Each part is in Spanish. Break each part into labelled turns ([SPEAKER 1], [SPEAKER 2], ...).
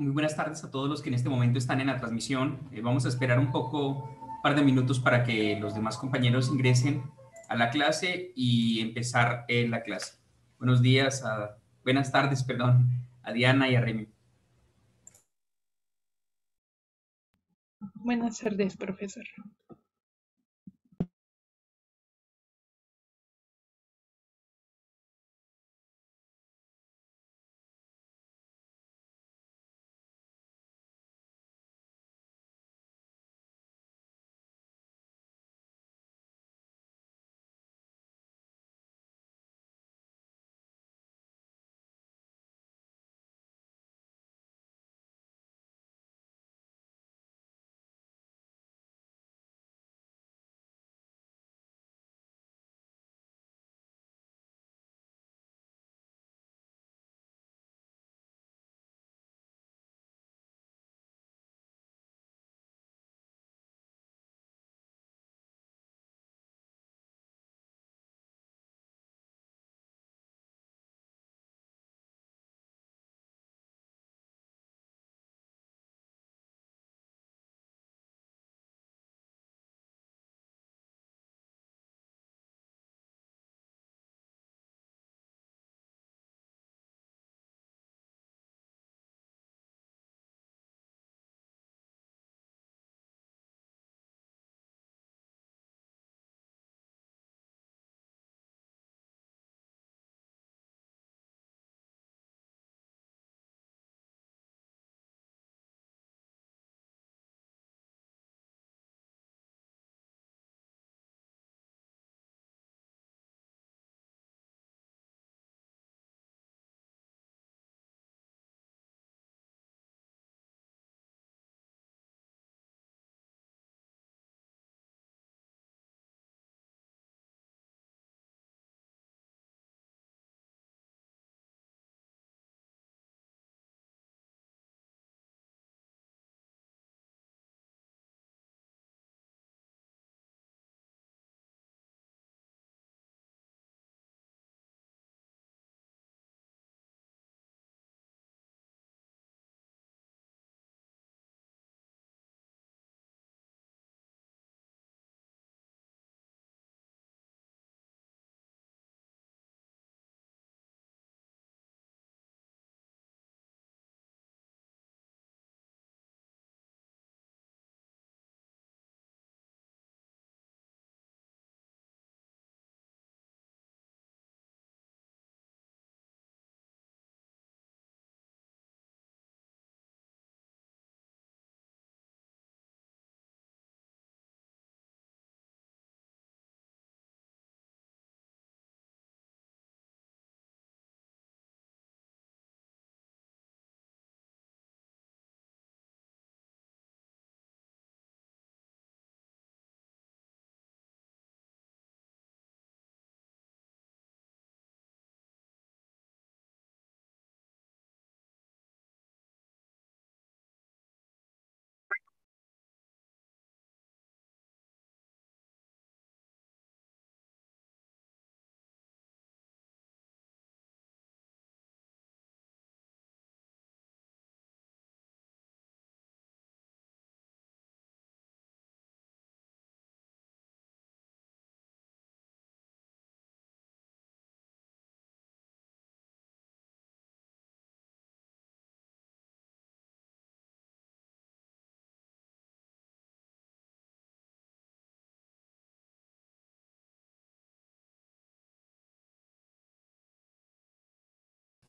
[SPEAKER 1] Muy buenas tardes a todos los que en este momento están en la transmisión. Eh, vamos a esperar un poco, un par de minutos para que los demás compañeros ingresen a la clase y empezar la clase. Buenos días, buenas tardes, perdón, a Diana y a Remy.
[SPEAKER 2] Buenas tardes, profesor.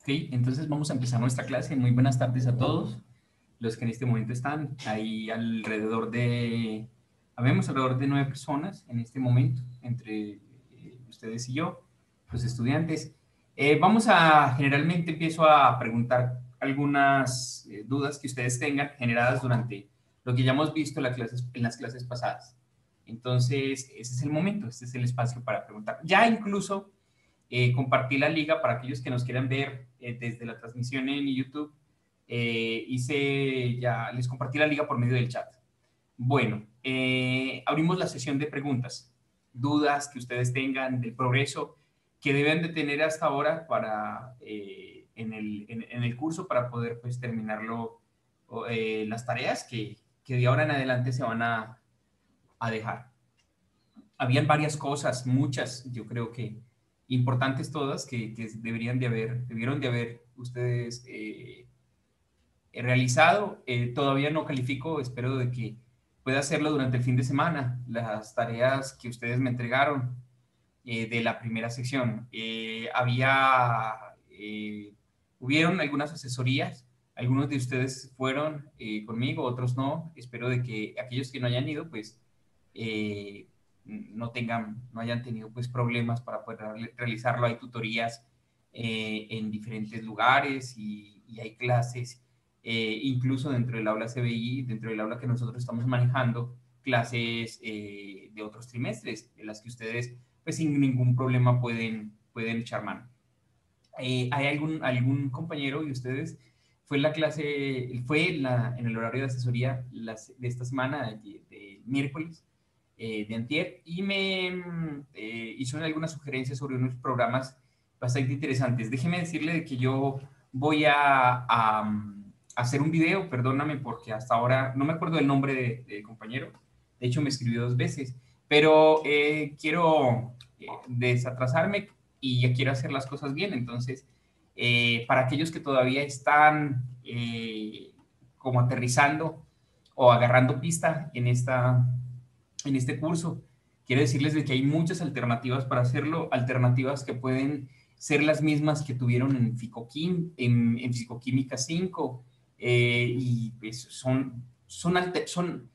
[SPEAKER 1] Ok, entonces vamos a empezar nuestra clase. Muy buenas tardes a todos los que en este momento están. Hay alrededor de, habemos alrededor de nueve personas en este momento, entre eh, ustedes y yo, los estudiantes. Eh, vamos a, generalmente empiezo a preguntar algunas eh, dudas que ustedes tengan generadas durante lo que ya hemos visto en, las clases, en las clases pasadas. Entonces, ese es el momento, este es el espacio para preguntar. Ya incluso eh, compartí la liga para aquellos que nos quieran ver eh, desde la transmisión en YouTube. Eh, hice, ya les compartí la liga por medio del chat. Bueno, abrimos la sesión de preguntas, dudas que ustedes tengan del progreso que deben de tener hasta ahora para, en el, en, el, curso para poder pues terminarlo, las tareas que, que de ahora en adelante se van a, a dejar. Habían varias cosas, muchas, yo creo que importantes todas, que, deberían de haber, debieron de haber ustedes eh, realizado. Eh, todavía no califico, espero de que pueda hacerlo durante el fin de semana, las tareas que ustedes me entregaron eh, de la primera sección. había, hubieron algunas asesorías, algunos de ustedes fueron conmigo, otros no. Espero de que aquellos que no hayan ido, pues no tengan, no hayan tenido pues problemas para poder realizarlo. Hay tutorías eh, en diferentes lugares y, hay clases, eh, incluso dentro del aula CBI, dentro del aula que nosotros estamos manejando, clases de otros trimestres, de las que ustedes pues sin ningún problema pueden, pueden echar mano. ¿Hay algún, algún compañero de ustedes? Fue la clase, fue la, en el horario de asesoría las, de esta semana, de miércoles, eh, de Antier y me eh, hizo algunas sugerencias sobre unos programas bastante interesantes. Déjeme decirle que yo voy a, hacer un video, perdóname porque hasta ahora no me acuerdo el nombre del compañero, de hecho me escribió dos veces, pero eh, quiero desatrasarme y ya quiero hacer las cosas bien, entonces para aquellos que todavía están como aterrizando o agarrando pista en esta en este curso. Quiero decirles de que hay muchas alternativas para hacerlo, alternativas que pueden ser las mismas que tuvieron en, Ficoquim, en, en Fisicoquímica 5, eh, y pues son, son, son,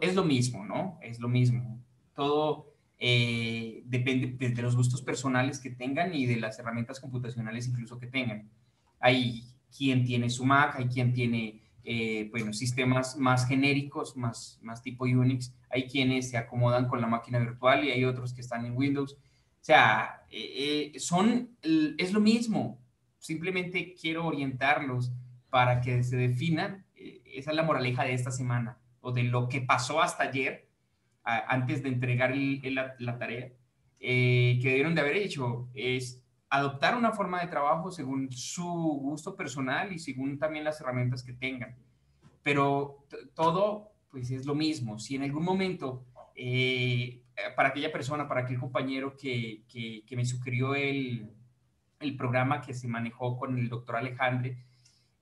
[SPEAKER 1] es lo mismo, ¿no? Es lo mismo. Todo eh, depende de, los gustos personales que tengan y de las herramientas computacionales incluso que tengan. Hay quien tiene su Mac, hay quien tiene eh, bueno, sistemas más genéricos, más, más tipo Unix. Hay quienes se acomodan con la máquina virtual y hay otros que están en Windows. O sea, eh, eh, son, es lo mismo. Simplemente quiero orientarlos para que se definan. esa es la moraleja de esta semana o de lo que pasó hasta ayer, antes de entregar la, la, tarea, que debieron de haber hecho. Es adoptar una forma de trabajo según su gusto personal y según también las herramientas que tengan. Pero todo, pues es lo mismo. Si en algún momento, eh, para aquella persona, para aquel compañero que, que, me sugirió el, el, programa que se manejó con el doctor Alejandre,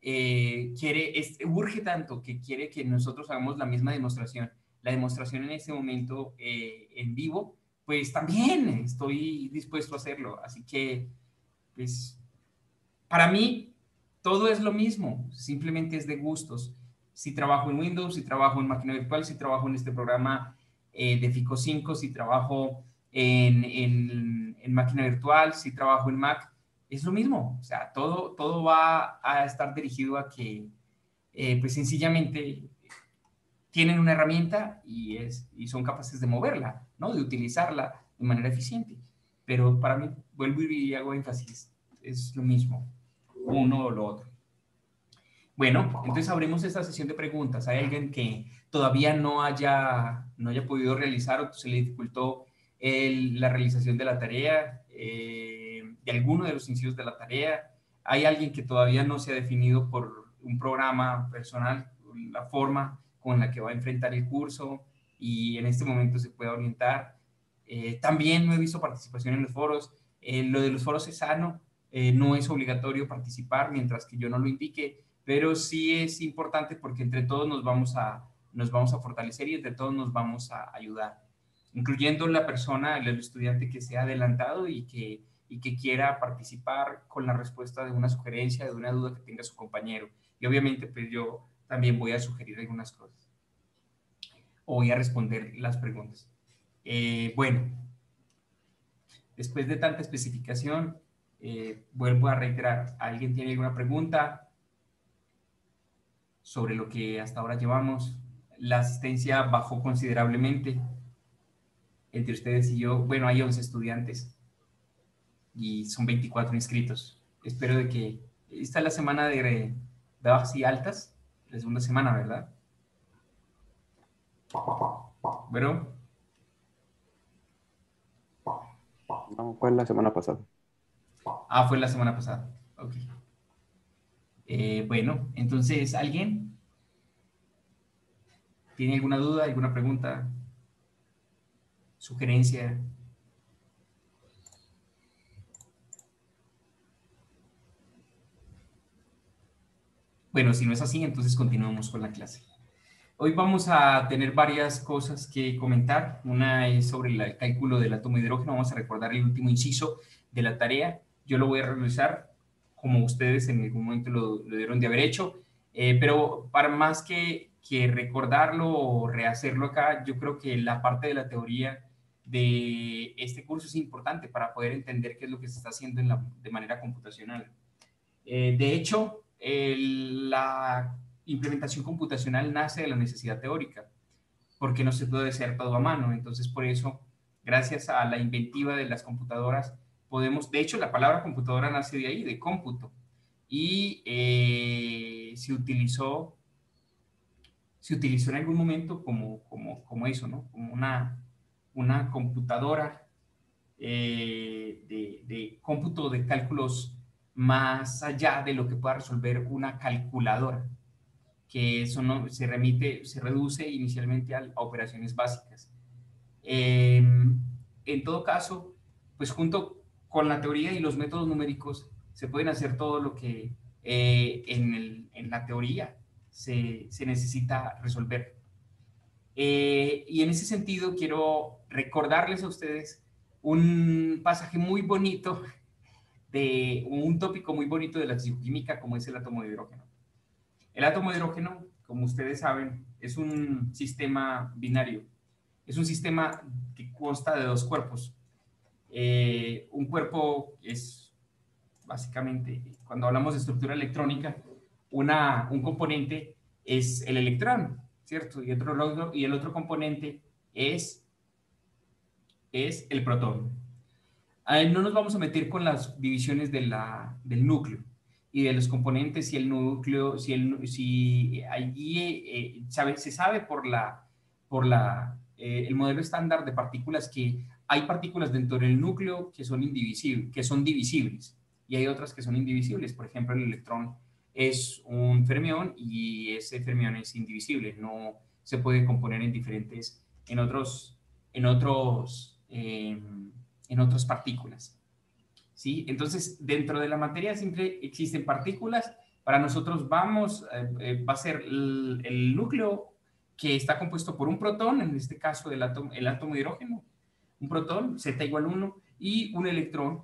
[SPEAKER 1] eh, quiere, es, urge tanto que quiere que nosotros hagamos la misma demostración. La demostración en ese momento eh, en vivo, pues también estoy dispuesto a hacerlo. Así que pues, para mí, todo es lo mismo, simplemente es de gustos. Si trabajo en Windows, si trabajo en máquina virtual, si trabajo en este programa eh, de FICO 5, si trabajo en, en, máquina virtual, si trabajo en Mac, es lo mismo. O sea, todo, todo va a estar dirigido a que, eh, pues sencillamente, tienen una herramienta y, es, y son capaces de moverla, ¿no? De utilizarla de manera eficiente. Pero para mí, vuelvo y hago énfasis, es lo mismo, uno o lo otro. Bueno, entonces abrimos esta sesión de preguntas. ¿Hay alguien que todavía no haya, no haya podido realizar o se le dificultó la realización de la tarea, eh, de alguno de los incisos de la tarea? ¿Hay alguien que todavía no se ha definido por un programa personal, la forma con la que va a enfrentar el curso y en este momento se puede orientar? Eh, también no he visto participación en los foros. Eh, lo de los foros es sano, eh, no es obligatorio participar mientras que yo no lo indique, pero sí es importante porque entre todos nos vamos a, nos vamos a fortalecer y entre todos nos vamos a ayudar, incluyendo la persona, el estudiante que se ha adelantado y que, y que quiera participar con la respuesta de una sugerencia, de una duda que tenga su compañero. Y obviamente pues yo también voy a sugerir algunas cosas o voy a responder las preguntas. Eh, bueno, después de tanta especificación, eh, vuelvo a reiterar, ¿alguien tiene alguna pregunta sobre lo que hasta ahora llevamos? La asistencia bajó considerablemente. entre ustedes y yo. Bueno, hay 11 estudiantes y son 24 inscritos. Espero de que esta es la semana de, de bajas y altas, la segunda semana, ¿verdad? Bueno.
[SPEAKER 2] No, fue la semana pasada.
[SPEAKER 1] Ah, fue la semana pasada. Ok. Eh, bueno, entonces, ¿alguien? ¿Tiene alguna duda, alguna pregunta? ¿Sugerencia? Bueno, si no es así, entonces continuamos con la clase. Hoy vamos a tener varias cosas que comentar. Una es sobre el cálculo del átomo de hidrógeno. Vamos a recordar el último inciso de la tarea. Yo lo voy a realizar como ustedes en algún momento lo, dieron de haber hecho. Eh, pero para más que, recordarlo o rehacerlo acá, yo creo que la parte de la teoría de este curso es importante para poder entender qué es lo que se está haciendo de manera computacional. Eh, de hecho, la implementación computacional nace de la necesidad teórica, porque no se puede hacer todo a mano. Entonces, por eso, gracias a la inventiva de las computadoras, podemos, de hecho, la palabra computadora nace de ahí, de cómputo, y eh, se utilizó se utilizó en algún momento como, como, como eso, ¿no? Como una, una computadora eh, de, de, cómputo de cálculos más allá de lo que pueda resolver una calculadora que eso no, se remite, se reduce inicialmente a, operaciones básicas. Em, en todo caso, pues junto con la teoría y los métodos numéricos se pueden hacer todo lo que eh, en, la teoría se, necesita resolver. Eh, y en ese sentido quiero recordarles a ustedes un pasaje muy bonito de un tópico muy bonito de la física como es el átomo de hidrógeno. El átomo de hidrógeno, como ustedes saben, es un sistema binario. Es un sistema que consta de dos cuerpos. Eh, un cuerpo es básicamente, cuando hablamos de estructura electrónica, una, un componente es el electrón, ¿cierto? Y, otro, y el otro componente es, es el protón. no nos vamos a meter con las divisiones del núcleo y de los componentes y el núcleo, si, el, si allí eh, se sabe por, la, por la, eh, el modelo estándar de partículas que hay partículas dentro del núcleo que son, indivisibles, que son divisibles y hay otras que son indivisibles. Por ejemplo, el electrón es un fermión y ese fermión es indivisible, no se puede componer en diferentes, en otros, en otros, eh, en otras partículas. ¿sí? Entonces, dentro de la materia siempre existen partículas. Para nosotros vamos, eh, eh, va a ser el, núcleo que está compuesto por un protón, en este caso el átomo, el átomo de hidrógeno, un protón, Z igual 1, y un electrón,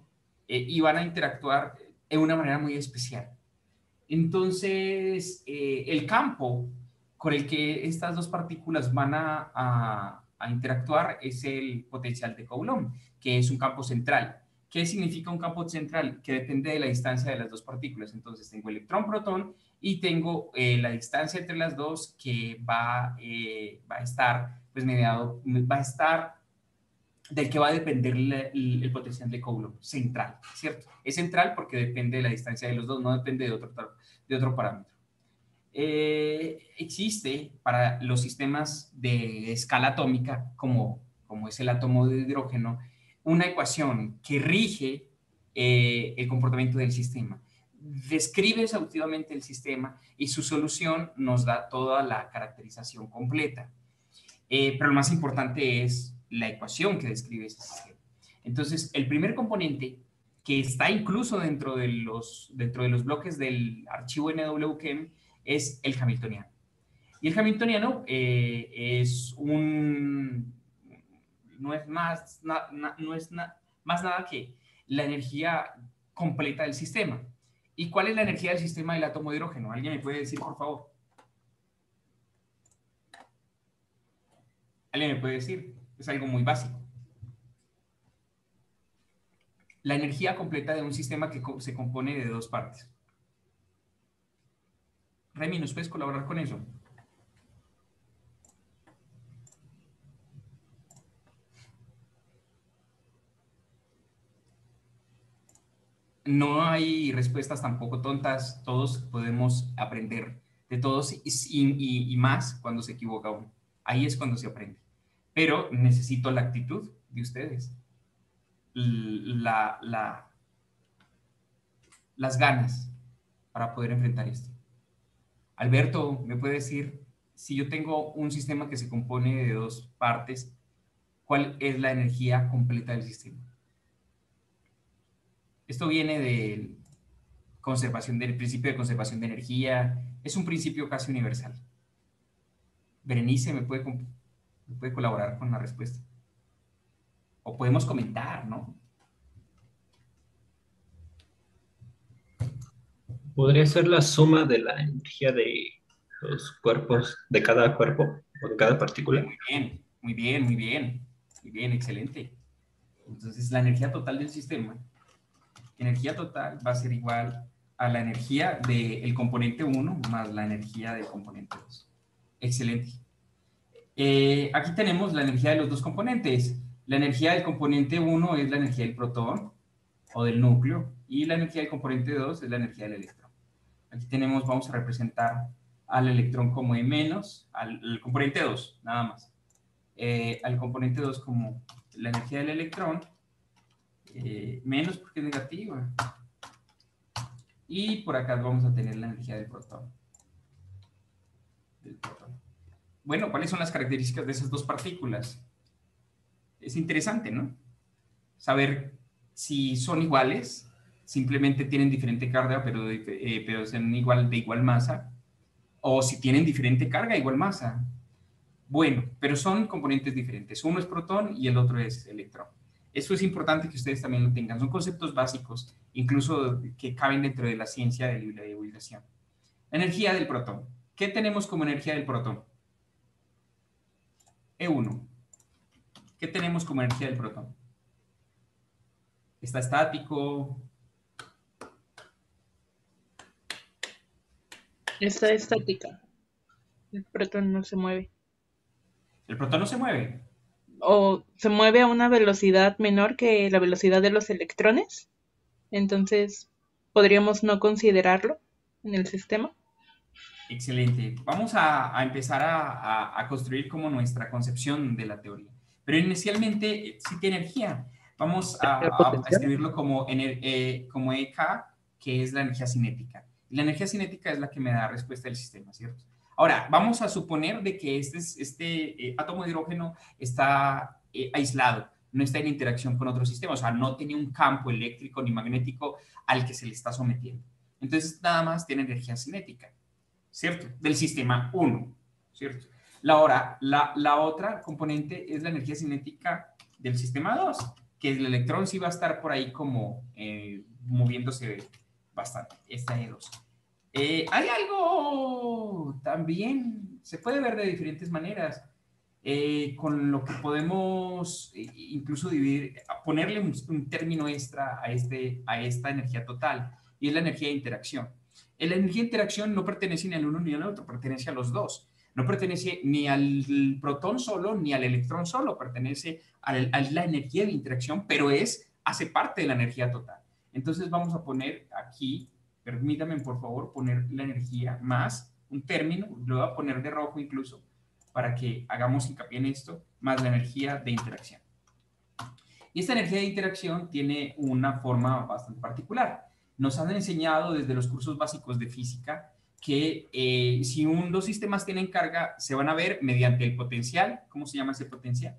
[SPEAKER 1] eh, y van a interactuar de una manera muy especial. Entonces, el campo con el que estas dos partículas van a interactuar es el potencial de Coulomb, que es un campo central. ¿Qué significa un campo central? Que depende de la distancia de las dos partículas. Entonces tengo electrón-protón y tengo eh, la distancia entre las dos que va, eh, va a estar, pues mediado, va a estar del que va a depender el, potencial de Coulomb, central, ¿cierto? Es central porque depende de la distancia de los dos, no depende de otro, de otro parámetro. Eh, existe para los sistemas de escala atómica, como, como es el átomo de hidrógeno, una ecuación que rige eh, el comportamiento del sistema. Describe exhaustivamente el sistema y su solución nos da toda la caracterización completa. Eh, pero lo más importante es la ecuación que describe ese sistema. Entonces, el primer componente que está incluso dentro de los, dentro de los bloques del archivo NWKM es el hamiltoniano. Y el hamiltoniano eh, es un no es más, no es más nada que la energía completa del sistema. ¿Y cuál es la energía del sistema del átomo de hidrógeno? ¿Alguien me puede decir, por favor? ¿Alguien me puede decir? Es algo muy básico. La energía completa de un sistema que se compone de dos partes. Remy, ¿nos puedes colaborar con eso? no hay respuestas tampoco tontas, todos podemos aprender de todos y, y, más cuando se equivoca uno. Ahí es cuando se aprende. Pero necesito la actitud de ustedes, la, la, las ganas para poder enfrentar esto. Alberto, ¿me puede decir si yo tengo un sistema que se compone de dos partes, cuál es la energía completa del sistema? Esto viene del conservación del principio de conservación de energía, es un principio casi universal. Berenice, ¿me puede, puede colaborar con la respuesta? O podemos comentar, ¿no?
[SPEAKER 3] Podría ser la suma de la energía de los cuerpos, de cada cuerpo o de cada partícula.
[SPEAKER 1] Muy bien, muy bien, muy bien. Muy bien, excelente. Entonces, la energía total del sistema energía total va a ser igual a la energía del componente 1 más la energía del componente 2. Excelente. Eh, aquí tenemos la energía de los dos componentes. La energía del componente 1 es la energía del protón o del núcleo y la energía del componente 2 es la energía del electrón. Aquí tenemos, vamos a representar al electrón como E menos, al, componente 2, nada más. Eh, al componente 2 como la energía del electrón eh, menos porque es negativa. Y por acá vamos a tener la energía del protón. Bueno, ¿cuáles son las características de esas dos partículas? Es interesante, ¿no? Saber si son iguales, simplemente tienen diferente carga, pero, eh, pero son igual, de igual masa, o si tienen diferente carga, igual masa. Bueno, pero son componentes diferentes. Uno es protón y el otro es electrón. Eso es importante que ustedes también lo tengan. Son conceptos básicos, incluso que caben dentro de la ciencia de la divulgación. Energía del protón. ¿Qué tenemos como energía del protón? E1. ¿Qué tenemos como energía del protón? Está estático.
[SPEAKER 4] Está estática. El protón no se mueve.
[SPEAKER 1] ¿El protón no se mueve?
[SPEAKER 4] o se mueve a una velocidad menor que la velocidad de los electrones. Entonces, podríamos no considerarlo en el sistema.
[SPEAKER 1] Excelente. Vamos a, empezar a, construir como nuestra concepción de la teoría. Pero inicialmente sí tiene energía. Vamos a, escribirlo como, eh, como EK, que es la energía cinética. La energía cinética es la que me da respuesta del sistema, ¿cierto? Ahora, vamos a suponer de que este, este eh, átomo de hidrógeno está eh, aislado, no está en interacción con otro sistema, o sea, no tiene un campo eléctrico ni magnético al que se le está sometiendo. Entonces, nada más tiene energía cinética, ¿cierto? Del sistema 1, ¿cierto? La, la, la otra componente es la energía cinética del sistema 2, que el electrón sí va a estar por ahí como eh, moviéndose bastante, esta E2. Eh, hay algo también, se puede ver de diferentes maneras, eh, con lo que podemos eh, incluso dividir, ponerle un, término extra a, este, a esta energía total, y es la energía de interacción. La energía de interacción no pertenece ni al uno ni al otro, pertenece a los dos. No pertenece ni al protón solo ni al electrón solo, pertenece a la energía de interacción, pero es, hace parte de la energía total. Entonces vamos a poner aquí Permítame, por favor, poner la energía más, un término, lo voy a poner de rojo incluso, para que hagamos hincapié en esto, más la energía de interacción. Y esta energía de interacción tiene una forma bastante particular. Nos han enseñado desde los cursos básicos de física que eh, si un, dos sistemas tienen carga, se van a ver mediante el potencial. ¿Cómo se llama ese potencial?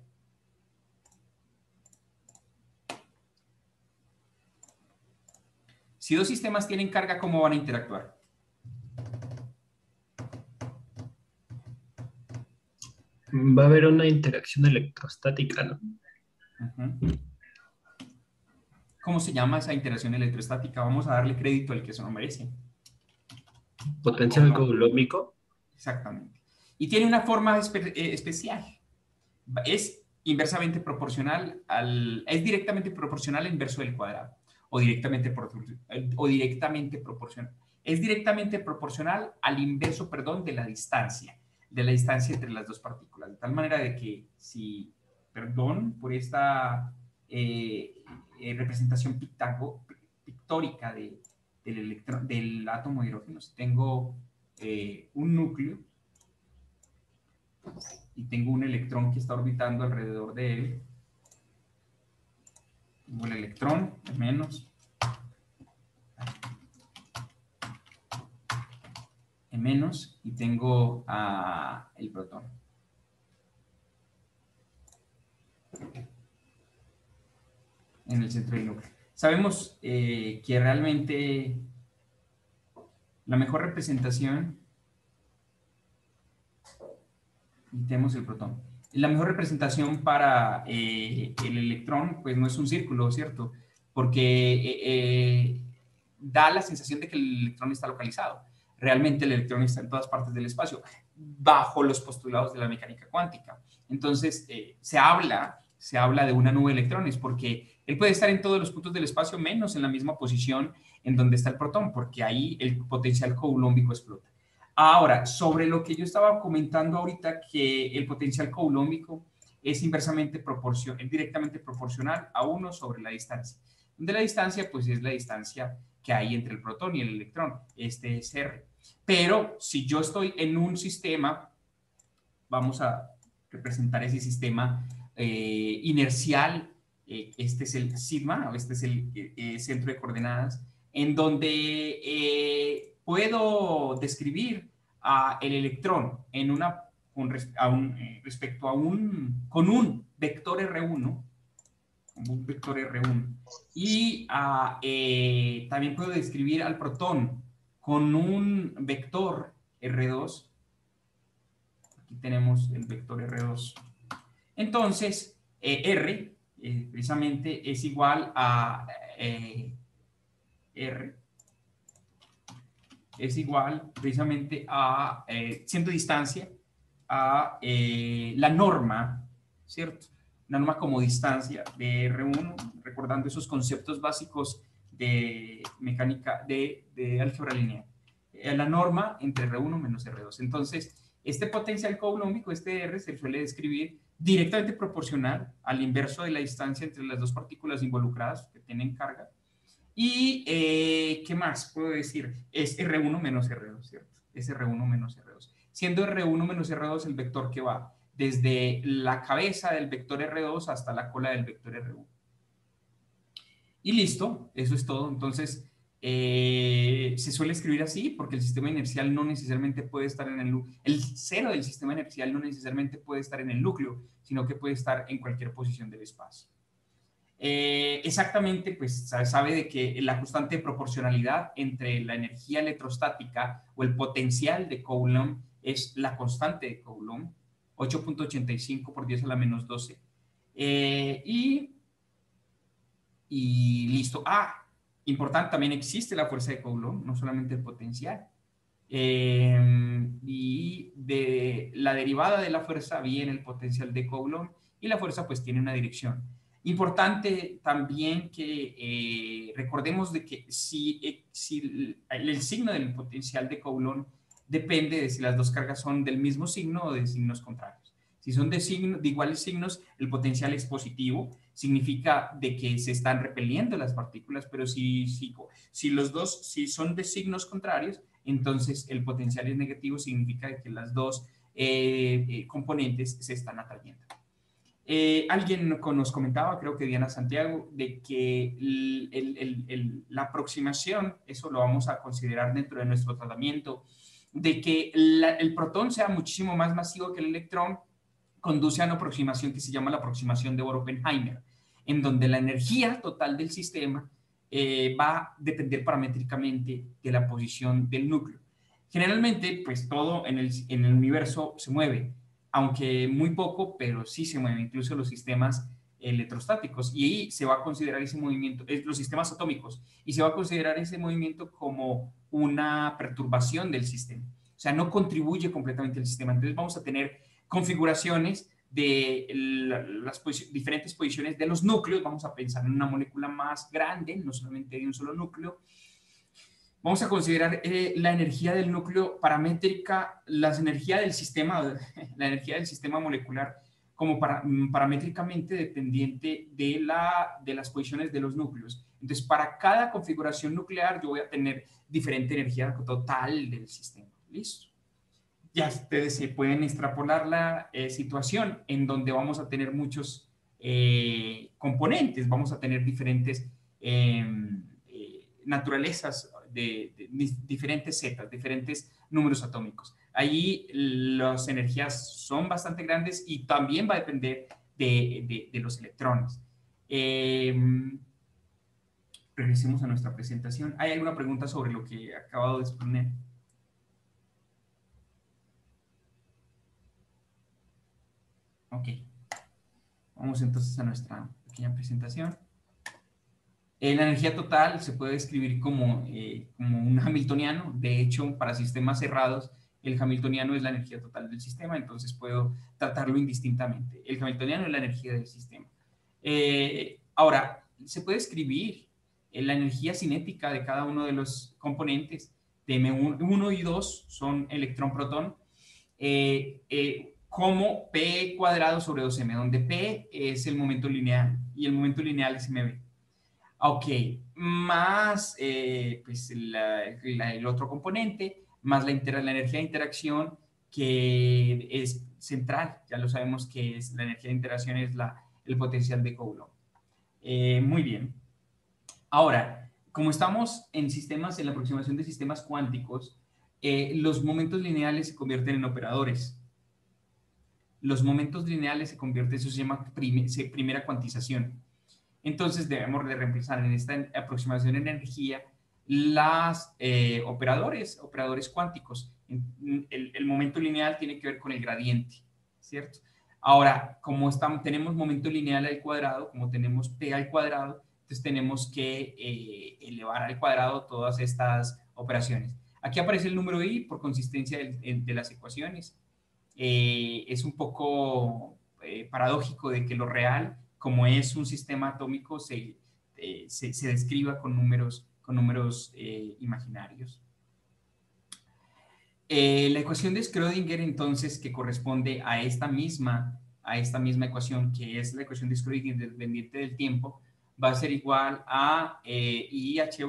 [SPEAKER 1] Si dos sistemas tienen carga, ¿cómo van a interactuar?
[SPEAKER 3] Va a haber una interacción electrostática, ¿no?
[SPEAKER 1] ¿Cómo se llama esa interacción electrostática? Vamos a darle crédito al que se lo merece.
[SPEAKER 3] Potencial coulombico.
[SPEAKER 1] Exactamente. Y tiene una forma eh, especial. Es inversamente proporcional al, es directamente proporcional al inverso del cuadrado o directamente, o directamente proporcional. Es directamente proporcional al inverso, perdón, de la distancia, de la distancia entre las dos partículas. De tal manera de que si, perdón por esta eh, eh, representación pictórica de, del, electro- del átomo de hidrógeno. Si tengo eh, un núcleo y tengo un electrón que está orbitando alrededor de él, tengo el electrón, el menos, y tengo ah, el protón. En el centro del núcleo. Sabemos eh, que realmente la mejor representación, tenemos el protón, la mejor representación para eh, el electrón, pues no es un círculo, ¿cierto? Porque eh, da la sensación de que el electrón está localizado. Realmente el electrón está en todas partes del espacio, bajo los postulados de la mecánica cuántica. Entonces, se habla, se habla de una nube de electrones, porque él puede estar en todos los puntos del espacio, menos en la misma posición en donde está el protón, porque ahí el potencial coulombico explota. Ahora, sobre lo que yo estaba comentando ahorita, que el potencial coulombico es inversamente proporcional, es directamente proporcional a 1 sobre la distancia. Donde la distancia, pues es la distancia que hay entre el protón y el electrón. Este es R. Pero si yo estoy en un sistema, vamos a representar ese sistema eh, inercial, eh, este es el sigma, o este es el eh, centro de coordenadas, en donde eh, puedo describir a el electrón en una, con un, respecto a un, con un vector R1, con un vector R1, y también puedo describir al protón con un vector R2. Aquí tenemos el vector R2. Entonces, R eh, precisamente es igual a eh, R es igual precisamente a, eh, siendo distancia, a eh, la norma, ¿cierto? La norma como distancia de R1, recordando esos conceptos básicos de mecánica, de, de álgebra lineal. La norma entre R1 menos R2. Entonces, este potencial coulombico, este R, se suele describir directamente proporcional al inverso de la distancia entre las dos partículas involucradas que tienen carga. Y, eh, ¿qué más puedo decir? Es R1 menos R2, ¿cierto? Es R1 menos R2. Siendo R1 menos R2 el vector que va desde la cabeza del vector R2 hasta la cola del vector R1. Y listo, eso es todo. Entonces, eh, se suele escribir así porque el sistema inercial no necesariamente puede estar en el. El cero del sistema inercial no necesariamente puede estar en el núcleo, sino que puede estar en cualquier posición del espacio. Eh, exactamente, pues sabe de que la constante de proporcionalidad entre la energía electrostática o el potencial de Coulomb es la constante de Coulomb, 8.85 por 10 a la menos 12. Eh, y, y listo. Ah, importante, también existe la fuerza de Coulomb, no solamente el potencial. Eh, y de la derivada de la fuerza viene el potencial de Coulomb y la fuerza pues tiene una dirección. Importante también que eh, recordemos de que si, eh, si el, el signo del potencial de Coulomb depende de si las dos cargas son del mismo signo o de signos contrarios. Si son de, signo, de iguales signos, el potencial es positivo, significa de que se están repeliendo las partículas, pero si, si, si los dos si son de signos contrarios, entonces el potencial es negativo, significa que las dos eh, eh, componentes se están atrayendo. Eh, alguien nos comentaba, creo que Diana Santiago, de que el, el, el, la aproximación, eso lo vamos a considerar dentro de nuestro tratamiento, de que la, el protón sea muchísimo más masivo que el electrón, conduce a una aproximación que se llama la aproximación de Bohr-Oppenheimer, en donde la energía total del sistema eh, va a depender paramétricamente de la posición del núcleo. Generalmente, pues todo en el, en el universo se mueve, aunque muy poco, pero sí se mueve, incluso los sistemas electrostáticos, y ahí se va a considerar ese movimiento, los sistemas atómicos, y se va a considerar ese movimiento como una perturbación del sistema. O sea, no contribuye completamente al sistema. Entonces vamos a tener configuraciones de las posi diferentes posiciones de los núcleos. Vamos a pensar en una molécula más grande, no solamente de un solo núcleo. Vamos a considerar eh, la energía del núcleo paramétrica, la energía del sistema, la energía del sistema molecular como para, mm, paramétricamente dependiente de, la, de las posiciones de los núcleos. Entonces, para cada configuración nuclear yo voy a tener diferente energía total del sistema. ¿Listo? Ya ustedes se pueden extrapolar la eh, situación en donde vamos a tener muchos eh, componentes, vamos a tener diferentes em, eh, naturalezas de, diferentes zetas, diferentes números atómicos. Allí las energías son bastante grandes y también va a depender de, de los electrones. Em, regresemos a nuestra presentación. ¿Hay alguna pregunta sobre lo que he acabado de exponer? Ok. Vamos entonces a nuestra pequeña presentación. Eh, la energía total se puede describir como, eh, como un hamiltoniano. De hecho, para sistemas cerrados, el hamiltoniano es la energía total del sistema, entonces puedo tratarlo indistintamente. El hamiltoniano es la energía del sistema. Eh, ahora, se puede escribir la energía cinética de cada uno de los componentes de M1 y 2 son electrón-protón, eh, eh, como P cuadrado sobre 2M, donde P es el momento lineal y el momento lineal es MB. Ok, más eh, pues el otro componente, más la, la energía de interacción que es central, ya lo sabemos que es, la energía de interacción es la, el potencial de Coulomb. muy bien. Ahora, como estamos en sistemas, en la aproximación de sistemas cuánticos, eh, los momentos lineales se convierten en operadores. Los momentos lineales se convierten, eso se llama primera cuantización. Entonces debemos de reemplazar en esta aproximación de energía las eh, operadores, operadores cuánticos. El, el, momento lineal tiene que ver con el gradiente, ¿cierto? Ahora, como estamos, tenemos momento lineal al cuadrado, como tenemos p al cuadrado, entonces tenemos que eh, elevar al cuadrado todas estas operaciones. Aquí aparece el número i por consistencia de, las ecuaciones. Eh, es un poco eh, paradójico de que lo real, como es un sistema atómico, se, se, describa con números, con números imaginarios. la ecuación de Schrödinger, entonces, que corresponde a esta misma, a esta misma ecuación, que es la ecuación de Schrödinger dependiente del tiempo, va a ser igual a eh, IH,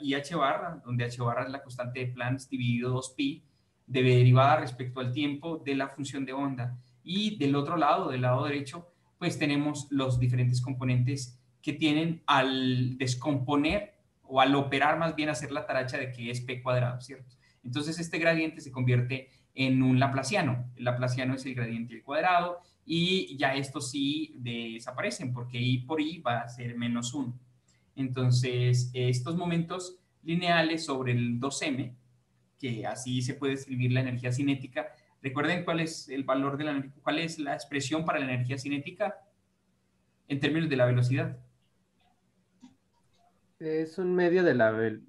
[SPEAKER 1] IH, barra, donde H barra es la constante de Planck dividido 2pi, de derivada respecto al tiempo de la función de onda. Y del otro lado, del lado derecho, pues tenemos los diferentes componentes que tienen al descomponer o al operar más bien hacer la taracha de que es p cuadrado, ¿cierto? Entonces este gradiente se convierte en un laplaciano. El laplaciano es el gradiente al cuadrado y ya estos sí desaparecen porque i por i va a ser menos 1. Entonces, estos momentos lineales sobre el 2m, que así se puede escribir la energía cinética, recuerden cuál es el valor de la cuál es la expresión para la energía cinética en términos de la velocidad.
[SPEAKER 2] Es un medio de la, de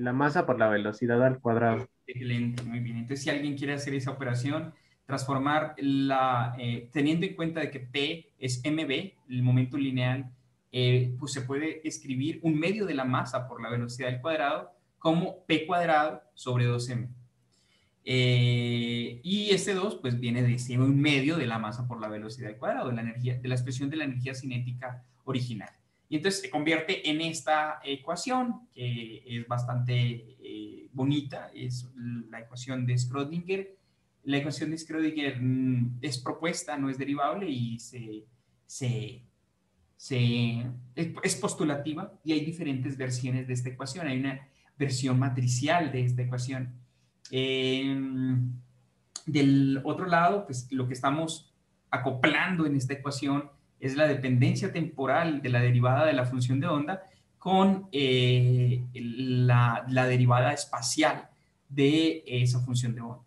[SPEAKER 2] la masa por la velocidad al cuadrado.
[SPEAKER 1] Excelente, muy bien. Entonces, si alguien quiere hacer esa operación, transformar la, eh, teniendo en cuenta de que P es mb, el momento lineal, eh, pues se puede escribir un medio de la masa por la velocidad del cuadrado como P cuadrado sobre 2m. Eh, y este 2 pues viene de ser un medio de la masa por la velocidad del cuadrado, de la, energía, de la expresión de la energía cinética original. Y entonces se convierte en esta ecuación que es bastante bonita, es la ecuación de Schrödinger, la ecuación de Schrödinger mm, es propuesta, no es derivable y se, se, se, es postulativa y hay diferentes versiones de esta ecuación. Hay una versión matricial de esta ecuación. Em, del otro lado, pues lo que estamos acoplando en esta ecuación es la dependencia temporal de la derivada de la función de onda con eh, la, la derivada espacial de esa función de onda.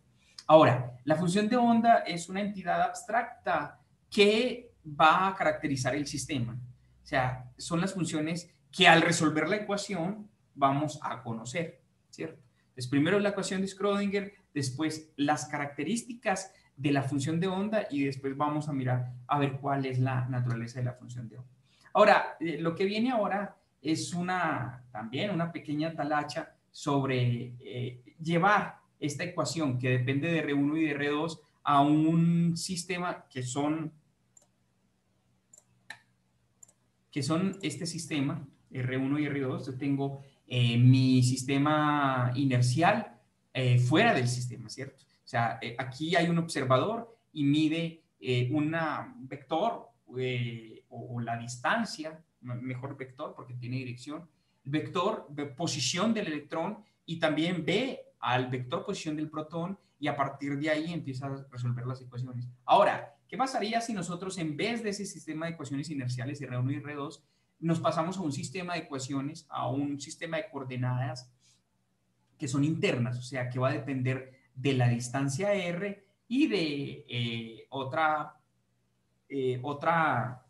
[SPEAKER 1] Ahora, la función de onda es una entidad abstracta que va a caracterizar el sistema. O sea, son las funciones que al resolver la ecuación vamos a conocer, ¿cierto? Entonces, primero la ecuación de Schrödinger, después las características de la función de onda y después vamos a mirar a ver cuál es la naturaleza de la función de onda. Ahora, eh, lo que viene ahora es una, también una pequeña talacha sobre eh, llevar esta ecuación que depende de R1 y de R2 a un sistema que son que son este sistema, R1 y R2. Yo tengo eh, mi sistema inercial eh, fuera del sistema, ¿cierto? O sea, eh, aquí hay un observador y mide un vector o, o, la distancia, mejor vector porque tiene dirección, vector de posición del electrón y también ve al vector posición del protón y a partir de ahí empieza a resolver las ecuaciones. Ahora, ¿qué pasaría si nosotros en vez de ese sistema de ecuaciones inerciales R1 y R2 nos pasamos a un sistema de ecuaciones, a un sistema de coordenadas que son internas, o sea, que va a depender de la distancia R y de eh, otra, eh, otra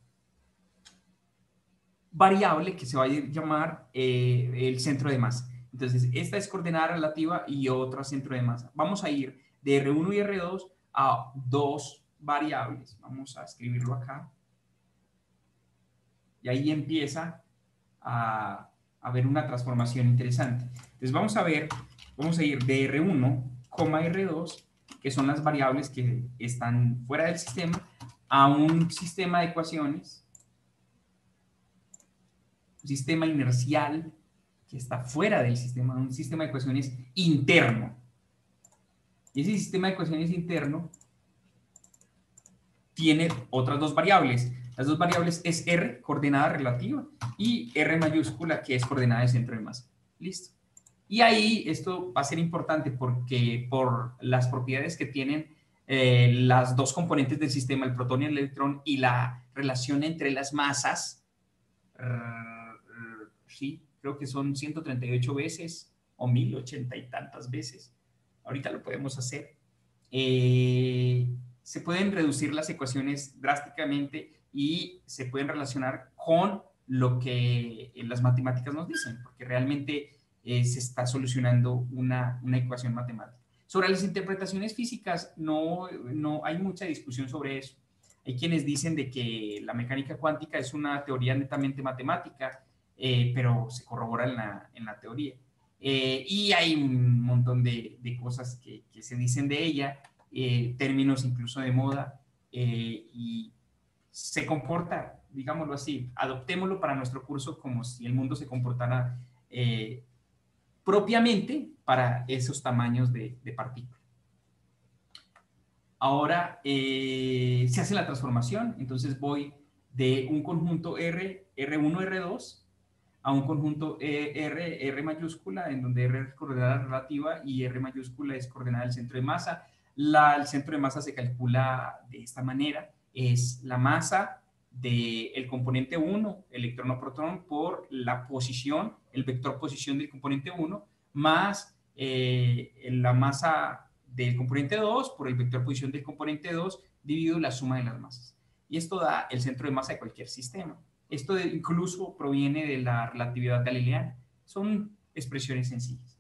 [SPEAKER 1] variable que se va a llamar eh, el centro de masa. Entonces, esta es coordenada relativa y otra centro de masa. Vamos a ir de R1 y R2 a dos variables. Vamos a escribirlo acá. Y ahí empieza a, haber una transformación interesante. Entonces, vamos a ver, vamos a ir de R1, R2, que son las variables que están fuera del sistema, a un sistema de ecuaciones, un sistema inercial que está fuera del sistema, un sistema de ecuaciones interno. Y ese sistema de ecuaciones interno tiene otras dos variables. Las dos variables es R, coordenada relativa, y R mayúscula, que es coordenada de centro de masa. Listo. Y ahí esto va a ser importante porque por las propiedades que tienen eh, las dos componentes del sistema, el protón y el electrón, y la relación entre las masas, sí, creo que son 138 veces o 1080 y tantas veces. Ahorita lo podemos hacer. Eh, se pueden reducir las ecuaciones drásticamente y se pueden relacionar con lo que las matemáticas nos dicen, porque realmente eh, se está solucionando una, una, ecuación matemática. Sobre las interpretaciones físicas, no, no hay mucha discusión sobre eso. Hay quienes dicen de que la mecánica cuántica es una teoría netamente matemática eh, pero se corrobora en la, en la teoría. Eh, y hay un montón de, de cosas que, que, se dicen de ella, eh, términos incluso de moda, y se comporta, digámoslo así, adoptémoslo para nuestro curso como si el mundo se comportara propiamente para esos tamaños de, de partícula. Ahora se hace la transformación, entonces voy de un conjunto R, R1, R2, a un conjunto R, R mayúscula, en donde R es coordenada relativa y R mayúscula es coordenada del centro de masa. La, el centro de masa se calcula de esta manera, es la masa del componente 1, electrón o protón, por la posición, el vector posición del componente 1, más eh, la masa del componente 2 por el vector posición del componente 2 dividido la suma de las masas. Y esto da el centro de masa de cualquier sistema. Esto incluso proviene de la relatividad galileana. Son expresiones sencillas.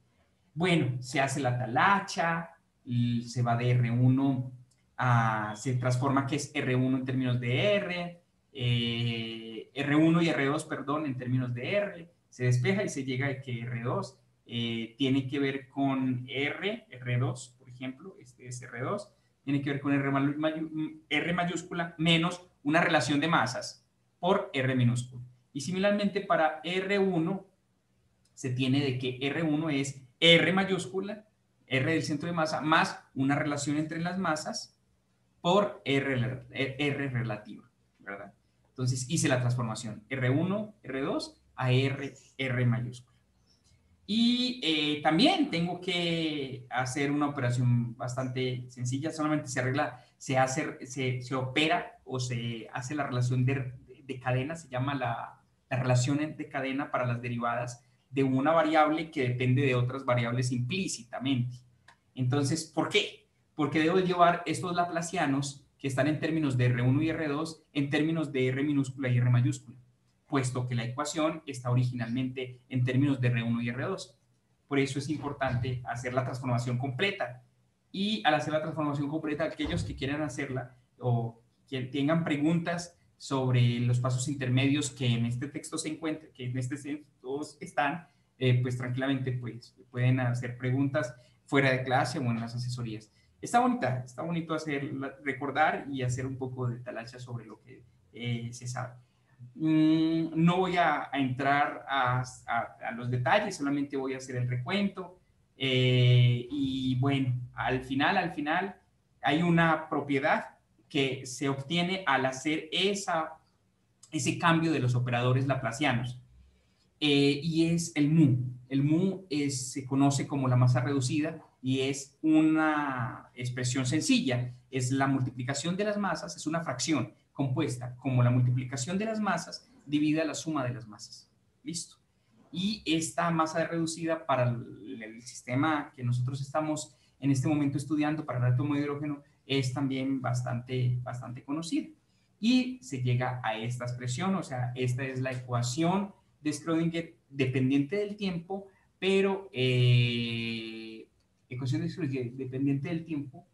[SPEAKER 1] Bueno, se hace la talacha, se va de R1 a, se transforma que es R1 en términos de R, eh, R1 y R2, perdón, en términos de R, se despeja y se llega a que R2 eh, tiene que ver con R, R2, por ejemplo, este es R2, tiene que ver con R, R mayúscula menos una relación de masas, por R minúsculo. Y similarmente para R1 se tiene de que R1 es R mayúscula, R del centro de masa, más una relación entre las masas por R, R relativa, ¿verdad? Entonces hice la transformación R1, R2 a R, R mayúscula. Y eh, también tengo que hacer una operación bastante sencilla, solamente se arregla, se hace, se, se opera o se hace la relación de, de cadena, se llama la, la relación de cadena para las derivadas de una variable que depende de otras variables implícitamente. Entonces, ¿por qué? Porque debo llevar estos laplacianos que están en términos de R1 y R2 en términos de R minúscula y R mayúscula, puesto que la ecuación está originalmente en términos de R1 y R2. Por eso es importante hacer la transformación completa. Y al hacer la transformación completa, aquellos que quieran hacerla o que tengan preguntas sobre los pasos intermedios que en este texto se encuentran, que en este texto están, eh, pues tranquilamente pues, pueden hacer preguntas fuera de clase o en las asesorías. Está bonita, está bonito hacer, recordar y hacer un poco de talacha sobre lo que eh, se sabe. Mm, no voy a, entrar a, los detalles, solamente voy a hacer el recuento. Eh, y bueno, al final, al final, hay una propiedad que se obtiene al hacer esa, ese cambio de los operadores laplacianos. Eh, y es el mu. El mu se conoce como la masa reducida y es una expresión sencilla. Es la multiplicación de las masas, es una fracción compuesta como la multiplicación de las masas divida la suma de las masas. Listo. Y esta masa reducida para el, el sistema que nosotros estamos en este momento estudiando para el átomo de hidrógeno es también bastante, bastante conocida. Y se llega a esta expresión, o sea, esta es la ecuación de Schrödinger dependiente del tiempo, pero eh, ecuación de dependiente del tiempo,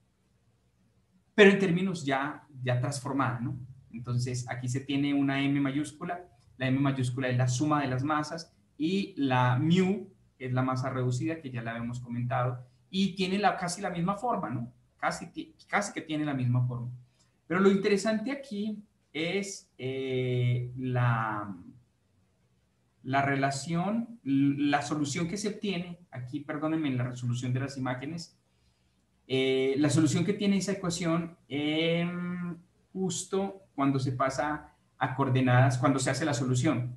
[SPEAKER 1] pero en términos ya, ya transformada, ¿no? Entonces, aquí se tiene una M mayúscula, la M mayúscula es la suma de las masas y la mu es la masa reducida, que ya la habíamos comentado, y tiene la, casi la misma forma, ¿no? Casi, casi que tiene la misma forma. Pero lo interesante aquí es eh, la, la relación, la solución que se obtiene, aquí perdónenme en la resolución de las imágenes, eh, la solución que tiene esa ecuación em, justo cuando se pasa a coordenadas, cuando se hace la solución.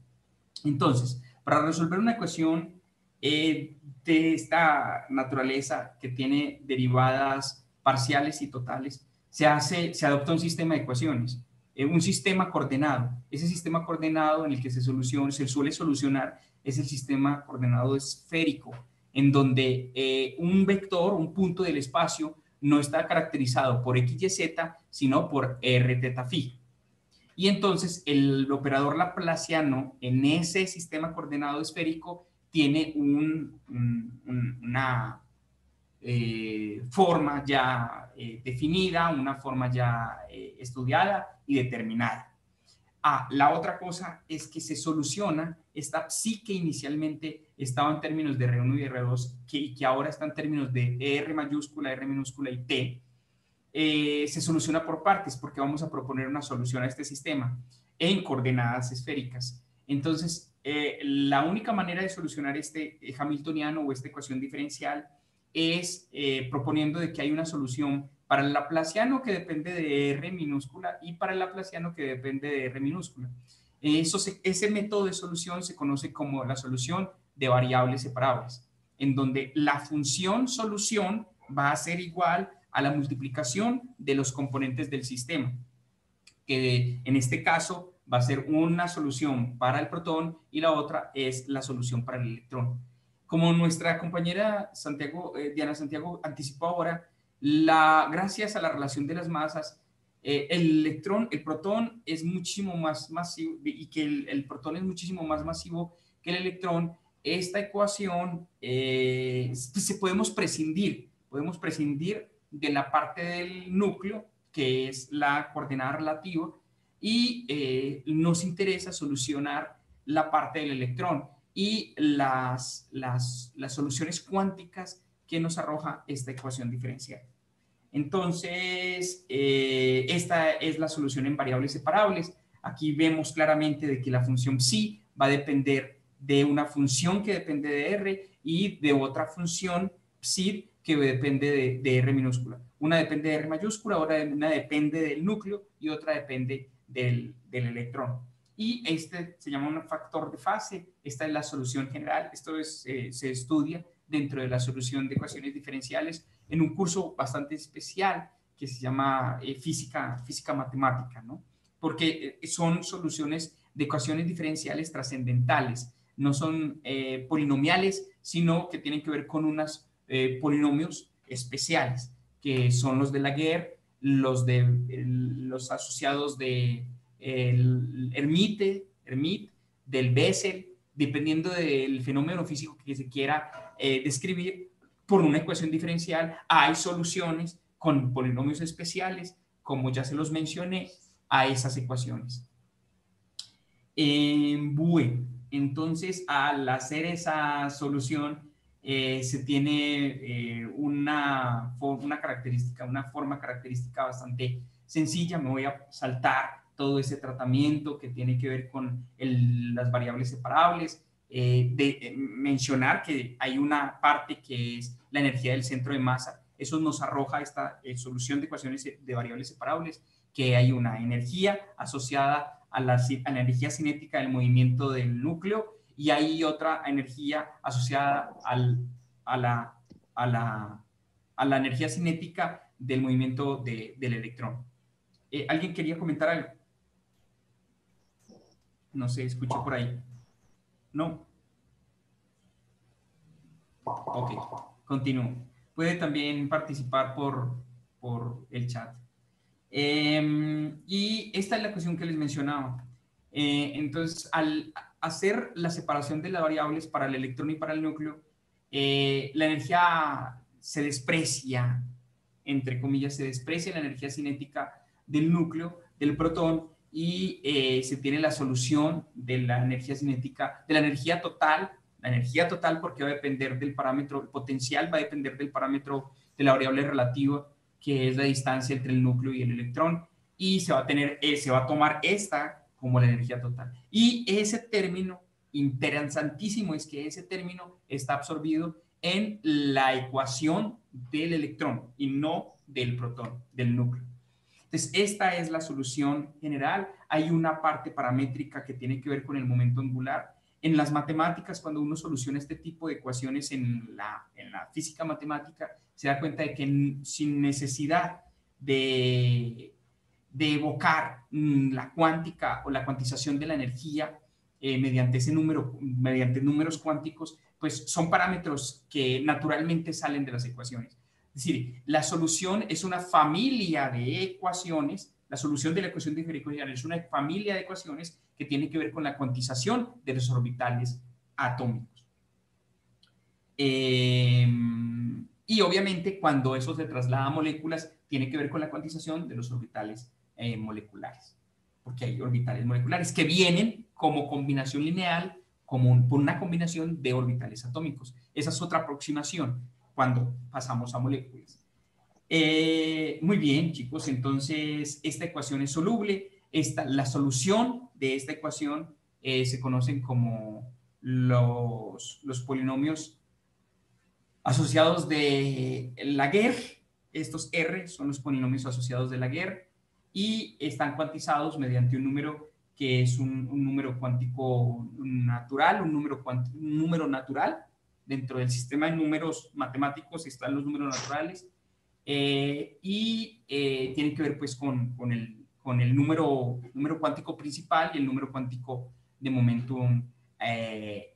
[SPEAKER 1] Entonces, para resolver una ecuación eh, de esta naturaleza que tiene derivadas parciales y totales, se, hace, se adopta un sistema de ecuaciones, eh, un sistema coordenado. Ese sistema coordenado en el que se, soluciona, se suele solucionar es el sistema coordenado esférico, en donde eh, un vector, un punto del espacio, no está caracterizado por x, y, z, sino por r, teta, phi. Y entonces el operador laplaciano en ese sistema coordenado esférico tiene un- un- un- una eh, forma ya eh, definida, una forma ya eh, estudiada y determinada. Ah, la otra cosa es que se soluciona esta psi que inicialmente estaba en términos de R1 y R2, que, que ahora está en términos de R mayúscula, R minúscula y T, eh, se soluciona por partes porque vamos a proponer una solución a este sistema en coordenadas esféricas. Entonces, eh, la única manera de solucionar este hamiltoniano o esta ecuación diferencial es eh, proponiendo de que hay una solución para el laplaciano que depende de R minúscula y para el laplaciano que depende de R minúscula. Eso se- ese método de solución se conoce como la solución de variables separables, en donde la función solución va a ser igual a la multiplicación de los componentes del sistema, que en este caso va a ser una solución para el protón y la otra es la solución para el electrón. Como nuestra compañera eh, Diana Santiago anticipó ahora, gracias a la relación de las masas, eh, el electrón, el protón es muchísimo más masivo y que el, protón es muchísimo más masivo que el electrón. Esta ecuación eh, se podemos prescindir, podemos prescindir de la parte del núcleo, que es la coordenada relativa, y nos interesa solucionar la parte del electrón y las, las, las soluciones cuánticas que nos arroja esta ecuación diferencial. Entonces, eh, esta es la solución en variables separables. Aquí vemos claramente de que la función psi va a depender de una función que depende de r y de otra función psi que depende de, r minúscula. Una depende de r mayúscula, otra una depende del núcleo y otra depende del, del electrón. Y este se llama un factor de fase. Esta es la solución general. Esto es, eh, se estudia dentro de la solución de ecuaciones diferenciales en un curso bastante especial que se llama eh, física, física matemática, ¿no? Porque eh, son soluciones de ecuaciones diferenciales trascendentales, no son polinomiales, sino que tienen que ver con unos polinomios especiales, que son los de Laguerre, los, de, los asociados de el Hermite, Hermite, del Bessel, dependiendo del fenómeno físico que se quiera eh, describir, por una ecuación diferencial hay soluciones con polinomios especiales, como ya se los mencioné, a esas ecuaciones. Bueno, entonces al hacer esa solución eh, se tiene eh, una, una característica, una forma característica bastante sencilla. Me voy a saltar todo ese tratamiento que tiene que ver con las variables separables, eh, de eh, mencionar que hay una parte que es la energía del centro de masa. Eso nos arroja esta eh, solución de ecuaciones de variables separables, que hay una energía asociada a la, energía cinética del movimiento del núcleo y hay otra energía asociada al- a, la, a, la, a la energía cinética del movimiento de- del electrón. ¿Alguien quería comentar algo? No se escuchó por ahí. No. Ok, continúo. Puede también participar por, por el chat. Eh, y esta es la cuestión que les mencionaba. Eh, entonces, al hacer la separación de las variables para el electrón y para el núcleo, eh, la energía se desprecia, entre comillas, se desprecia la energía cinética del núcleo, del protón, y eh, se tiene la solución de la energía cinética, de la energía total, la energía total porque va a depender del parámetro, potencial va a depender del parámetro de la variable relativa, que es la distancia entre el núcleo y el electrón, y se va a tener, eh, se va a tomar esta como la energía total. Y ese término, interesantísimo es que ese término está absorbido en la ecuación del electrón y no del protón, del núcleo. Entonces, esta es la solución general. Hay una parte paramétrica que tiene que ver con el momento angular. En las matemáticas, cuando uno soluciona este tipo de ecuaciones en la, en la física matemática, se da cuenta de que sin necesidad de, de evocar mm, la cuántica o la cuantización de la energía eh, mediante ese número, mediante números cuánticos, pues son parámetros que naturalmente salen de las ecuaciones. Es decir, la solución es una familia de ecuaciones, la solución de la ecuación diferencial es una familia de ecuaciones que tiene que ver con la cuantización de los orbitales atómicos. Eh, y obviamente cuando eso se traslada a moléculas, tiene que ver con la cuantización de los orbitales eh, moleculares, porque hay orbitales moleculares que vienen como combinación lineal, como por una combinación de orbitales atómicos. Esa es otra aproximación cuando pasamos a moléculas. Eh, muy bien, chicos, entonces esta ecuación es soluble. Esta, la solución de esta ecuación eh, se conocen como los, los polinomios asociados de Laguerre. Estos R son los polinomios asociados de Laguerre y están cuantizados mediante un número que es un, un número cuántico natural, un número, un número natural. Dentro del sistema de números matemáticos están los números naturales eh, y eh, tienen que ver pues con, con el, con el número, número cuántico principal y el número cuántico de momentum eh,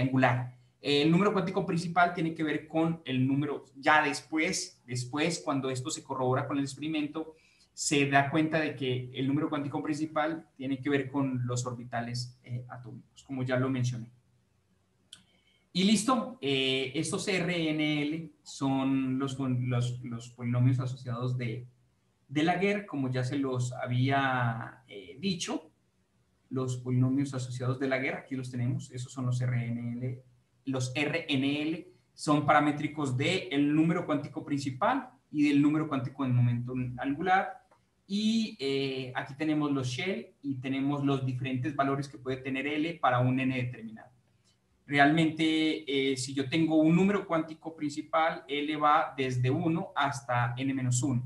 [SPEAKER 1] angular. El número cuántico principal tiene que ver con el número, ya después, después cuando esto se corrobora con el experimento, se da cuenta de que el número cuántico principal tiene que ver con los orbitales eh, atómicos, como ya lo mencioné. Y listo, eh, estos RNL son los, los, los polinomios asociados de, de Laguerre, como ya se los había eh, dicho, los polinomios asociados de Laguerre, aquí los tenemos, esos son los RNL. Los RNL son paramétricos del número cuántico principal y del número cuántico en momento angular. Y eh, aquí tenemos los shell y tenemos los diferentes valores que puede tener L para un n determinado. Realmente, eh, si yo tengo un número cuántico principal, L va desde 1 hasta n-1.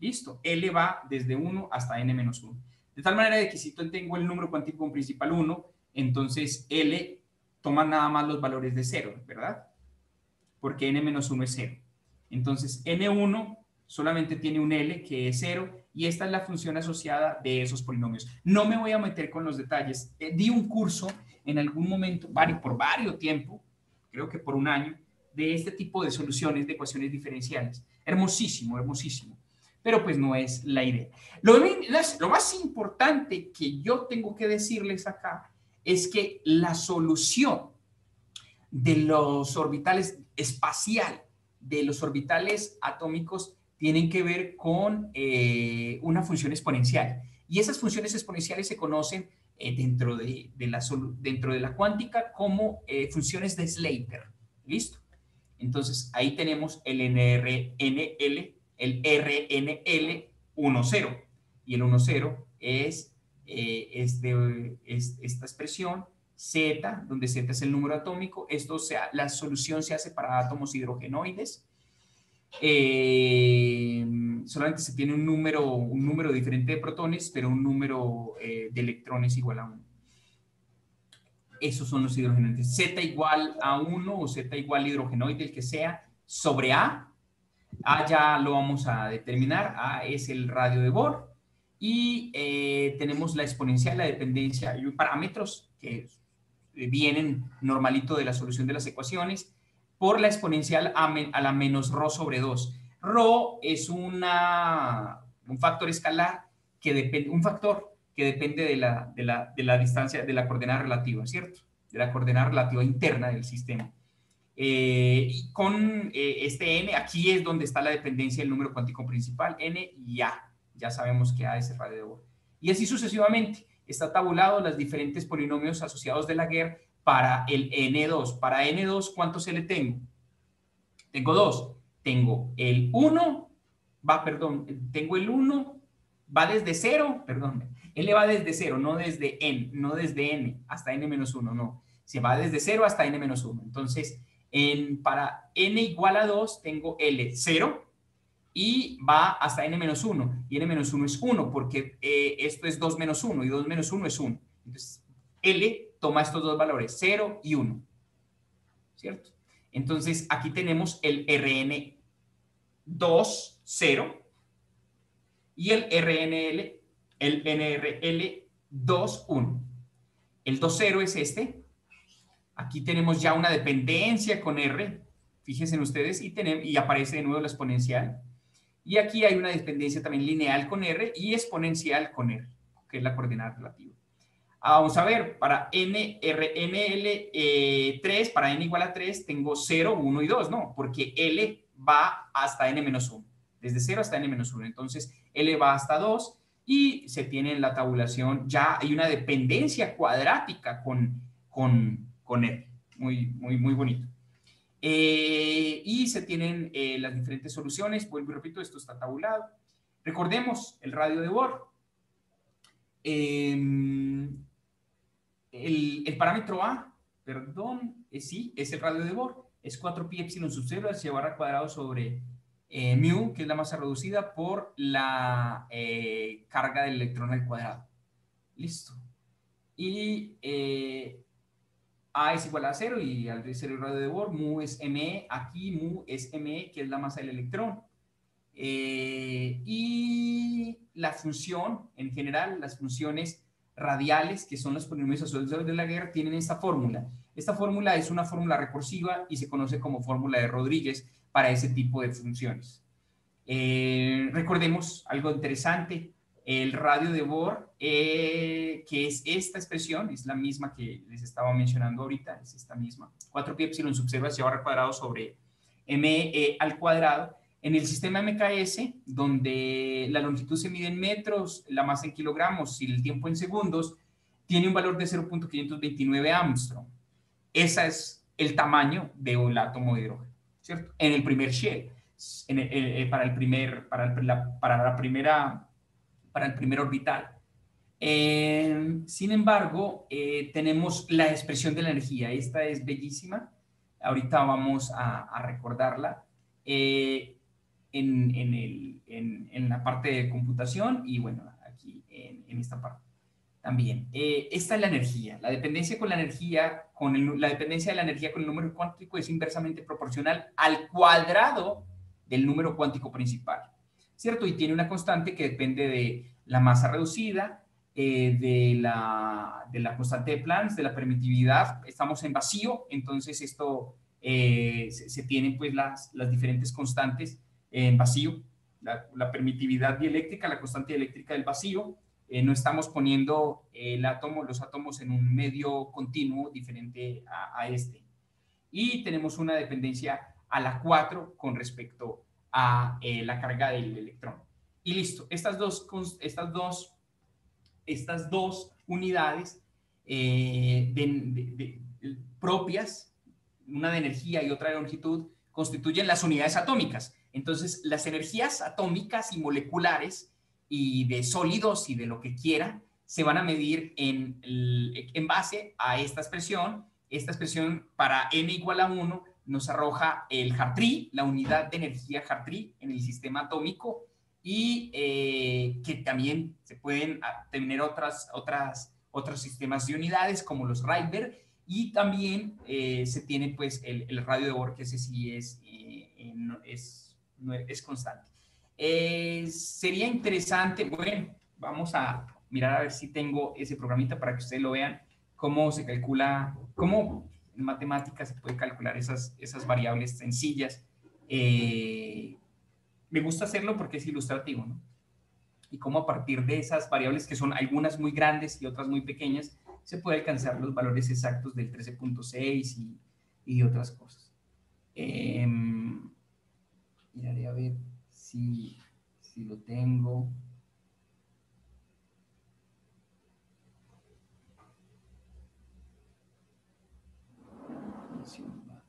[SPEAKER 1] ¿Listo? L va desde 1 hasta n-1. De tal manera que si tengo el número cuántico principal 1, entonces L toma nada más los valores de 0, ¿verdad? Porque n-1 es 0. Entonces, n1 solamente tiene un L que es 0 y esta es la función asociada de esos polinomios. No me voy a meter con los detalles. Eh, di un curso en algún momento, por varios tiempo, creo que por un año, de este tipo de soluciones de ecuaciones diferenciales. Hermosísimo, hermosísimo. Pero pues no es la idea. Lo, lo más importante que yo tengo que decirles acá es que la solución de los orbitales espacial, de los orbitales atómicos, tienen que ver con eh, una función exponencial. Y esas funciones exponenciales se conocen eh, dentro, de, la, dentro de la cuántica como eh, funciones de Slater. ¿Listo? Entonces, ahí tenemos el NRNL, el RNL 10 y el 10 es, eh, este, es esta expresión Z, donde Z es el número atómico. Esto sea, la solución se hace para átomos hidrogenoides. Eh, solamente se tiene un número, un número diferente de protones, pero un número eh, de electrones igual a 1. Esos son los hidrogenoides. Z igual a 1 o Z igual hidrogenoide, el que sea, sobre A. A ya lo vamos a determinar. A es el radio de Bohr. Y eh, tenemos la exponencial, la dependencia y parámetros que vienen normalito de la solución de las ecuaciones por la exponencial a, la menos rho sobre 2. Rho es un factor escalar que depende, un factor que depende de la, distancia, de la coordenada relativa, ¿cierto? De la coordenada relativa interna del sistema. Eh, con eh, este n, aquí es donde está la dependencia del número cuántico principal, n y a. Ya sabemos que a es el radio de Bohr. Y así sucesivamente. Está tabulado los diferentes polinomios asociados de Laguerre para el N2. Para N2, ¿cuántos L tengo? Tengo dos. Tengo el 1, va, perdón, tengo el 1, va desde 0, perdón, L va desde 0, no desde N, no desde N hasta N-1, no. Se va desde 0 hasta N-1. Entonces, en, para N igual a 2 tengo L 0 y va hasta N-1. Y N-1 es 1 porque eh, esto es 2 menos 1 y 2 menos 1 es 1. Entonces, L toma estos dos valores, 0 y 1. ¿Cierto? Entonces, aquí tenemos el RN2, 0, y el RNL, el NRL2, 1. El 2, 0 es este. Aquí tenemos ya una dependencia con R, fíjense ustedes, y, tenemos, y aparece de nuevo la exponencial. Y aquí hay una dependencia también lineal con R y exponencial con R, que es la coordenada relativa. Vamos a ver, para n, r, nl 3, eh, para n igual a 3, tengo 0, 1 y 2, ¿no? Porque L va hasta n-1, desde 0 hasta n-1. Entonces, L va hasta 2 y se tiene en la tabulación, ya hay una dependencia cuadrática con, con, con L. Muy, muy, muy bonito. Eh, y se tienen eh, las diferentes soluciones. Vuelvo y repito, esto está tabulado. Recordemos el radio de Bohr. Eh, el, parámetro A, perdón, es, sí, es el radio de Bohr, es 4 pi epsilon sub 0 al barra cuadrado sobre eh, mu, que es la masa reducida, por la eh, carga del electrón al cuadrado. Listo. Y eh, A es igual a 0 y al ser el radio de Bohr, mu es ME, aquí mu es ME, que es la masa del electrón. y la función, en general, las funciones radiales, que son los polinomios asociados de la guerra, tienen esta fórmula. Esta fórmula es una fórmula recursiva y se conoce como fórmula de Rodríguez para ese tipo de funciones. Eh, recordemos algo interesante, el radio de Bohr, eh, que es esta expresión, es la misma que les estaba mencionando ahorita, es esta misma, 4 pi epsilon sub 0 hacia barra cuadrado sobre me al cuadrado, en el sistema MKS, donde la longitud se mide en metros, la masa en kilogramos y el tiempo en segundos, tiene un valor de 0.529 Armstrong. Ese es el tamaño del átomo de hidrógeno, ¿cierto? En el primer shell, para, el primer, para, la, para la primera, para el primer orbital. Eh, sin embargo, eh, tenemos la expresión de la energía. Esta es bellísima. Ahorita vamos a, a recordarla. Eh, en, en, el, en, en, la parte de computación y bueno, aquí en, esta parte también. Eh, esta es la energía. La dependencia con la energía, con el, la dependencia de la energía con el número cuántico es inversamente proporcional al cuadrado del número cuántico principal, ¿cierto? Y tiene una constante que depende de la masa reducida, eh, de, la, de la constante de Planck, de la permitividad. Estamos en vacío, entonces esto eh, se, se, tienen pues las, las diferentes constantes en vacío, la, permitividad dieléctrica, la constante eléctrica del vacío. Eh, no estamos poniendo el átomo, los átomos en un medio continuo diferente a, este. Y tenemos una dependencia a la 4 con respecto a eh, la carga del electrón. Y listo, estas dos, estas dos, estas dos unidades eh, propias, una de energía y otra de longitud, constituyen las unidades atómicas. Entonces, las energías atómicas y moleculares y de sólidos y de lo que quiera, se van a medir en, en base a esta expresión. Esta expresión para n igual a 1 nos arroja el Hartree, la unidad de energía Hartree en el sistema atómico y eh, que también se pueden tener otras, otras, otros sistemas de unidades como los Rydberg y también eh, se tiene pues el, el radio de Bohr que ese sí es, eh, no- es, es- constante. Eh, sería interesante, bueno, vamos a mirar a ver si tengo ese programita para que ustedes lo vean, cómo se calcula, cómo en matemáticas se puede calcular esas, esas variables sencillas. Eh, me gusta hacerlo porque es ilustrativo. Y cómo a partir de esas variables, que son algunas muy grandes y otras muy pequeñas, se puede alcanzar los valores exactos del 13.6 y, y otras cosas. Em, miraré a ver si, si lo tengo. Función base.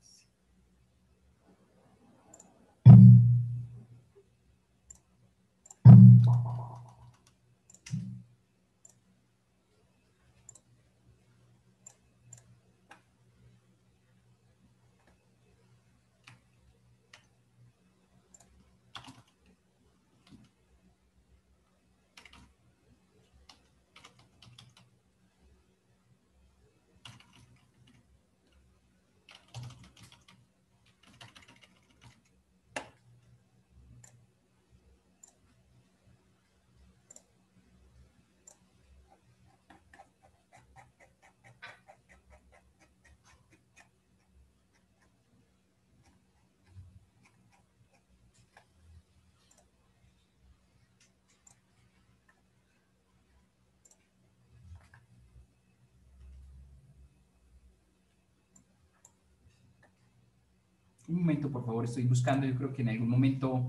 [SPEAKER 1] Un momento, por favor, estoy buscando. Yo creo que en algún momento,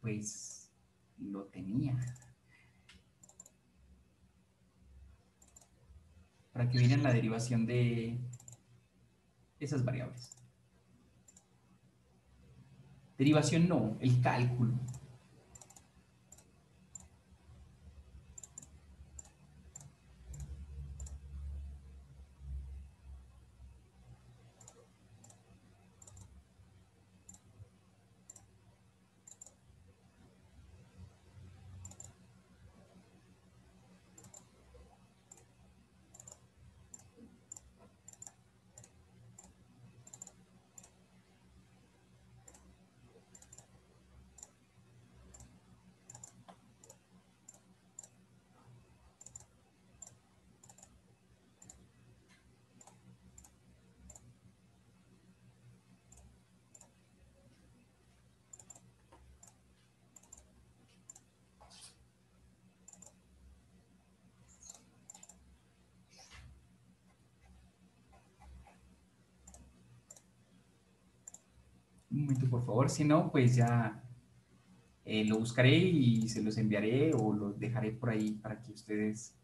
[SPEAKER 1] pues, lo tenía. Para que vean la derivación de esas variables. Derivación no, el cálculo. Un momento, por favor. Si no, pues ya eh, lo buscaré y se los enviaré o los dejaré por ahí para que ustedes,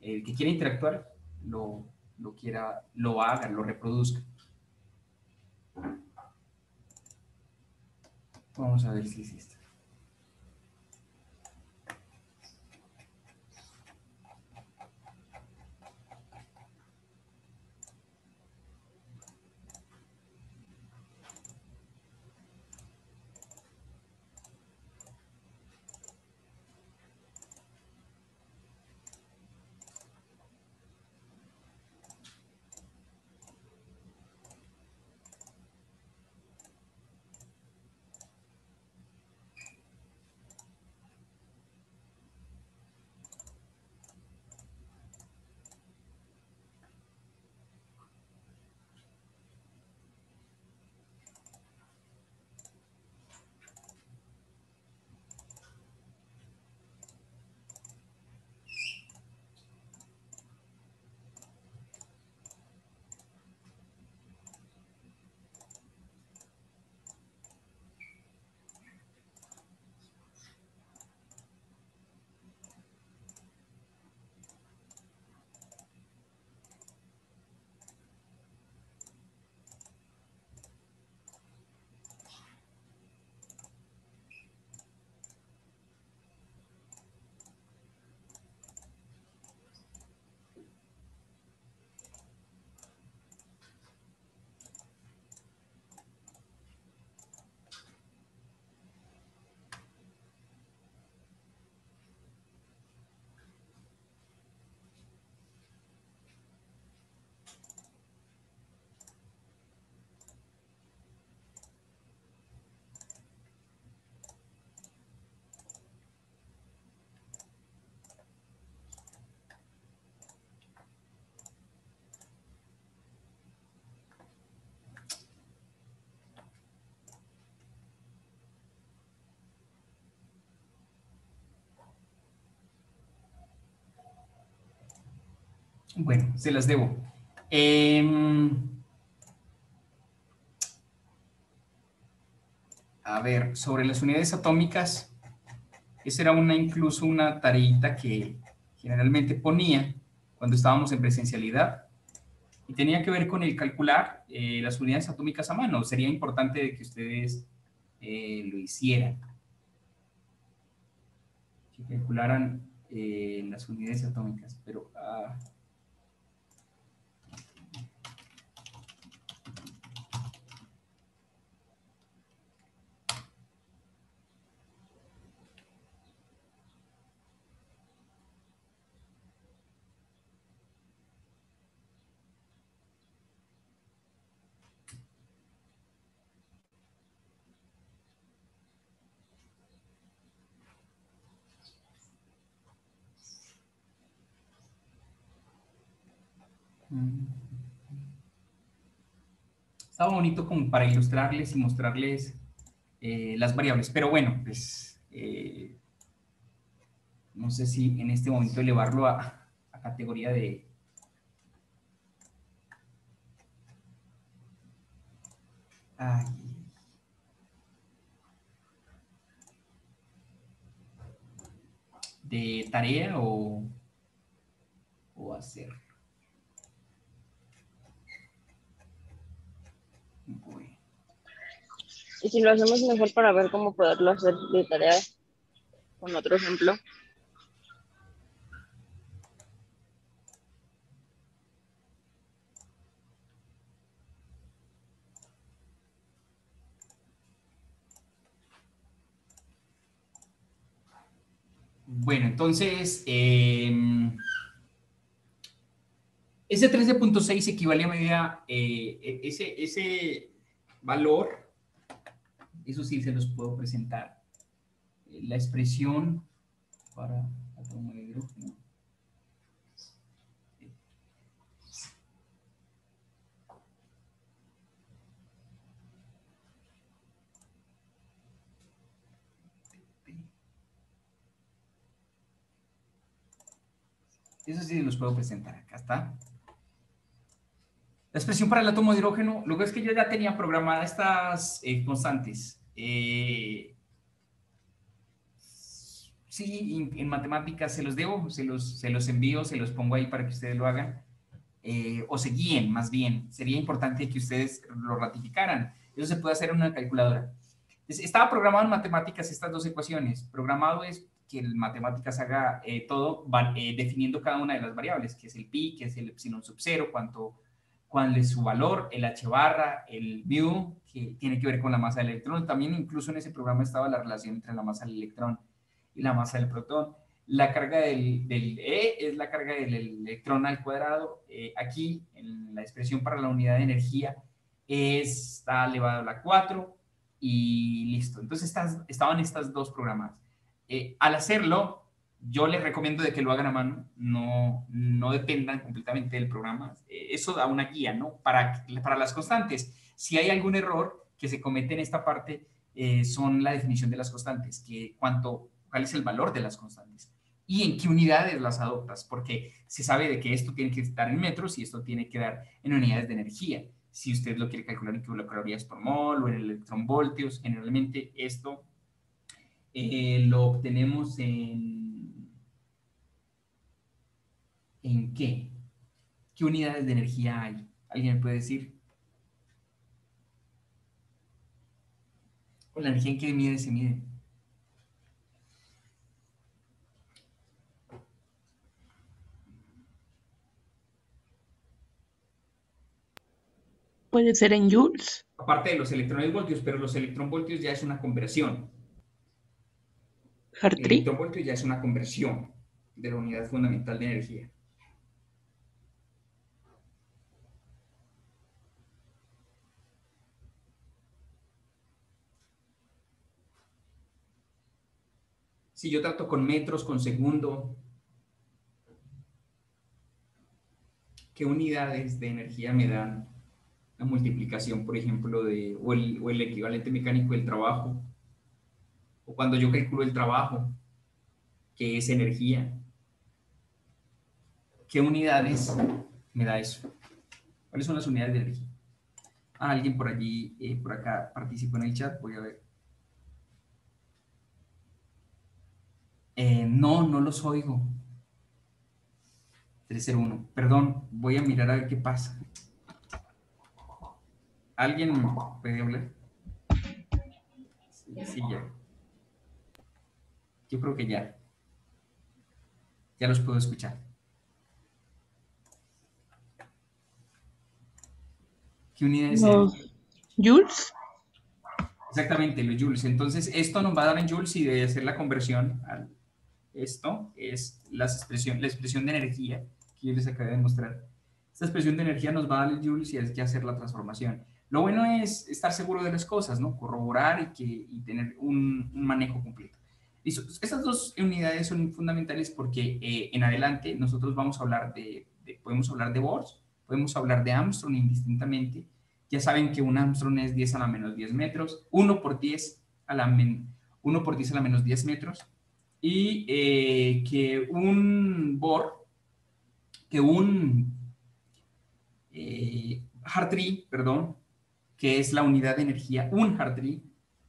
[SPEAKER 1] el que quiera interactuar, lo, lo quiera, lo haga, lo reproduzca. Vamos a ver si existe. Bueno, se las debo. Em, a ver, sobre las unidades atómicas, esa era una incluso una tareita que generalmente ponía cuando estábamos en presencialidad y tenía que ver con el calcular eh, las unidades atómicas a mano. Sería importante que ustedes eh, lo hicieran. Que calcularan eh, las unidades atómicas, pero... ah, Estaba bonito como para ilustrarles y mostrarles eh, las variables, pero bueno, pues eh, no sé si en este momento elevarlo a, categoría de... De tarea o, o hacer. Voy.
[SPEAKER 5] Y si lo hacemos mejor para ver cómo poderlo hacer de tarea con otro ejemplo.
[SPEAKER 1] Bueno, entonces, eh, ese 13.6 equivale a medida, eh, e- ese, ese valor, eso sí se los puedo presentar. Eh, La expresión para átomo de hidrógeno. Eso sí los puedo presentar. Acá está. La expresión para el átomo de hidrógeno, lo que es que yo ya tenía programadas estas eh, constantes. Eh, sí, en, matemáticas se los debo, se los, se los envío, se los pongo ahí para que ustedes lo hagan. eh, o se guíen más bien. Sería importante que ustedes lo ratificaran. Eso se puede hacer en una calculadora. Es- Estaba programado en matemáticas estas dos ecuaciones. Programado es que el matemáticas haga eh, todo eh, definiendo cada una de las variables, que es el pi, que es el epsilon sub cero, cuánto, cuál es su valor, el h barra, el mu, que tiene que ver con la masa del electrón. También incluso en ese programa estaba la relación entre la masa del electrón y la masa del protón. La carga del, del E es la carga del electrón al cuadrado. Eh, aquí, en la expresión para la unidad de energía, está elevado a la 4 y listo. Entonces estas, estaban estas dos programas. Eh, al hacerlo, yo les recomiendo de que lo hagan a mano, no, no dependan completamente del programa. Eh, eso da una guía, ¿no? Para, para las constantes. Si hay algún error que se comete en esta parte, eh, son la definición de las constantes, que cuánto, cuál es el valor de las constantes y en qué unidades las adoptas, porque se sabe de que esto tiene que estar en metros y esto tiene que dar en unidades de energía. Si usted lo quiere calcular en kilocalorías por mol o en electronvoltios, generalmente esto eh, lo obtenemos en... ¿En qué? ¿Qué unidades de energía hay? ¿Alguien me puede decir? ¿O la energía en qué mide se mide?
[SPEAKER 4] Puede ser en joules.
[SPEAKER 1] Aparte de los electronvoltios, pero los electronvoltios ya es una conversión. El
[SPEAKER 4] Hartree.
[SPEAKER 1] electronvoltio ya es una conversión de la unidad fundamental de energía. Si yo trato con metros, con segundo, ¿qué unidades de energía me dan la multiplicación, por ejemplo, de, o, el, o el equivalente mecánico del trabajo? O cuando yo calculo el trabajo, que es energía. ¿qué unidades me da eso? ¿Cuáles son las unidades de energía? Ah, alguien por allí, eh, por acá participó en el chat, voy a ver. Eh, no, no los oigo. 301. Perdón, voy a mirar a ver qué pasa. ¿Alguien puede hablar? Sí, sí, ya. Yo creo que ya. Ya los puedo escuchar. ¿Qué unidades?
[SPEAKER 4] Los joules.
[SPEAKER 1] Exactamente, los joules. Entonces, esto nos va a dar en joules y de hacer la conversión al esto es las expresión, la expresión de energía que yo les acabé de mostrar. Esta expresión de energía nos va a dar el joules y hay que hacer la transformación. Lo bueno es estar seguro de las cosas, ¿no? Corroborar y, que, y tener un, manejo completo. Listo. Estas dos unidades son fundamentales porque eh, en adelante nosotros vamos a hablar de, de, podemos hablar de Bohr, podemos hablar de Armstrong indistintamente. Ya saben que un Armstrong es 10 a la menos 10 metros, 1 por 10 a la, men, 1 por 10 a la menos 10 metros, y eh, que un Bohr, que un eh, Hartree, perdón, que es la unidad de energía, un Hartree,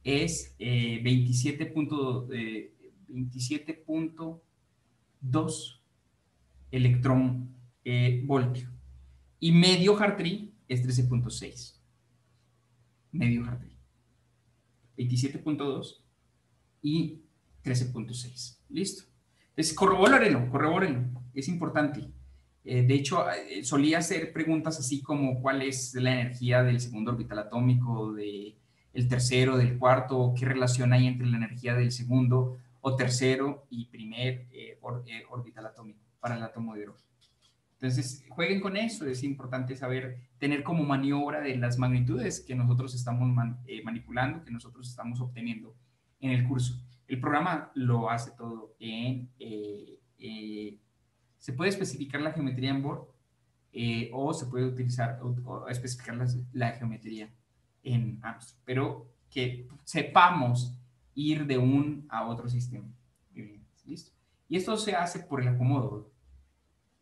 [SPEAKER 1] es eh, 27.2 eh, 27 electrón eh, voltio. Y medio Hartree es 13.6. Medio Hartree. 27.2 y 13.6. Listo. Entonces, corrobórenlo, corrobórenlo. Es importante. Eh, de hecho, eh, solía hacer preguntas así como cuál es la energía del segundo orbital atómico, de el tercero, del cuarto, qué relación hay entre la energía del segundo o tercero y primer eh, or, orbital atómico para el átomo de hidrógeno. Entonces, jueguen con eso, es importante saber tener como maniobra de las magnitudes que nosotros estamos man, manipulando, que nosotros estamos obteniendo en el curso. El programa lo hace todo en... se puede especificar la geometría en Bohr o se puede utilizar o, especificar la, geometría en Armstrong, pero que sepamos ir de un a otro sistema. Y esto se hace por el acomodo.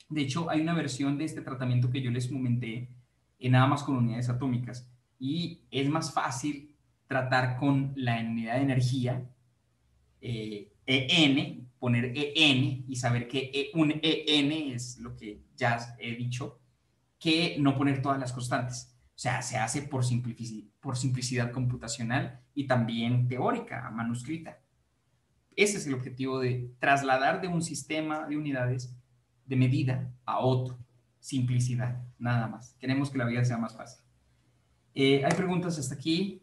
[SPEAKER 1] De hecho, hay una versión de este tratamiento que yo les comenté en nada más con unidades atómicas y es más fácil tratar con la unidad de energía eh, EN, poner EN y saber que e, un EN es lo que ya he dicho, que no poner todas las constantes. O sea, se hace por, simplicidad, por simplicidad computacional y también teórica, manuscrita. Ese es el objetivo de trasladar de un sistema de unidades de medida a otro. Simplicidad, nada más. Queremos que la vida sea más fácil. Eh, ¿Hay preguntas hasta aquí?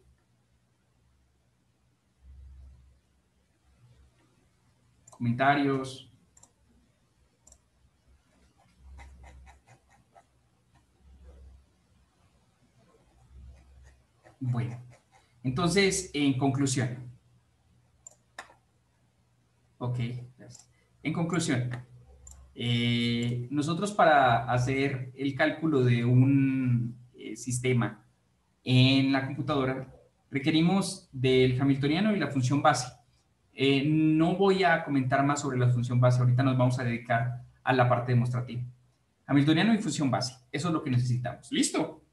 [SPEAKER 1] ¿Comentarios? Bueno, entonces, en conclusión. Ok, en conclusión, eh, nosotros para hacer el cálculo de un eh, sistema en la computadora requerimos del hamiltoniano y la función base. Eh, no voy a comentar más sobre la función base, ahorita nos vamos a dedicar a la parte demostrativa. Hamiltoniano y función base, eso es lo que necesitamos. ¿Listo?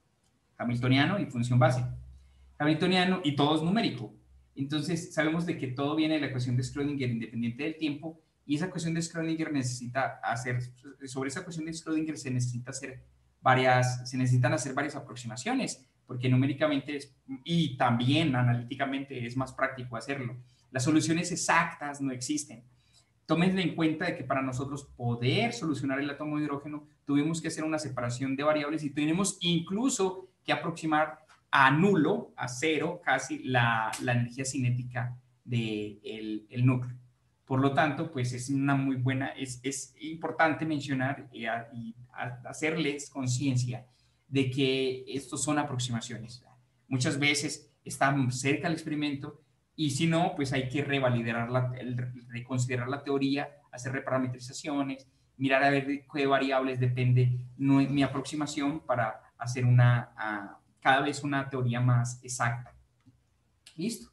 [SPEAKER 1] Hamiltoniano y función base. Hamiltoniano y todo es numérico. Entonces, sabemos de que todo viene de la ecuación de Schrödinger independiente del tiempo y esa ecuación de Schrödinger necesita hacer, sobre esa ecuación de Schrödinger se necesita hacer varias, se necesitan hacer varias aproximaciones, porque numéricamente y también analíticamente es más práctico hacerlo. Las soluciones exactas no existen. Tomen en cuenta de que para nosotros poder solucionar el átomo de hidrógeno tuvimos que hacer una separación de variables y tenemos incluso que aproximar a nulo, a cero, casi la, energía cinética del de el núcleo. Por lo tanto, pues es una muy buena, es, es importante mencionar y, hacerles conciencia de que estos son aproximaciones. Muchas veces están cerca del experimento y si no, pues hay que revalidar, la, el, reconsiderar la teoría, hacer reparametrizaciones, mirar a ver qué variables depende no, mi aproximación para hacer una, uh, cada vez una teoría más exacta. ¿Listo?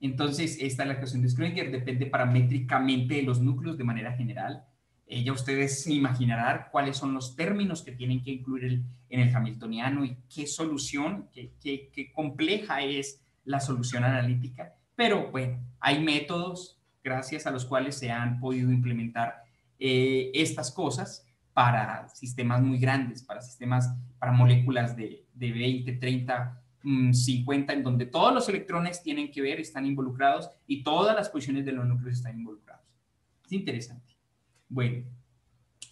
[SPEAKER 1] Entonces, esta es la ecuación de Schrödinger, depende paramétricamente de los núcleos de manera general. Eh, ya ustedes se imaginarán cuáles son los términos que tienen que incluir en el hamiltoniano y qué solución, qué, qué- qué compleja es la solución analítica. Pero bueno, hay métodos gracias a los cuales se han podido implementar eh, estas cosas para sistemas muy grandes, para sistemas, para moléculas de, de 20, 30, mm, 50, en donde todos los electrones tienen que ver, están involucrados y todas las posiciones de los núcleos están involucrados. Es interesante. Bueno,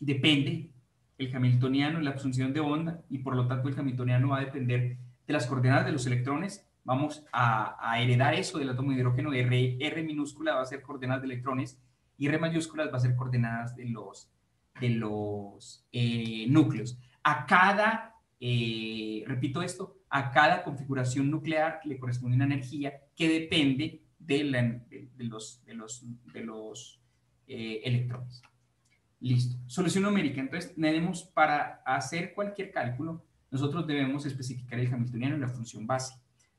[SPEAKER 1] depende el hamiltoniano, la función de onda, y por lo tanto el hamiltoniano va a depender de las coordenadas de los electrones. Vamos a, heredar eso del átomo de hidrógeno. R, R minúscula va a ser coordenadas de electrones y R mayúsculas va a ser coordenadas de los, de los eh, núcleos. A cada, eh, repito esto, a cada configuración nuclear le corresponde una energía que depende de, la- de los, de los, de los eh, electrones. Listo. Solución numérica. Entonces, tenemos para hacer cualquier cálculo, nosotros debemos especificar el hamiltoniano y la función base.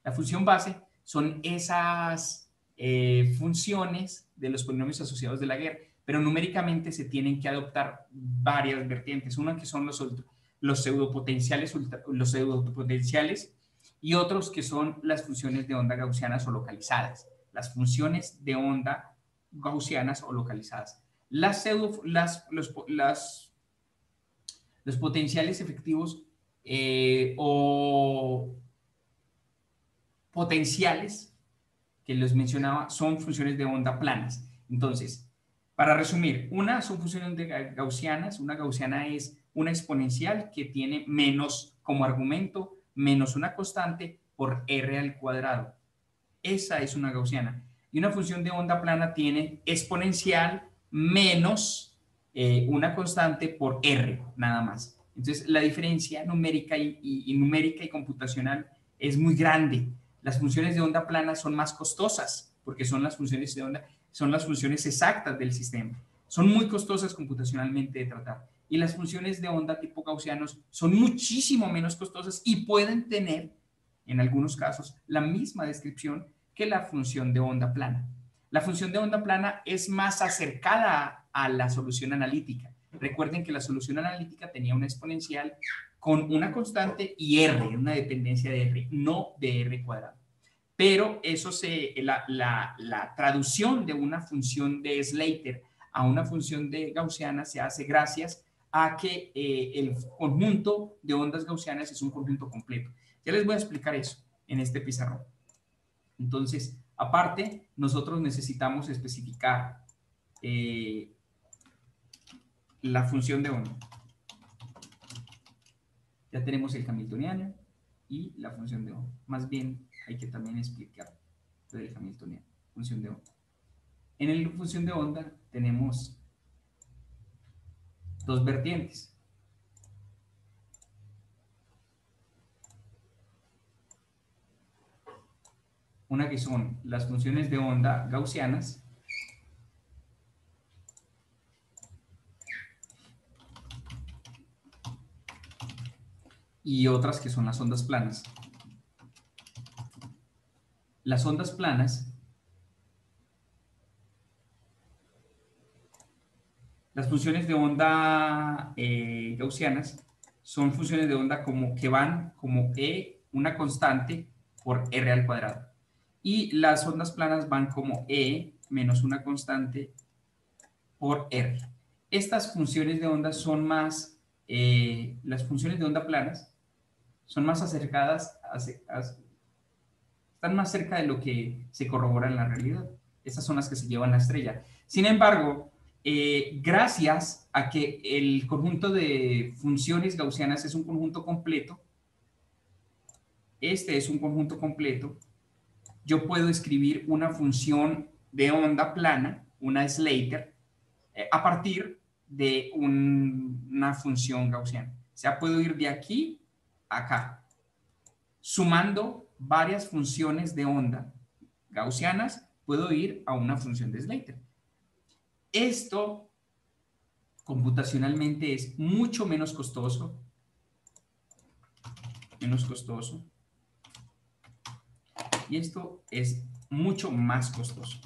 [SPEAKER 1] La función base son esas eh, funciones de los polinomios asociados de la guerra, pero numéricamente se tienen que adoptar varias vertientes. Una que son los, los pseudopotenciales, los pseudopotenciales y otros que son las funciones de onda gaussianas o localizadas. Las funciones de onda gaussianas o localizadas. Las pseudo, las, los, las, los potenciales efectivos eh, o potenciales que les mencionaba son funciones de onda planas. Entonces, para resumir, una son funciones de ga- gaussianas. Una gaussiana es una exponencial que tiene menos como argumento, menos una constante por r al cuadrado. Esa es una gaussiana. Y una función de onda plana tiene exponencial menos eh, una constante por r, nada más. Entonces, la diferencia numérica y numérica y computacional es muy grande. Las funciones de onda plana son más costosas porque son las funciones de onda, son las funciones exactas del sistema. Son muy costosas computacionalmente de tratar. Y las funciones de onda tipo gaussianos son muchísimo menos costosas y pueden tener, en algunos casos, la misma descripción que la función de onda plana. La función de onda plana es más acercada a la solución analítica. Recuerden que la solución analítica tenía una exponencial con una constante y r, una dependencia de r, no de r cuadrado. Pero eso se, la, la, traducción de una función de Slater a una función de gaussiana se hace gracias a que eh, el conjunto de ondas gaussianas es un conjunto completo. Ya les voy a explicar eso en este pizarrón. Entonces, aparte, nosotros necesitamos especificar eh, la función de onda. Ya tenemos el hamiltoniano y la función de onda. Más bien, hay que también explicar lo del hamiltoniano, función de onda. En la función de onda tenemos dos vertientes. Una que son las funciones de onda gaussianas y otras que son las ondas planas. Las ondas planas, las funciones de onda eh, gaussianas son funciones de onda como que van como E, una constante, por R al cuadrado. Y las ondas planas van como E menos una constante por R. Estas funciones de onda son más, eh, las funciones de onda planas son más acercadas, a, están más cerca de lo que se corrobora en la realidad. Estas son las que se llevan la estrella. Sin embargo, eh, gracias a que el conjunto de funciones gaussianas es un conjunto completo, este es un conjunto completo, yo puedo escribir una función de onda plana, una Slater, eh, a partir de un, una función gaussiana. O sea, puedo ir de aquí a acá, sumando varias funciones de onda gaussianas, puedo ir a una función de Slater. Esto computacionalmente es mucho menos costoso, menos costoso, y esto es mucho más costoso.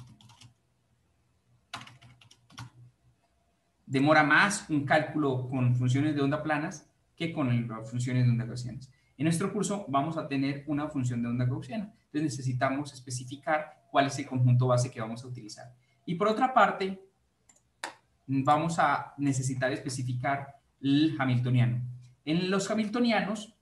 [SPEAKER 1] demora más un cálculo con funciones de onda planas que con funciones de onda gaussianas. En nuestro curso vamos a tener una función de onda gaussiana, entonces necesitamos especificar cuál es el conjunto base que vamos a utilizar. Y por otra parte, vamos a necesitar especificar el hamiltoniano. En los hamiltonianos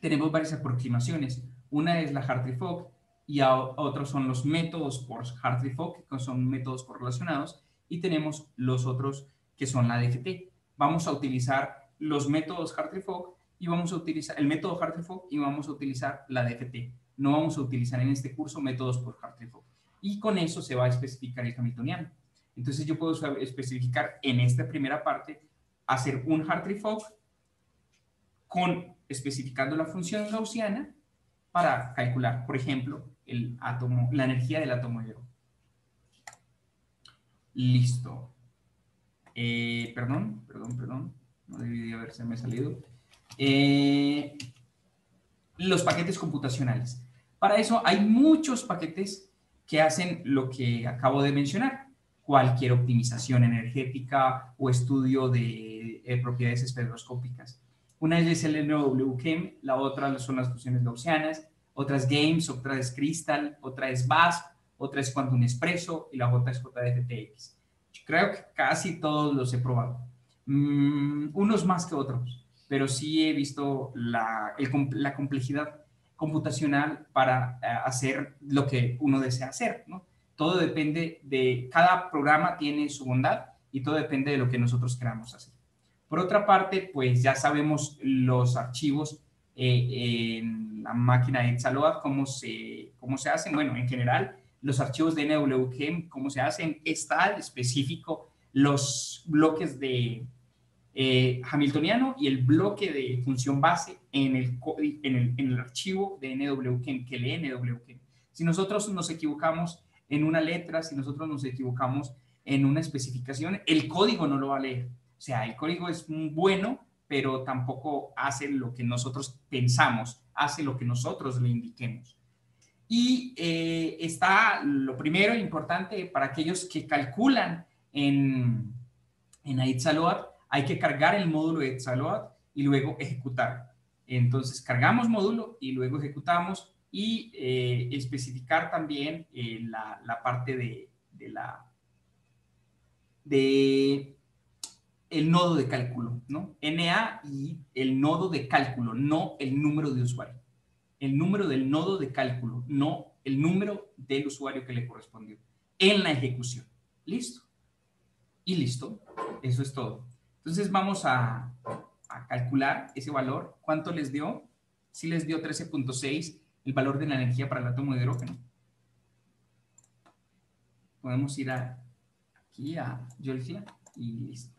[SPEAKER 1] tenemos varias aproximaciones. Una es la Hartree-Fock y otros son los métodos por Hartree-Fock, que son métodos correlacionados, y tenemos los otros que son la DFT. Vamos a utilizar los métodos Hartree-Fock y vamos a utilizar el método Hartree-Fock y vamos a utilizar la DFT. No vamos a utilizar en este curso métodos por Hartree-Fock. Y con eso se va a especificar el hamiltoniano. Entonces yo puedo especificar en esta primera parte, hacer un Hartree-Fock con especificando la función gaussiana para calcular, por ejemplo, el átomo, la energía del átomo de Listo. Eh, perdón, perdón, perdón. No debí haberse me salido. Eh, los paquetes computacionales. Para eso hay muchos paquetes que hacen lo que acabo de mencionar. Cualquier optimización energética o estudio de eh, propiedades espectroscópicas. Una es el NWChem, la otra son las funciones gaussianas, otra es GAMES, otra es Crystal, otra es BASP, otra es Quantum Expresso y la otra es JDFTX. Creo que casi todos los he probado. Mm, unos más que otros, pero sí he visto la, la complejidad computacional para eh, hacer lo que uno desea hacer. Todo depende de, cada programa tiene su bondad y todo depende de lo que nosotros queramos hacer. Por otra parte, pues ya sabemos los archivos eh, en la máquina de Exaload, cómo se, cómo se hacen. Bueno, en general, los archivos de NWGEM, cómo se hacen. Está específico los bloques de eh, Hamiltoniano y el bloque de función base en el, en el, en el archivo de NWGEM, que lee NWGEM. Si nosotros nos equivocamos en una letra, si nosotros nos equivocamos en una especificación, el código no lo va a leer o sea, el código es bueno, pero tampoco hace lo que nosotros pensamos, hace lo que nosotros le indiquemos. Y eh, está lo primero importante para aquellos que calculan en, en Aitzaloat, hay que cargar el módulo de Aitzaloat y luego ejecutar. Entonces, cargamos módulo y luego ejecutamos y eh, especificar también eh, la, parte de, de la de el nodo de cálculo, ¿no? NA y el nodo de cálculo, no el número de usuario. El número del nodo de cálculo, no el número del usuario que le correspondió en la ejecución. ¿Listo? Y listo. Eso es todo. Entonces vamos a, calcular ese valor. ¿Cuánto les dio? Si les dio 13.6 el valor de la energía para el átomo de hidrógeno. Podemos ir a, aquí a Geología y listo.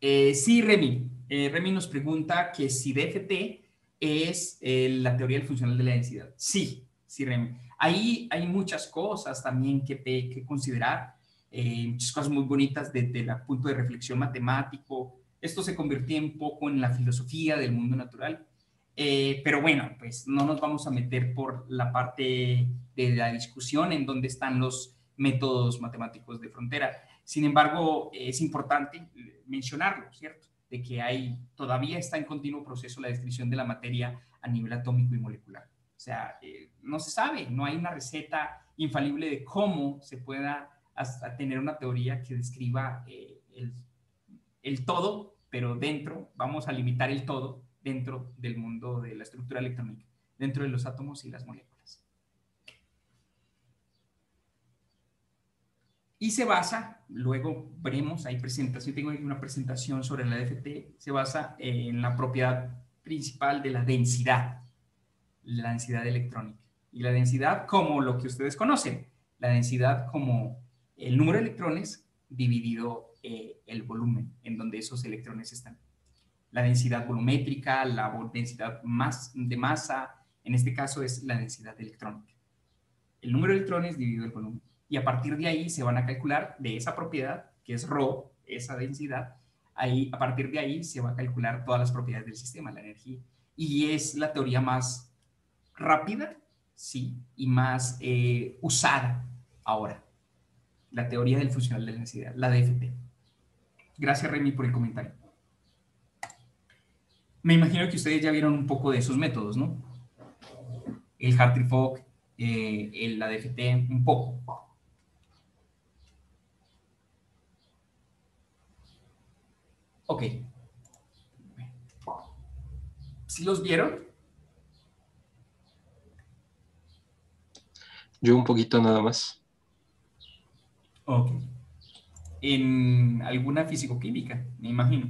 [SPEAKER 1] Eh, sí, Remy. Eh, Remy nos pregunta que si DFT es eh, la teoría del funcional de la densidad. Sí, sí, Remy. Ahí hay muchas cosas también que, que considerar, muchas cosas muy bonitas desde el punto de reflexión matemático. Esto se convirtió un poco en la filosofía del mundo natural. pero bueno, pues no nos vamos a meter por la parte de la discusión en donde están los métodos matemáticos de frontera. Sin embargo, es importante mencionarlo, ¿cierto? De que hay, todavía está en continuo proceso la descripción de la materia a nivel atómico y molecular. O sea, eh, no se sabe, no hay una receta infalible de cómo se pueda hasta tener una teoría que describa eh, el, el todo, pero dentro, vamos a limitar el todo dentro del mundo de la estructura electrónica, dentro de los átomos y las moléculas. Y se basa, luego veremos, hay presentación, tengo aquí una presentación sobre la DFT, se basa en la propiedad principal de la densidad, la densidad electrónica. Y la densidad como lo que ustedes conocen, la densidad como el número de electrones dividido eh, el volumen en donde esos electrones están. La densidad volumétrica, la densidad más de masa, en este caso es la densidad electrónica. El número de electrones dividido el volumen y a partir de ahí se van a calcular de esa propiedad, que es ρ, esa densidad, ahí, a partir de ahí se va a calcular todas las propiedades del sistema, la energía. Y es la teoría más rápida, sí, y más eh, usada ahora. La teoría del funcional de la densidad, la DFT. Gracias, Remy, por el comentario. Me imagino que ustedes ya vieron un poco de esos métodos, ¿no? El Hartree-Fock, eh, el, la DFT, un poco. Ok. ¿Sí los vieron?
[SPEAKER 3] Yo un poquito nada más.
[SPEAKER 1] Ok. En alguna fisicoquímica, me imagino.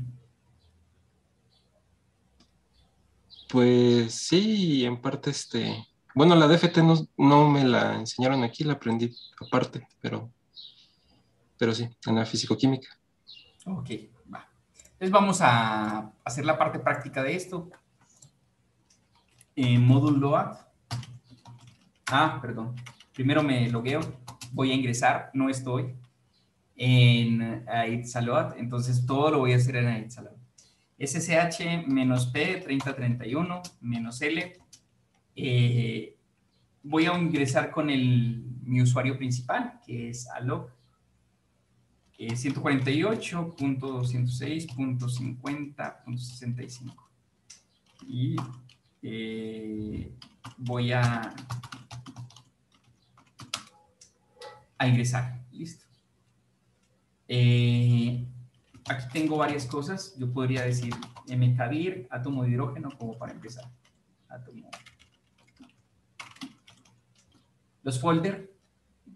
[SPEAKER 3] Pues sí, en parte este. Bueno, la DFT no, no me la enseñaron aquí, la aprendí aparte, pero, pero sí, en la fisicoquímica.
[SPEAKER 1] Ok, va. Entonces vamos a hacer la parte práctica de esto. En módulo A. Ah, perdón. Primero me logueo. Voy a ingresar. No estoy en Ait Salot. Entonces todo lo voy a hacer en Ait Salot. SSH menos P 3031 menos L. Eh, voy a ingresar con el, mi usuario principal, que es alog. Eh, 148.206.50.65. Y eh, voy a, a ingresar. Listo. Eh, aquí tengo varias cosas. Yo podría decir mkdir, átomo de hidrógeno, como para empezar. Átomo. Los folder,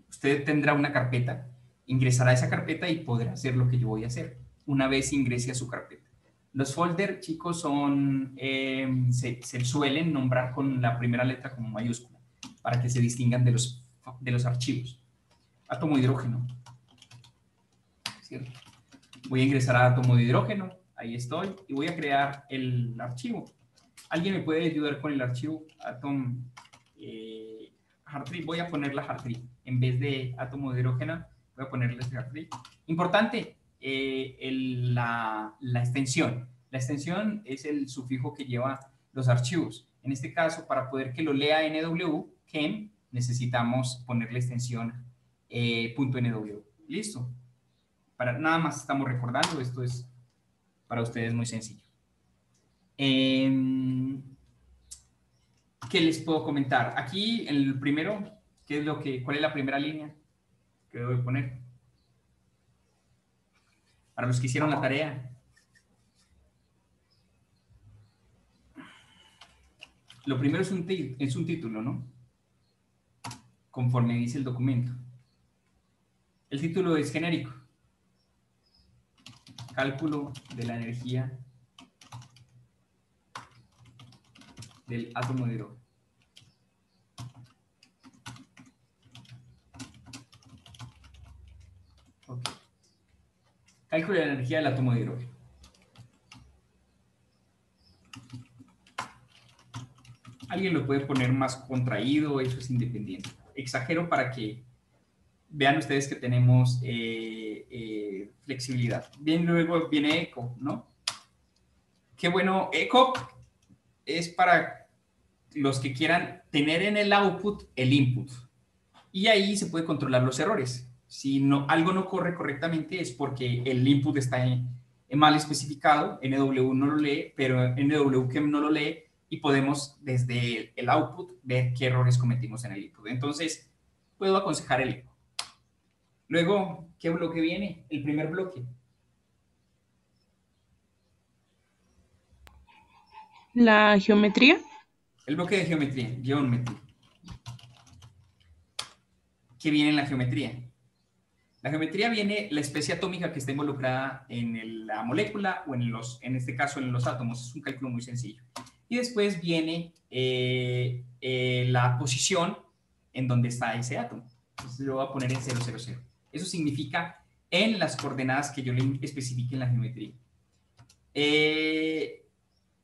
[SPEAKER 1] usted tendrá una carpeta, ingresará a esa carpeta y podrá hacer lo que yo voy a hacer una vez ingrese a su carpeta. Los folder, chicos, son, eh, se, se, suelen nombrar con la primera letra como mayúscula para que se distingan de los, de los archivos. Átomo de hidrógeno. Voy a ingresar a átomo de hidrógeno, ahí estoy, y voy a crear el archivo. ¿Alguien me puede ayudar con el archivo? Atom, eh, Hartree, voy a poner la Hartree. En vez de átomo de hidrógeno, voy a ponerle este Hartree. Importante, eh, la, extensión. La extensión es el sufijo que lleva los archivos. En este caso, para poder que lo lea NW, KEM, necesitamos poner la extensión eh, .nw. Listo. Para, nada más estamos recordando, esto es para ustedes muy sencillo. Eh, ¿Qué les puedo comentar? Aquí, el primero, ¿qué es lo que, ¿cuál es la primera línea que debo poner? Para los que hicieron la tarea. Lo primero es un, es un título, ¿no? Conforme dice el documento. El título es genérico. Cálculo de la energía del átomo de hidrógeno. Cálculo de la energía del átomo de hidrógeno. Alguien lo puede poner más contraído, eso es independiente. Exagero para que vean ustedes que tenemos eh, eh, flexibilidad. Bien, luego viene eco, ¿no? Qué bueno, eco es para los que quieran tener en el output el input. Y ahí se puede controlar los errores. Si no, algo no corre correctamente es porque el input está en, en mal especificado, NW no lo lee, pero NWChem no lo lee y podemos desde el output ver qué errores cometimos en el input. Entonces, puedo aconsejar el eco. Luego, ¿qué bloque viene? El primer bloque.
[SPEAKER 4] La geometría.
[SPEAKER 1] El bloque de geometría, geometría. ¿Qué viene en la geometría? La geometría viene la especie atómica que está involucrada en la molécula o en, los, en este caso en los átomos. Es un cálculo muy sencillo. Y después viene eh, eh, la posición en donde está ese átomo. Entonces lo voy a poner en 000. Eso significa en las coordenadas que yo le especifique en la geometría. Eh,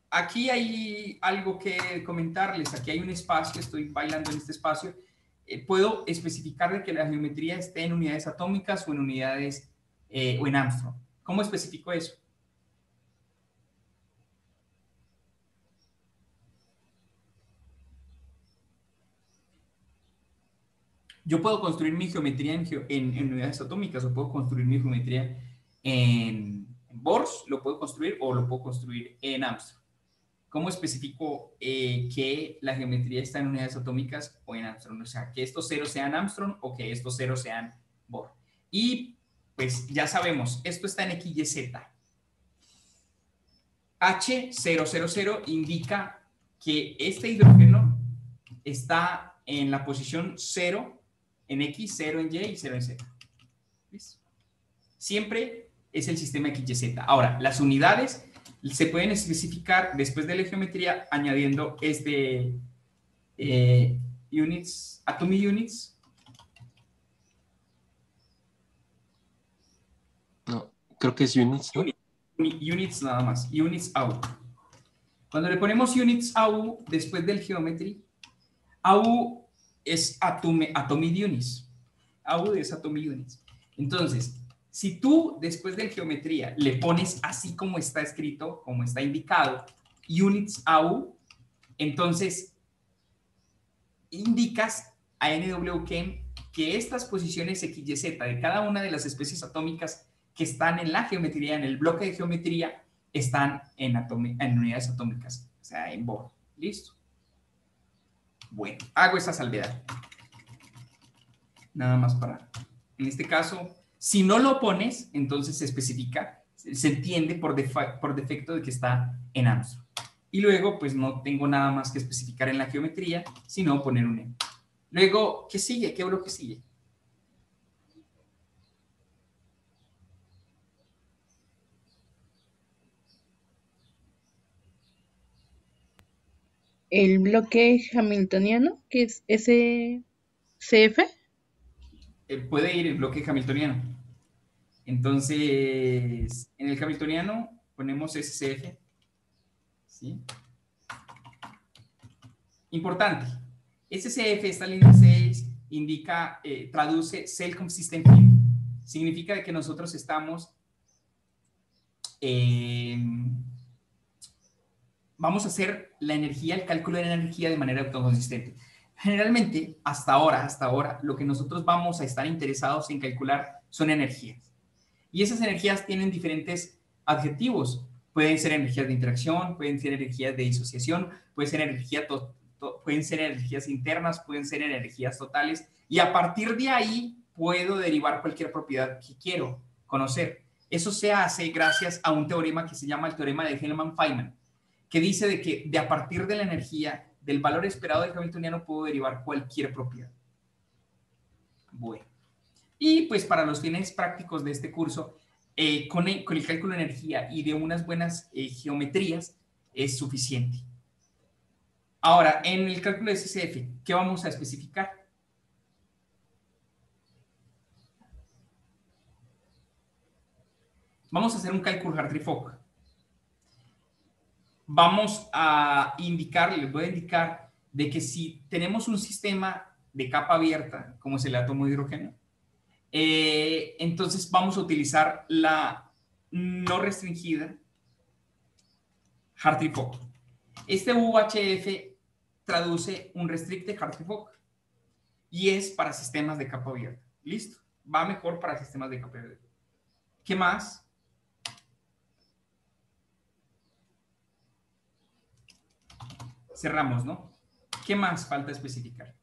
[SPEAKER 1] aquí hay algo que comentarles. Aquí hay un espacio, estoy bailando en este espacio. Eh, puedo especificar de que la geometría esté en unidades atómicas o en unidades eh, o en Armstrong. ¿Cómo especifico eso? Yo puedo construir mi geometría en, en- unidades atómicas o puedo construir mi geometría en, Bors, lo puedo construir o lo puedo construir en Armstrong. ¿Cómo especifico eh, que la geometría está en unidades atómicas o en Armstrong? O sea, que estos ceros sean Armstrong o que estos ceros sean Bohr. Y pues ya sabemos, esto está en X, Y, Z. H000 indica que este hidrógeno está en la posición 0 en X, 0 en Y y 0 en Z. Siempre es el sistema XYZ. Ahora, las unidades se pueden especificar después de la geometría añadiendo este eh, units, atomic units.
[SPEAKER 3] No, creo que es units.
[SPEAKER 1] units nada más, units AU. Cuando le ponemos units AU después del geometry, AU es atome, atomic units. AU es units. Entonces, si tú después del geometría le pones así como está escrito, como está indicado, units AU, entonces indicas a NWChem que estas posiciones XYZ de cada una de las especies atómicas que están en la geometría, en el bloque de geometría, están en, atomi- en unidades atómicas, o sea, en Bohr. ¿Listo? Bueno, hago esa salvedad. Nada más para... En este caso, si no lo pones, entonces se especifica, se entiende por, defecto de que está en Armstrong. Y luego, pues no tengo nada más que especificar en la geometría, sino poner un M. Luego, ¿qué sigue? ¿Qué bloque sigue?
[SPEAKER 4] El bloque hamiltoniano, que es SCF.
[SPEAKER 1] eh, puede ir el bloque hamiltoniano. Entonces, en el hamiltoniano ponemos SCF. ¿Sí? Importante. SCF, esta línea 6, indica, eh, traduce Cell Consistent Field. Significa que nosotros estamos vamos a hacer la energía, el cálculo de la energía de manera autoconsistente. Generalmente, hasta ahora, hasta ahora, lo que nosotros vamos a estar interesados en calcular son energías. Y esas energías tienen diferentes adjetivos. Pueden ser energías de interacción, pueden ser energías de disociación, pueden ser, energía pueden ser energías internas, pueden ser energías totales. Y a partir de ahí puedo derivar cualquier propiedad que quiero conocer. Eso se hace gracias a un teorema que se llama el teorema de Hellman-Feynman, que dice de que de a partir de la energía, del valor esperado del Hamiltoniano, puedo derivar cualquier propiedad. Bueno. Y pues para los fines prácticos de este curso, eh, con, el, cálculo de energía y de unas buenas eh, geometrías es suficiente. Ahora, en el cálculo de SCF, ¿qué vamos a especificar? Vamos a hacer un cálculo Hartree-Fock. Vamos a indicar, les voy a indicar de que si tenemos un sistema de capa abierta, como es el átomo de hidrógeno, eh, entonces vamos a utilizar la no restringida Hartree-Fock. Este UHF traduce un restricted Hartree-Fock y es para sistemas de capa abierta. Listo. Va mejor para sistemas de capa abierta. ¿Qué más? Cerramos, ¿no? ¿Qué más falta especificar?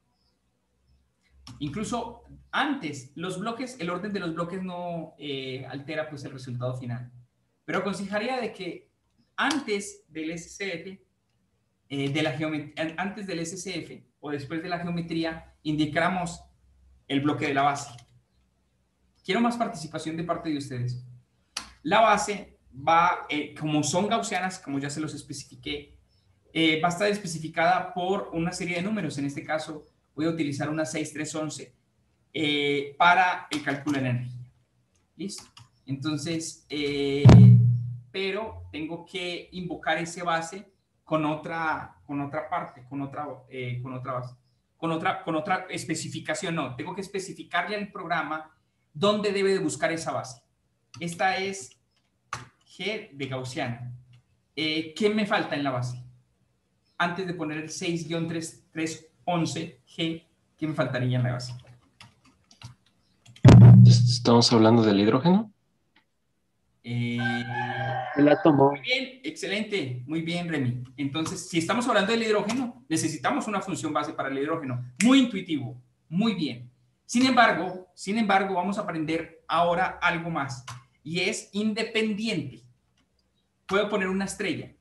[SPEAKER 1] Incluso antes, los bloques, el orden de los bloques no eh, altera pues el resultado final. Pero aconsejaría de que antes del SCF, eh, antes del SCF o después de la geometría, indicáramos el bloque de la base. Quiero más participación de parte de ustedes. La base va, eh, como son gaussianas, como ya se los especifiqué, eh, va a estar especificada por una serie de números. En este caso, voy a utilizar una 6311 eh, para el cálculo de energía. ¿Listo? Entonces, eh, pero tengo que invocar ese base con otra, con otra parte, con otra, eh, con otra base, con otra, con otra especificación. No, tengo que especificarle al programa dónde debe de buscar esa base. Esta es G de Gaussiana. Eh, ¿Qué me falta en la base? Antes de poner el 6-3311G, ¿qué me faltaría en la base?
[SPEAKER 3] Estamos hablando del hidrógeno.
[SPEAKER 1] Eh,
[SPEAKER 2] El átomo.
[SPEAKER 1] Muy bien, excelente, muy bien, Remy. Entonces, si estamos hablando del hidrógeno, necesitamos una función base para el hidrógeno. Muy intuitivo, muy bien. Sin embargo, sin embargo, vamos a aprender ahora algo más y es independiente. Puedo poner una estrella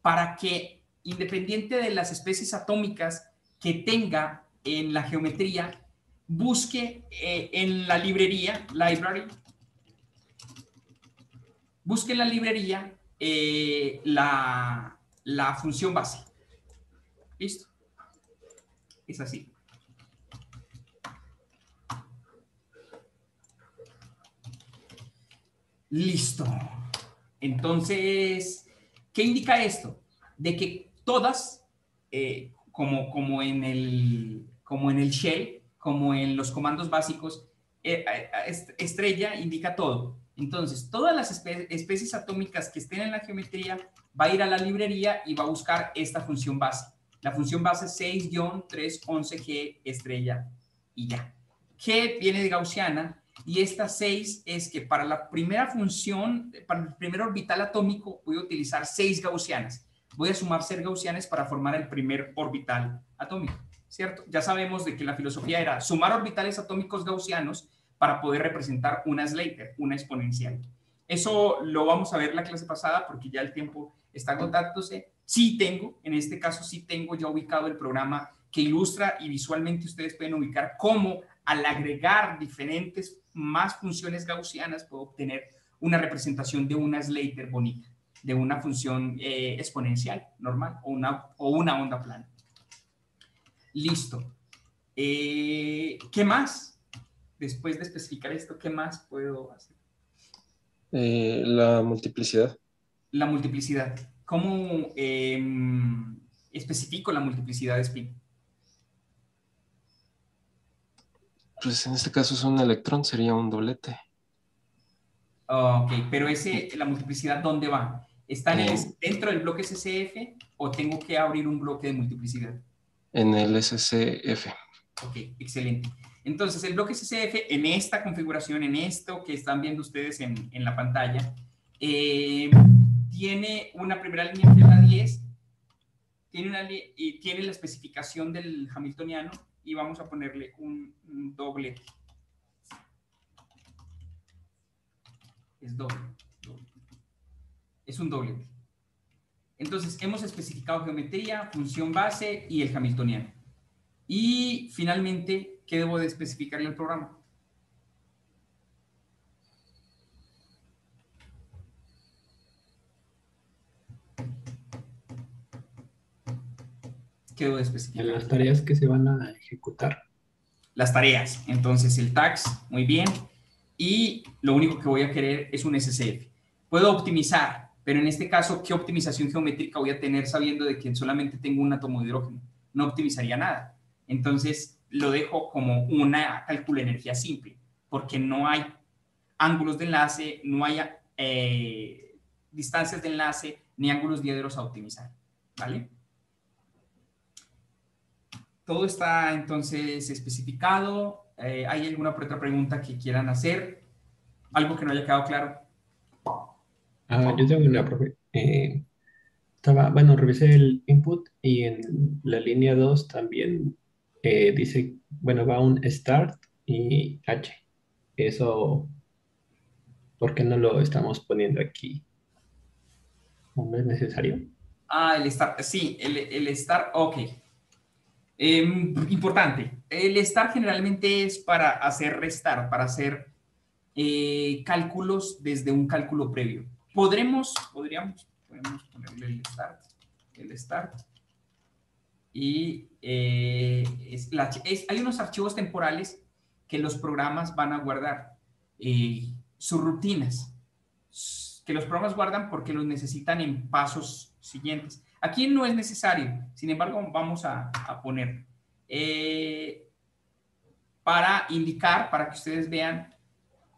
[SPEAKER 1] para que, independiente de las especies atómicas que tenga en la geometría, busque eh, en la librería, library, busque en la librería eh, la, la función base. ¿Listo? Es así. Listo. Entonces, ¿qué indica esto? De que todas, eh, como, como, en el, como en el shell, como en los comandos básicos, eh, eh, est- estrella indica todo. Entonces, todas las espe- especies atómicas que estén en la geometría va a ir a la librería y va a buscar esta función base. La función base 6-311G estrella y ya. G viene de gaussiana y esta 6 es que para la primera función, para el primer orbital atómico, voy a utilizar 6 gaussianas. Voy a sumar 6 gaussianas para formar el primer orbital atómico, ¿cierto? Ya sabemos de que la filosofía era sumar orbitales atómicos gaussianos para poder representar una Slater, una exponencial. Eso lo vamos a ver la clase pasada porque ya el tiempo está agotándose. Sí tengo, en este caso sí tengo ya ubicado el programa que ilustra y visualmente ustedes pueden ubicar cómo al agregar diferentes más funciones gaussianas puedo obtener una representación de una Slater bonita, de una función eh, exponencial normal o una, o una onda plana. Listo. Eh, ¿Qué más? Después de especificar esto, ¿qué más puedo hacer?
[SPEAKER 3] Eh, la multiplicidad.
[SPEAKER 1] La multiplicidad. ¿Cómo em, especifico la multiplicidad de spin?
[SPEAKER 3] Pues en este caso es un electrón, sería un doblete.
[SPEAKER 1] Ok, pero ese, la multiplicidad, ¿dónde va? ¿Está en el-
[SPEAKER 3] Eh.
[SPEAKER 1] dentro del bloque SCF o tengo que abrir un bloque de multiplicidad?
[SPEAKER 3] En el SCF.
[SPEAKER 1] Ok, excelente. Entonces, el bloque SCF en esta configuración, en esto que están viendo ustedes en, en la pantalla, eh, tiene una primera línea que es la 10, tiene, una, y tiene la especificación del hamiltoniano y vamos a ponerle un, un doblete. Es doble, doble. Es un doblete. Entonces, hemos especificado geometría, función base y el hamiltoniano. Y finalmente, ¿qué debo de especificarle al programa? ¿Qué debo de especificar?
[SPEAKER 6] las tareas que se van a ejecutar.
[SPEAKER 1] Las tareas. Entonces, el tax, muy bien. Y lo único que voy a querer es un SCF. Puedo optimizar, pero en este caso, ¿qué optimización geométrica voy a tener sabiendo de que solamente tengo un átomo de hidrógeno? No optimizaría nada. Entonces, lo dejo como una cálculo de energía simple, porque no hay ángulos de enlace, no hay eh, distancias de enlace, ni ángulos diederos a optimizar. ¿Vale? Todo está entonces especificado. Eh, ¿Hay alguna otra pregunta que quieran hacer? ¿Algo que no haya quedado claro?
[SPEAKER 6] Ah, yo tengo una, profe. Eh, estaba, bueno, revisé el input y en la línea 2 también eh, dice, bueno, va un start y H. Eso, ¿por qué no lo estamos poniendo aquí? ¿No es necesario?
[SPEAKER 1] Ah, el start. Sí, el, el start. Ok. Em, importante. El start generalmente es para hacer restar, para hacer eh, cálculos desde un cálculo previo. Podremos, podríamos, podemos ponerle el start. El start. Y eh, hay unos archivos temporales que los programas van a guardar. eh, sus rutinas que los programas guardan porque los necesitan en pasos siguientes. Aquí no es necesario, sin embargo, vamos a, a poner eh, para indicar, para que ustedes vean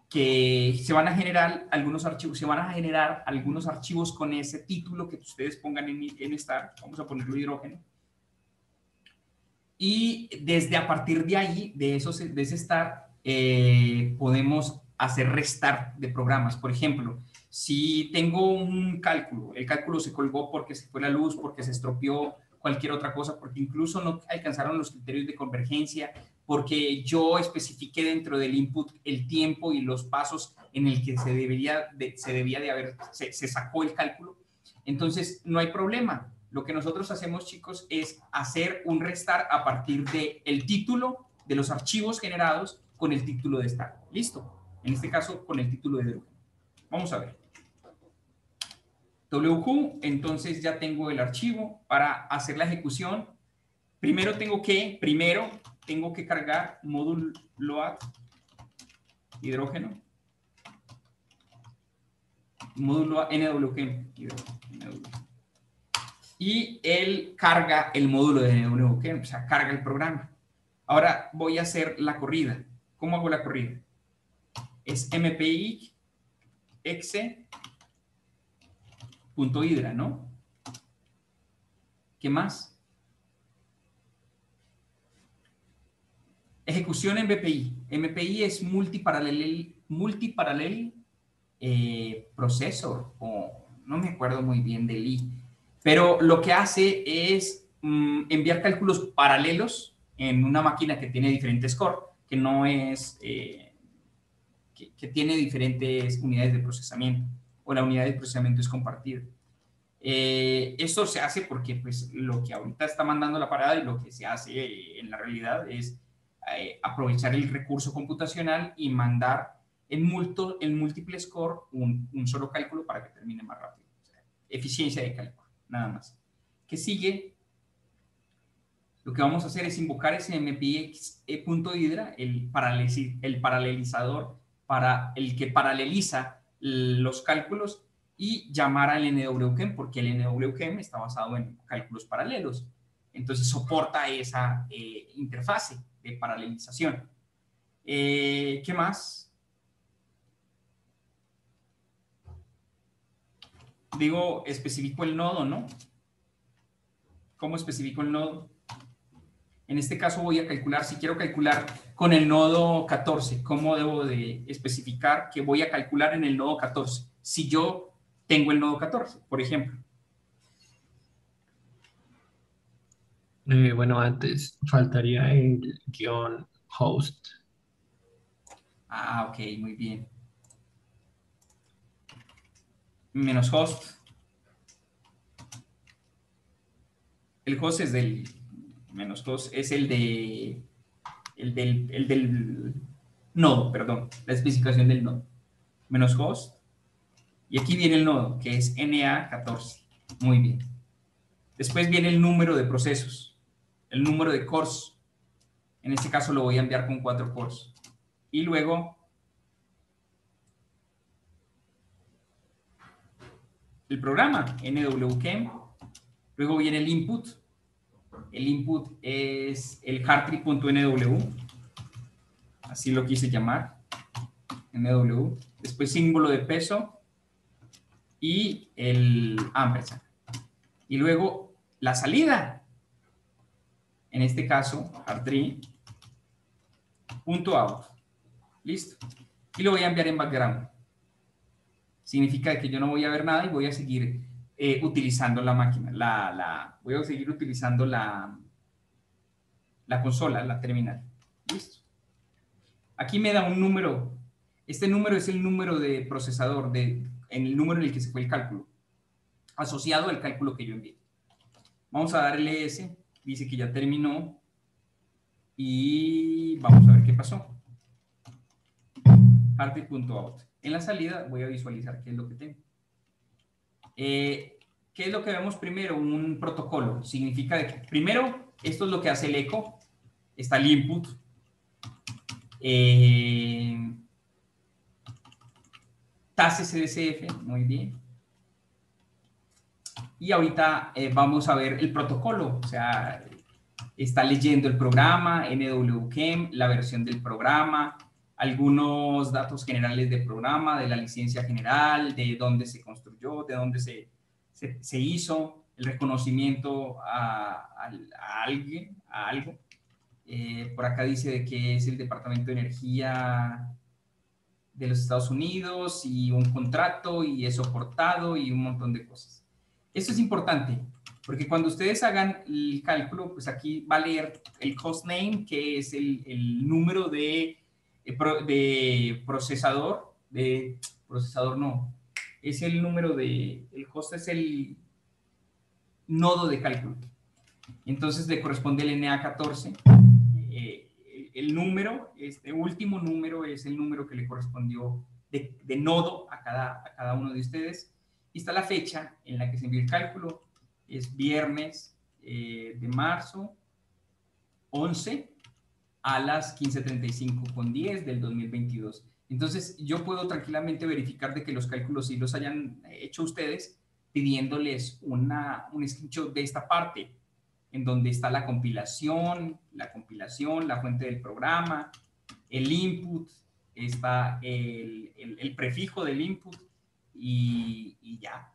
[SPEAKER 1] que se van a generar algunos archivos, se van a generar algunos archivos con ese título que ustedes pongan en, en Start, vamos a ponerlo hidrógeno. Y desde a partir de ahí, de, esos, de ese Start, eh, podemos hacer restar de programas. Por ejemplo, si tengo un cálculo, el cálculo se colgó porque se fue la luz, porque se estropeó cualquier otra cosa, porque incluso no alcanzaron los criterios de convergencia, porque yo especifiqué dentro del input el tiempo y los pasos en el que se debería de, se debía de haber, se, sacó el cálculo. Entonces, no hay problema. Lo que nosotros hacemos, chicos, es hacer un restar a partir del el título de los archivos generados con el título de estar. ¿Listo? En este caso, con el título de hidrógeno. Vamos a ver. WQ, entonces ya tengo el archivo para hacer la ejecución. Primero tengo que, primero tengo que cargar módulo load hidrógeno. Módulo hidrógeno. Y él carga el módulo de NWG, o sea, carga el programa. Ahora voy a hacer la corrida. ¿Cómo hago la corrida? Es MPI exe punto hidra, ¿no? ¿Qué más? Ejecución MPI. MPI es multiparalel, multiparalel eh, processor, o no me acuerdo muy bien del I, pero lo que hace es mm, enviar cálculos paralelos en una máquina que tiene diferentes core, que no es, eh, que, que, tiene diferentes unidades de procesamiento, o la unidad de procesamiento es compartida. Eh, esto se hace porque pues lo que ahorita está mandando la parada y lo que se hace en la realidad es eh, aprovechar el recurso computacional y mandar en, multo, en múltiples score un, un, solo cálculo para que termine más rápido. O sea, eficiencia de cálculo, nada más. ¿Qué sigue? Lo que vamos a hacer es invocar ese mpx.hydra, el, el paralelizador para el que paraleliza los cálculos y llamar al NWChem porque el NWChem está basado en cálculos paralelos. Entonces soporta esa eh, interfase paralelización. Eh, ¿Qué más? Digo, especifico el nodo, ¿no? ¿Cómo especifico el nodo? En este caso voy a calcular, si quiero calcular con el nodo 14, ¿cómo debo de especificar que voy a calcular en el nodo 14? Si yo tengo el nodo 14, por ejemplo.
[SPEAKER 6] Eh, bueno, antes faltaría el guion host.
[SPEAKER 1] Ah, ok, muy bien. Menos host. El host es del menos host es el de el del, el del nodo, perdón, la especificación del nodo. Menos host. Y aquí viene el nodo, que es NA14. Muy bien. Después viene el número de procesos el número de cores. En este caso lo voy a enviar con cuatro cores. Y luego el programa NWKM. Luego viene el input. El input es el hartree.nw. Así lo quise llamar. NW. Después símbolo de peso y el ampersand. Y luego la salida en este caso, out. Listo. Y lo voy a enviar en background. Significa que yo no voy a ver nada y voy a seguir eh, utilizando la máquina. La, voy a seguir utilizando la, la consola, la terminal. Listo. Aquí me da un número. Este número es el número de procesador, de, en el número en el que se fue el cálculo, asociado al cálculo que yo envié. Vamos a darle ese dice que ya terminó y vamos a ver qué pasó. Heartbeat.out. En la salida voy a visualizar qué es lo que tengo. Eh, ¿Qué es lo que vemos primero? Un protocolo. Significa que primero, esto es lo que hace el eco. Está el input. Eh, TAS SDCF, muy bien. Y ahorita eh, vamos a ver el protocolo, o sea, está leyendo el programa, NWChem, la versión del programa, algunos datos generales del programa, de la licencia general, de dónde se construyó, de dónde se, se, hizo, el reconocimiento a, a, alguien, a algo. Eh, por acá dice de que es el Departamento de Energía de los Estados Unidos y un contrato y es soportado y un montón de cosas. Esto es importante porque cuando ustedes hagan el cálculo, pues aquí va a leer el host name, que es el, el número de, eh, de procesador, de procesador no, es el número de, el host es el nodo de cálculo. Entonces le corresponde el NA14. Eh, el número, este último número es el número que le correspondió de, de nodo a cada, a cada uno de ustedes. Y está la fecha en la que se envió el cálculo. Es viernes eh, de marzo 11 a las 15.35 con 10 del 2022. Entonces, yo puedo tranquilamente verificar de que los cálculos sí los hayan hecho ustedes pidiéndoles una, un screenshot de esta parte, en donde está la compilación, la compilación, la fuente del programa, el input, está el, el, prefijo del input y, ya.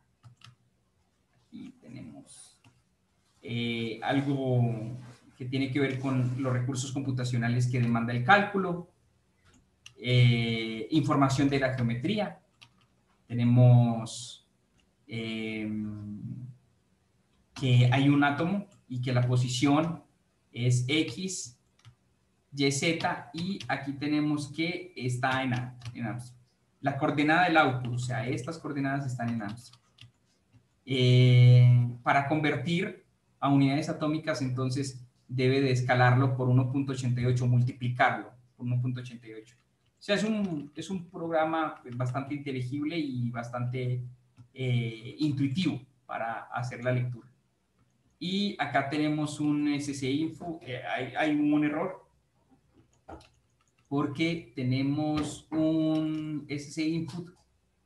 [SPEAKER 1] Aquí tenemos eh, algo que tiene que ver con los recursos computacionales que demanda el cálculo, eh, información de la geometría, tenemos eh, que hay un átomo y que la posición es X, Y, Z y aquí tenemos que está en, en La coordenada del output, o sea, estas coordenadas están en Armstrong. Eh, para convertir a unidades atómicas, entonces debe de escalarlo por 1.88, multiplicarlo por 1.88. O sea, es un, es un programa pues, bastante inteligible y bastante eh, intuitivo para hacer la lectura. Y acá tenemos un SC Info, eh, hay, hay, un error, porque tenemos un SC Input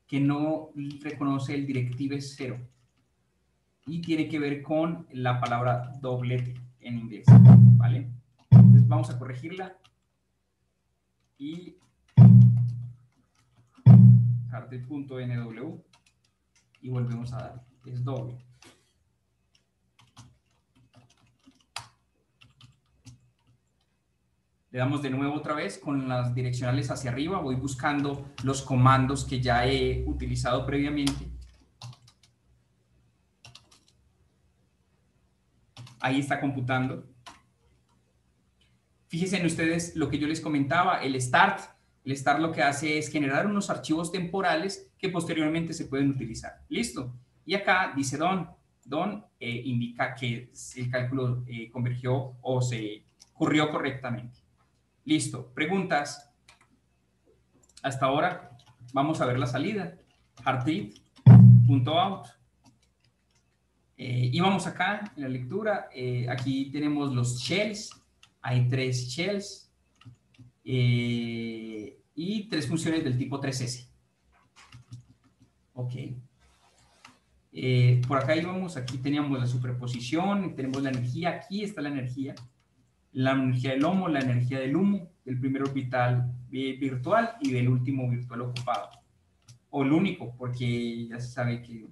[SPEAKER 1] que no reconoce el directive 0 y tiene que ver con la palabra doblete en inglés, ¿vale? Entonces vamos a corregirla y cartel.nw y volvemos a dar. Es doble. Le damos de nuevo otra vez con las direccionales hacia arriba. Voy buscando los comandos que ya he utilizado previamente. Ahí está computando. Fíjense en ustedes lo que yo les comentaba, el start el start lo que hace es generar unos archivos temporales que posteriormente se pueden utilizar. Listo. Y acá dice don. Don eh, indica que el cálculo eh, convergió o se corrió correctamente. Listo. Preguntas. Hasta ahora vamos a ver la salida. Heartbeat.out. Eh, y vamos acá en la lectura. aquí tenemos los shells. Hay tres shells eh, y tres funciones del tipo 3S. Ok. Eh, por acá íbamos, aquí teníamos la superposición, tenemos la energía, aquí está la energía, la energía del homo, la energía del humo, del primer orbital virtual y del último virtual ocupado. O el único, porque ya se sabe que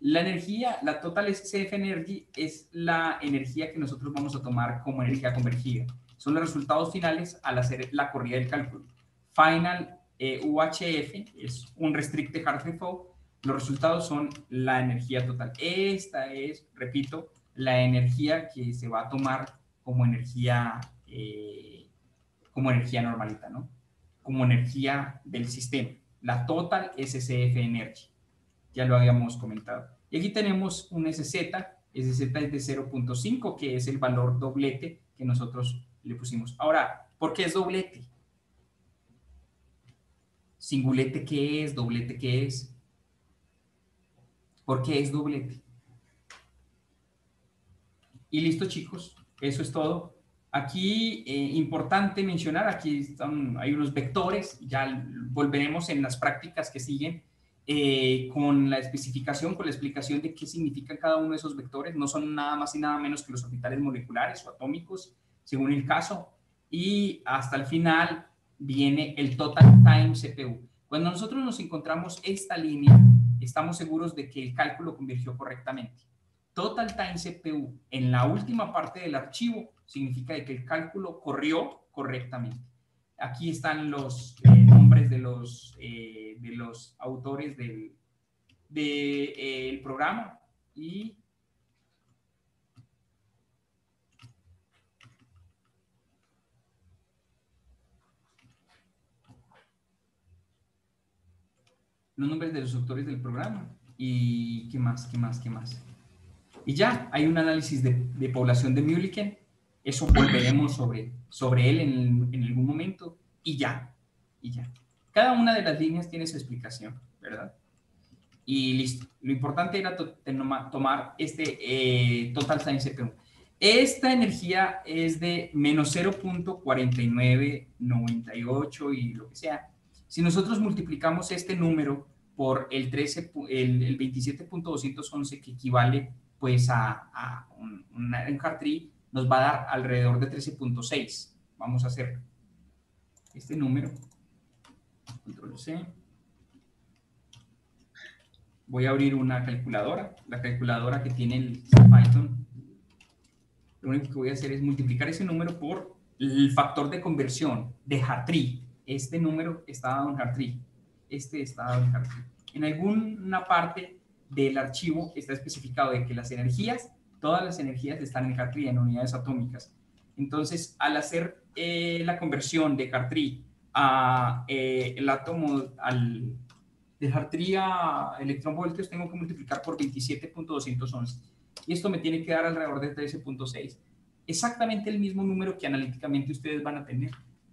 [SPEAKER 1] la energía, la total SCF Energy es la energía que nosotros vamos a tomar como energía convergida son los resultados finales al hacer la corrida del cálculo. Final eh, UHF es un restricted hard Los resultados son la energía total. Esta es, repito, la energía que se va a tomar como energía, eh, como energía normalita, ¿no? Como energía del sistema. La total SCF Energy. Ya lo habíamos comentado. Y aquí tenemos un SZ. SZ es de 0.5, que es el valor doblete que nosotros le pusimos. Ahora, ¿por qué es doblete? Singulete, ¿qué es? Doblete, ¿qué es? ¿Por qué es doblete? Y listo, chicos. Eso es todo. Aquí, eh, importante mencionar, aquí están, hay unos vectores, ya volveremos en las prácticas que siguen eh, con la especificación, con la explicación de qué significan cada uno de esos vectores. No son nada más y nada menos que los orbitales moleculares o atómicos según el caso. Y hasta el final viene el total time CPU. Cuando nosotros nos encontramos esta línea, estamos seguros de que el cálculo convirtió correctamente. Total time CPU en la última parte del archivo significa de que el cálculo corrió correctamente. Aquí están los eh, nombres de los, eh, de los autores del de, eh, programa y los nombres de los autores del programa. ¿Y qué más? ¿Qué más? ¿Qué más? Y ya, hay un análisis de, de población de Mulliken. Eso volveremos sobre, sobre él en, en, algún momento. Y ya, y ya. Cada una de las líneas tiene su explicación, ¿verdad? Y listo. Lo importante era to tomar este eh, Total Science CPU. Esta energía es de menos 0.4998 y lo que sea. Si nosotros multiplicamos este número por el, 13, el, el 27.211, que equivale pues a, un, un nos va a dar alrededor de 13.6. Vamos a hacer este número. Control C. Voy a abrir una calculadora, la calculadora que tiene el Python. Lo único que voy a hacer es multiplicar ese número por el factor de conversión de Hartree. Este número está dado en Hartree. Este está dado en Hartree. En alguna parte del archivo está especificado de que las energías, todas las energías están en Hartree, en unidades atómicas. Entonces, al hacer eh, la conversión de Hartree a eh, átomo, al de Hartree a electronvoltios, tengo que multiplicar por 27.211. Y esto me tiene que dar alrededor de 13.6. Exactamente el mismo número que analíticamente ustedes van a tener.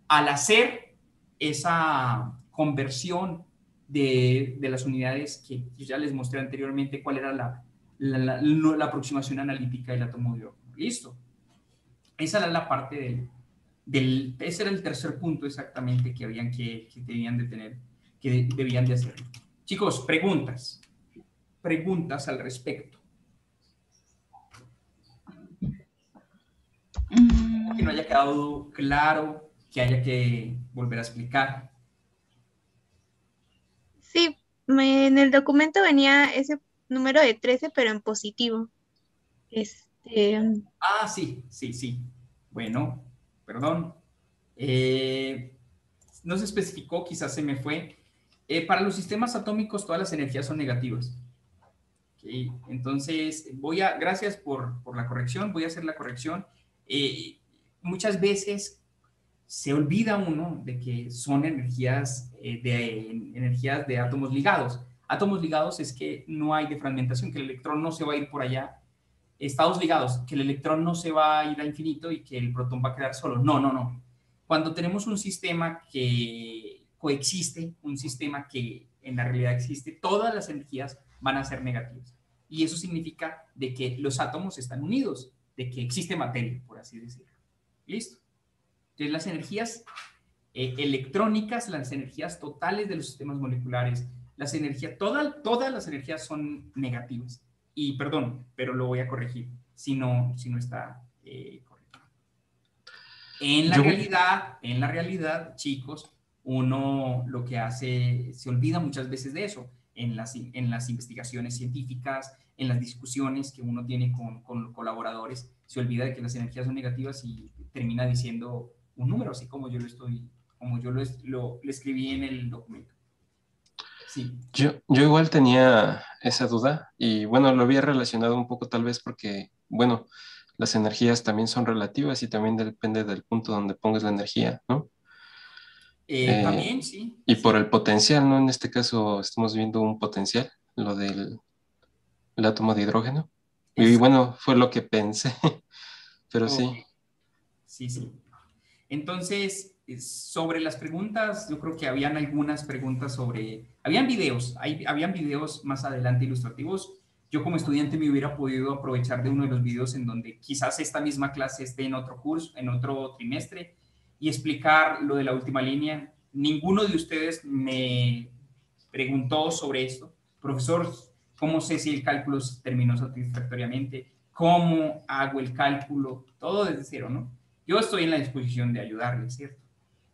[SPEAKER 1] Al hacer esa conversión de, de, las unidades que ya les mostré anteriormente cuál era la, la, aproximación analítica del átomo de oxígeno. Listo. Esa era la parte del, del, ese era el tercer punto exactamente que habían que, que debían de tener, que debían de hacer. Chicos, preguntas. Preguntas al respecto. Que no haya quedado claro, que haya que volver a explicar.
[SPEAKER 7] Sí, me, en el documento venía ese número de 13, pero en positivo. Este...
[SPEAKER 1] Ah, sí, sí, sí. Bueno, perdón. Eh, no se especificó, quizás se me fue. Eh, para los sistemas atómicos todas las energías son negativas. Okay. Entonces, voy a, gracias por, por, la corrección, voy a hacer la corrección. Eh, muchas veces se olvida uno de que son energías, eh, de, energías de átomos ligados. Átomos ligados es que no hay defragmentación, que el electrón no se va a ir por allá. Estados ligados, que el electrón no se va a ir a infinito y que el protón va a quedar solo. No, no, no. Cuando tenemos un sistema que coexiste, un sistema que en la realidad existe, todas las energías van a ser negativas. Y eso significa de que los átomos están unidos, de que existe materia, por así decirlo. ¿Listo? Entonces las energías eh, electrónicas, las energías totales de los sistemas moleculares, las energías, toda, todas las energías son negativas. Y perdón, pero lo voy a corregir si no, si no está eh, correcto. En la Yo... realidad, en la realidad, chicos, uno lo que hace, se olvida muchas veces de eso en las, en las investigaciones científicas, en las discusiones que uno tiene con, con colaboradores, se olvida de que las energías son negativas y termina diciendo un número, así como yo lo estoy, como yo lo, lo, lo escribí en el documento. Sí.
[SPEAKER 3] Yo, yo igual tenía esa duda y bueno, lo había relacionado un poco tal vez porque, bueno, las energías también son relativas y también depende del punto donde pongas la energía, ¿no?
[SPEAKER 1] Eh, eh, también, sí.
[SPEAKER 3] Y por el potencial, ¿no? En este caso estamos viendo un potencial, lo del el átomo de hidrógeno. Y bueno, fue lo que pensé, pero okay. sí.
[SPEAKER 1] Sí, sí. Entonces, sobre las preguntas, yo creo que habían algunas preguntas sobre, habían videos, hay, habían videos más adelante ilustrativos. Yo como estudiante me hubiera podido aprovechar de uno de los videos en donde quizás esta misma clase esté en otro curso, en otro trimestre, y explicar lo de la última línea. Ninguno de ustedes me preguntó sobre esto. Profesor, ¿cómo sé si el cálculo terminó satisfactoriamente? ¿Cómo hago el cálculo? Todo desde cero, ¿no? Yo estoy en la disposición de ayudarles, ¿cierto?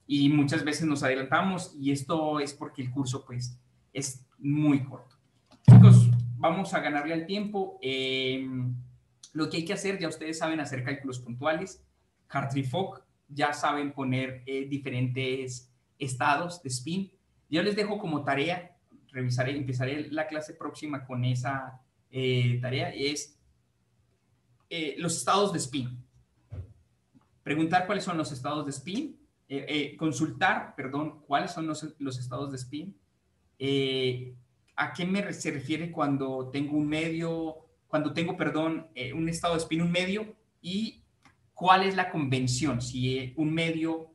[SPEAKER 1] Y muchas veces nos adelantamos y esto es porque el curso, pues, es muy corto. Chicos, vamos a ganarle al tiempo. Eh, lo que hay que hacer, ya ustedes saben hacer cálculos puntuales Hartree-Fock ya saben poner eh, diferentes estados de spin. Yo les dejo como tarea, revisaré, empezaré la clase próxima con esa eh, tarea, es eh, los estados de spin. Preguntar cuáles son los estados de spin, consultar, perdón, cuáles son los, los estados de spin, a qué me, se refiere cuando tengo un medio, cuando tengo, perdón, un estado de spin, un medio, y cuál es la convención. Si un medio,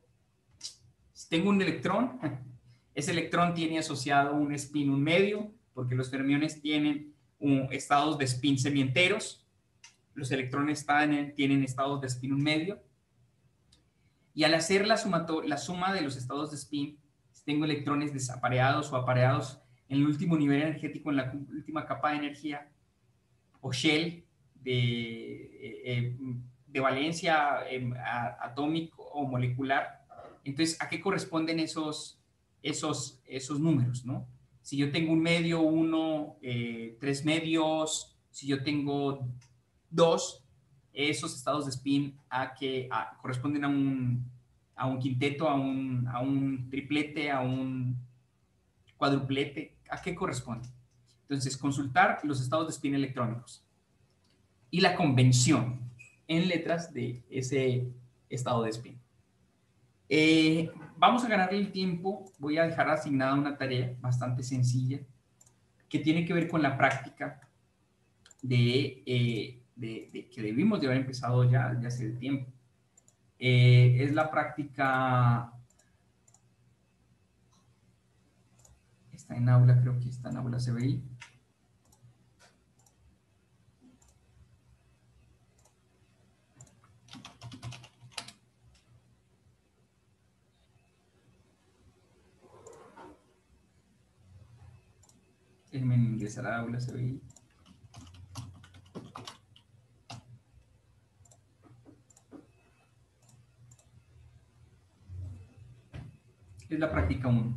[SPEAKER 1] si tengo un electrón, ese electrón tiene asociado un spin, un medio, porque los fermiones tienen un, estados de spin semienteros, los electrones están tienen estados de spin, un medio. Y al hacer la, la suma de los estados de spin, si tengo electrones desapareados o apareados en el último nivel energético, en la última capa de energía, o shell de eh, eh, de valencia em, atómico o molecular. Entonces, ¿a qué corresponden esos, esos, esos números? ¿no? Si yo tengo un medio, uno, eh, tres medios, si yo tengo dos, esos estados de spin a que corresponden a un, a un quinteto, a un, a un triplete, a un cuadruplete, ¿a qué corresponde? Entonces, consultar los estados de spin electrónicos. Y la convención, en letras de ese estado de spin. Eh, vamos a ganarle el tiempo. Voy a dejar asignada una tarea bastante sencilla que tiene que ver con la práctica de, eh, que debimos de haber empezado ya, ya hace tiempo. Eh, es la práctica... Está en aula, creo que está en aula CBI. Déjenme ingresar a aula CBI. Es la práctica 1.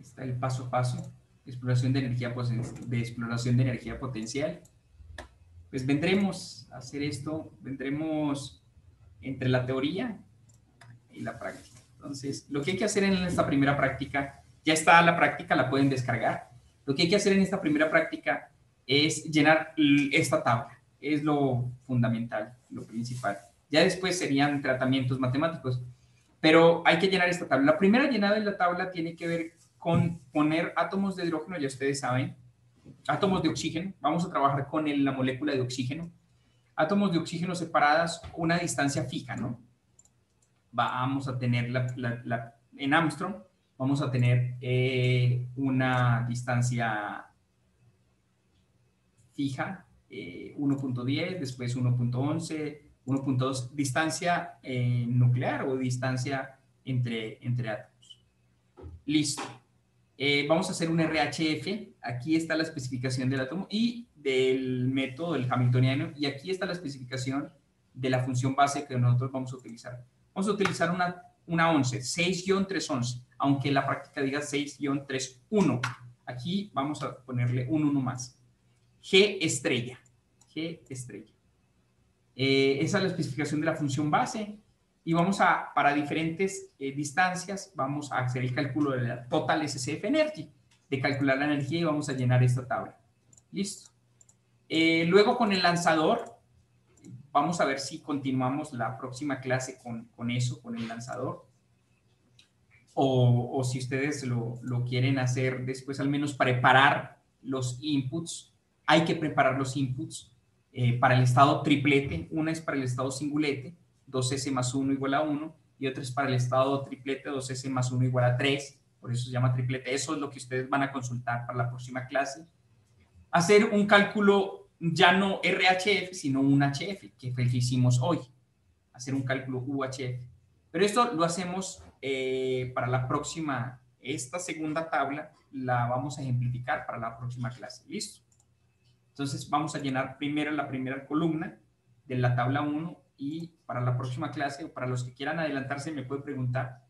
[SPEAKER 1] Está el paso a paso. Exploración de energía, de exploración de energía potencial. Pues vendremos a hacer esto, vendremos entre la teoría y la práctica. Entonces, lo que hay que hacer en esta primera práctica ya está la práctica, la pueden descargar. Lo que hay que hacer en esta primera práctica es llenar esta tabla. Es lo fundamental, lo principal. Ya después serían tratamientos matemáticos, pero hay que llenar esta tabla. La primera llenada de la tabla tiene que ver con poner átomos de hidrógeno, ya ustedes saben, átomos de oxígeno. Vamos a trabajar con la molécula de oxígeno. Átomos de oxígeno separadas una distancia fija, ¿no? Vamos a tener en Armstrong vamos a tener eh, una distancia fija, 1.10, eh, después 1.11, 1.2, distancia eh, nuclear o distancia entre, entre átomos. Listo. vamos a hacer un RHF. Aquí está la especificación del átomo y del método del Hamiltoniano. Y aquí está la especificación de la función base que nosotros vamos a utilizar. Vamos a utilizar una, una 11, 6-311 aunque la práctica diga 6-3-1. Aquí vamos a ponerle un 1 más. G estrella. G estrella. Eh, esa es la especificación de la función base. Y vamos a, para diferentes eh, distancias, vamos a hacer el cálculo de la total SCF energy, de calcular la energía y vamos a llenar esta tabla. Listo. Eh, luego con el lanzador, vamos a ver si continuamos la próxima clase con, con eso, con el lanzador o, si ustedes lo, quieren hacer después, al menos preparar los inputs. Hay que preparar los inputs eh, para el estado triplete. Una es para el estado singulete, 2S más 1 igual a 1, y otra es para el estado triplete, 2S más 1 igual a 3. Por eso se llama triplete. Eso es lo que ustedes van a consultar para la próxima clase. Hacer un cálculo ya no RHF, sino un HF, que fue el que hicimos hoy. Hacer un cálculo UHF. Pero esto lo hacemos eh, para la próxima, esta segunda tabla la vamos a ejemplificar para la próxima clase. ¿Listo? Entonces vamos a llenar primero la primera columna de la tabla 1 y para la próxima clase o para los que quieran adelantarse me pueden preguntar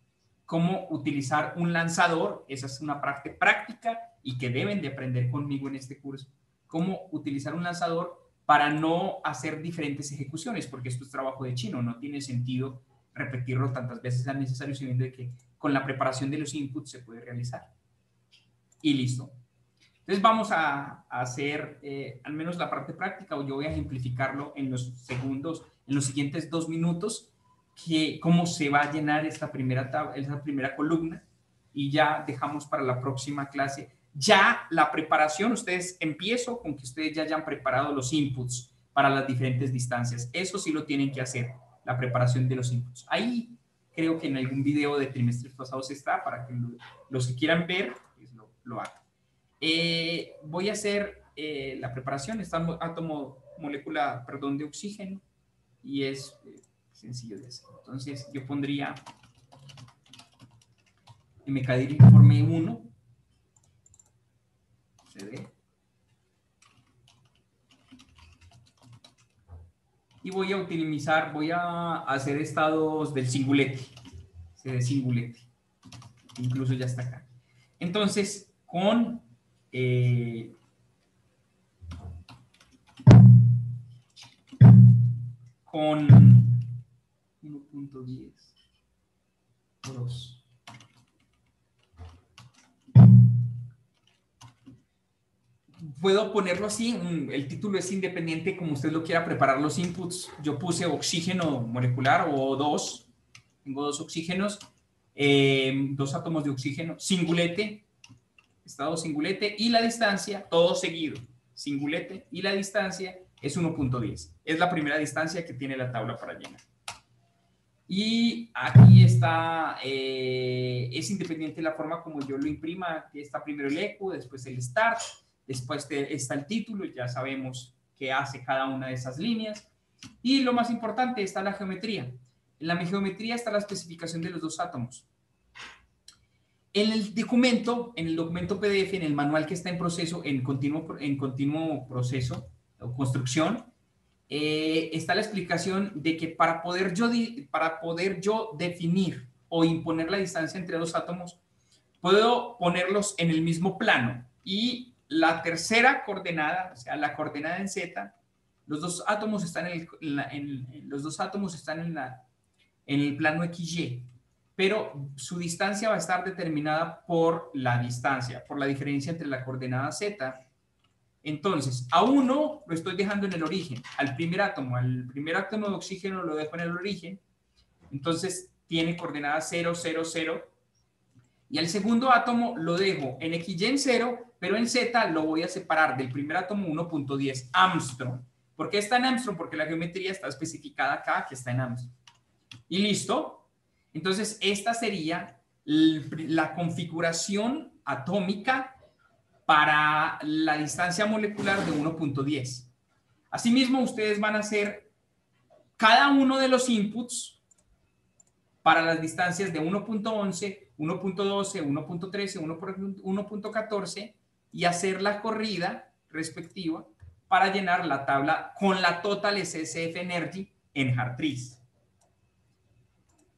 [SPEAKER 1] cómo utilizar un lanzador. Esa es una práctica y que deben de aprender conmigo en este curso. Cómo utilizar un lanzador para no hacer diferentes ejecuciones, porque esto es trabajo de chino, no tiene sentido repetirlo tantas veces es necesario, sino de que con la preparación de los inputs se puede realizar. Y listo. Entonces vamos a, hacer eh, al menos la parte práctica, o yo voy a ejemplificarlo en los segundos, en los siguientes dos minutos, que cómo se va a llenar esta primera, esta primera columna, y ya dejamos para la próxima clase ya la preparación, ustedes empiezo con que ustedes ya hayan preparado los inputs para las diferentes distancias. Eso sí lo tienen que hacer, la preparación de los inputs. Ahí creo que en algún video de trimestres pasados está para que los que quieran ver pues lo, hagan. Eh, voy a hacer eh, la preparación, está átomo, molécula, perdón, de oxígeno y es eh, sencillo de hacer. Entonces yo pondría MKD informe 1 y voy a utilizar, voy a hacer estados del singulete, CD singulete. Incluso ya está acá. Entonces, con eh, con 1.10 por 2. puedo ponerlo así, el título es independiente como usted lo quiera preparar los inputs. Yo puse oxígeno molecular o dos, tengo dos oxígenos, em, dos átomos de oxígeno, singulete, estado singulete y la distancia, todo seguido, singulete y la distancia es 1.10. Es la primera distancia que tiene la tabla para llenar. Y aquí está, eh, es independiente la forma como yo lo imprima. Aquí está primero el eco, después el start, Después está el título, ya sabemos qué hace cada una de esas líneas. Y lo más importante está la geometría. En la geometría está la especificación de los dos átomos. En el documento, en el documento PDF, en el manual que está en proceso, en continuo, proceso o construcción, eh, está la explicación de que para poder, yo, para poder yo definir o imponer la distancia entre dos átomos, puedo ponerlos en el mismo plano. Y la tercera coordenada, o sea, la coordenada en Z, los dos átomos están en, los dos átomos están en, la, en el plano XY, pero su distancia va a estar determinada por la distancia, por la diferencia entre la coordenada Z. Entonces, a uno lo estoy dejando en el origen, al primer átomo, al primer átomo de oxígeno lo dejo en el origen, entonces tiene coordenada 0, 0, 0, y al segundo átomo lo dejo en XY en 0, pero en Z lo voy a separar del primer átomo 1.10 Armstrong. ¿Por qué está en Armstrong? Porque la geometría está especificada acá, que está en Armstrong. Y listo. Entonces, esta sería la configuración atómica para la distancia molecular de 1.10. Asimismo, ustedes van a hacer cada uno de los inputs para las distancias de 1.11, 1.12, 1.13, 1.14 y hacer la corrida respectiva para llenar la tabla con la total SSF Energy en Hartrees.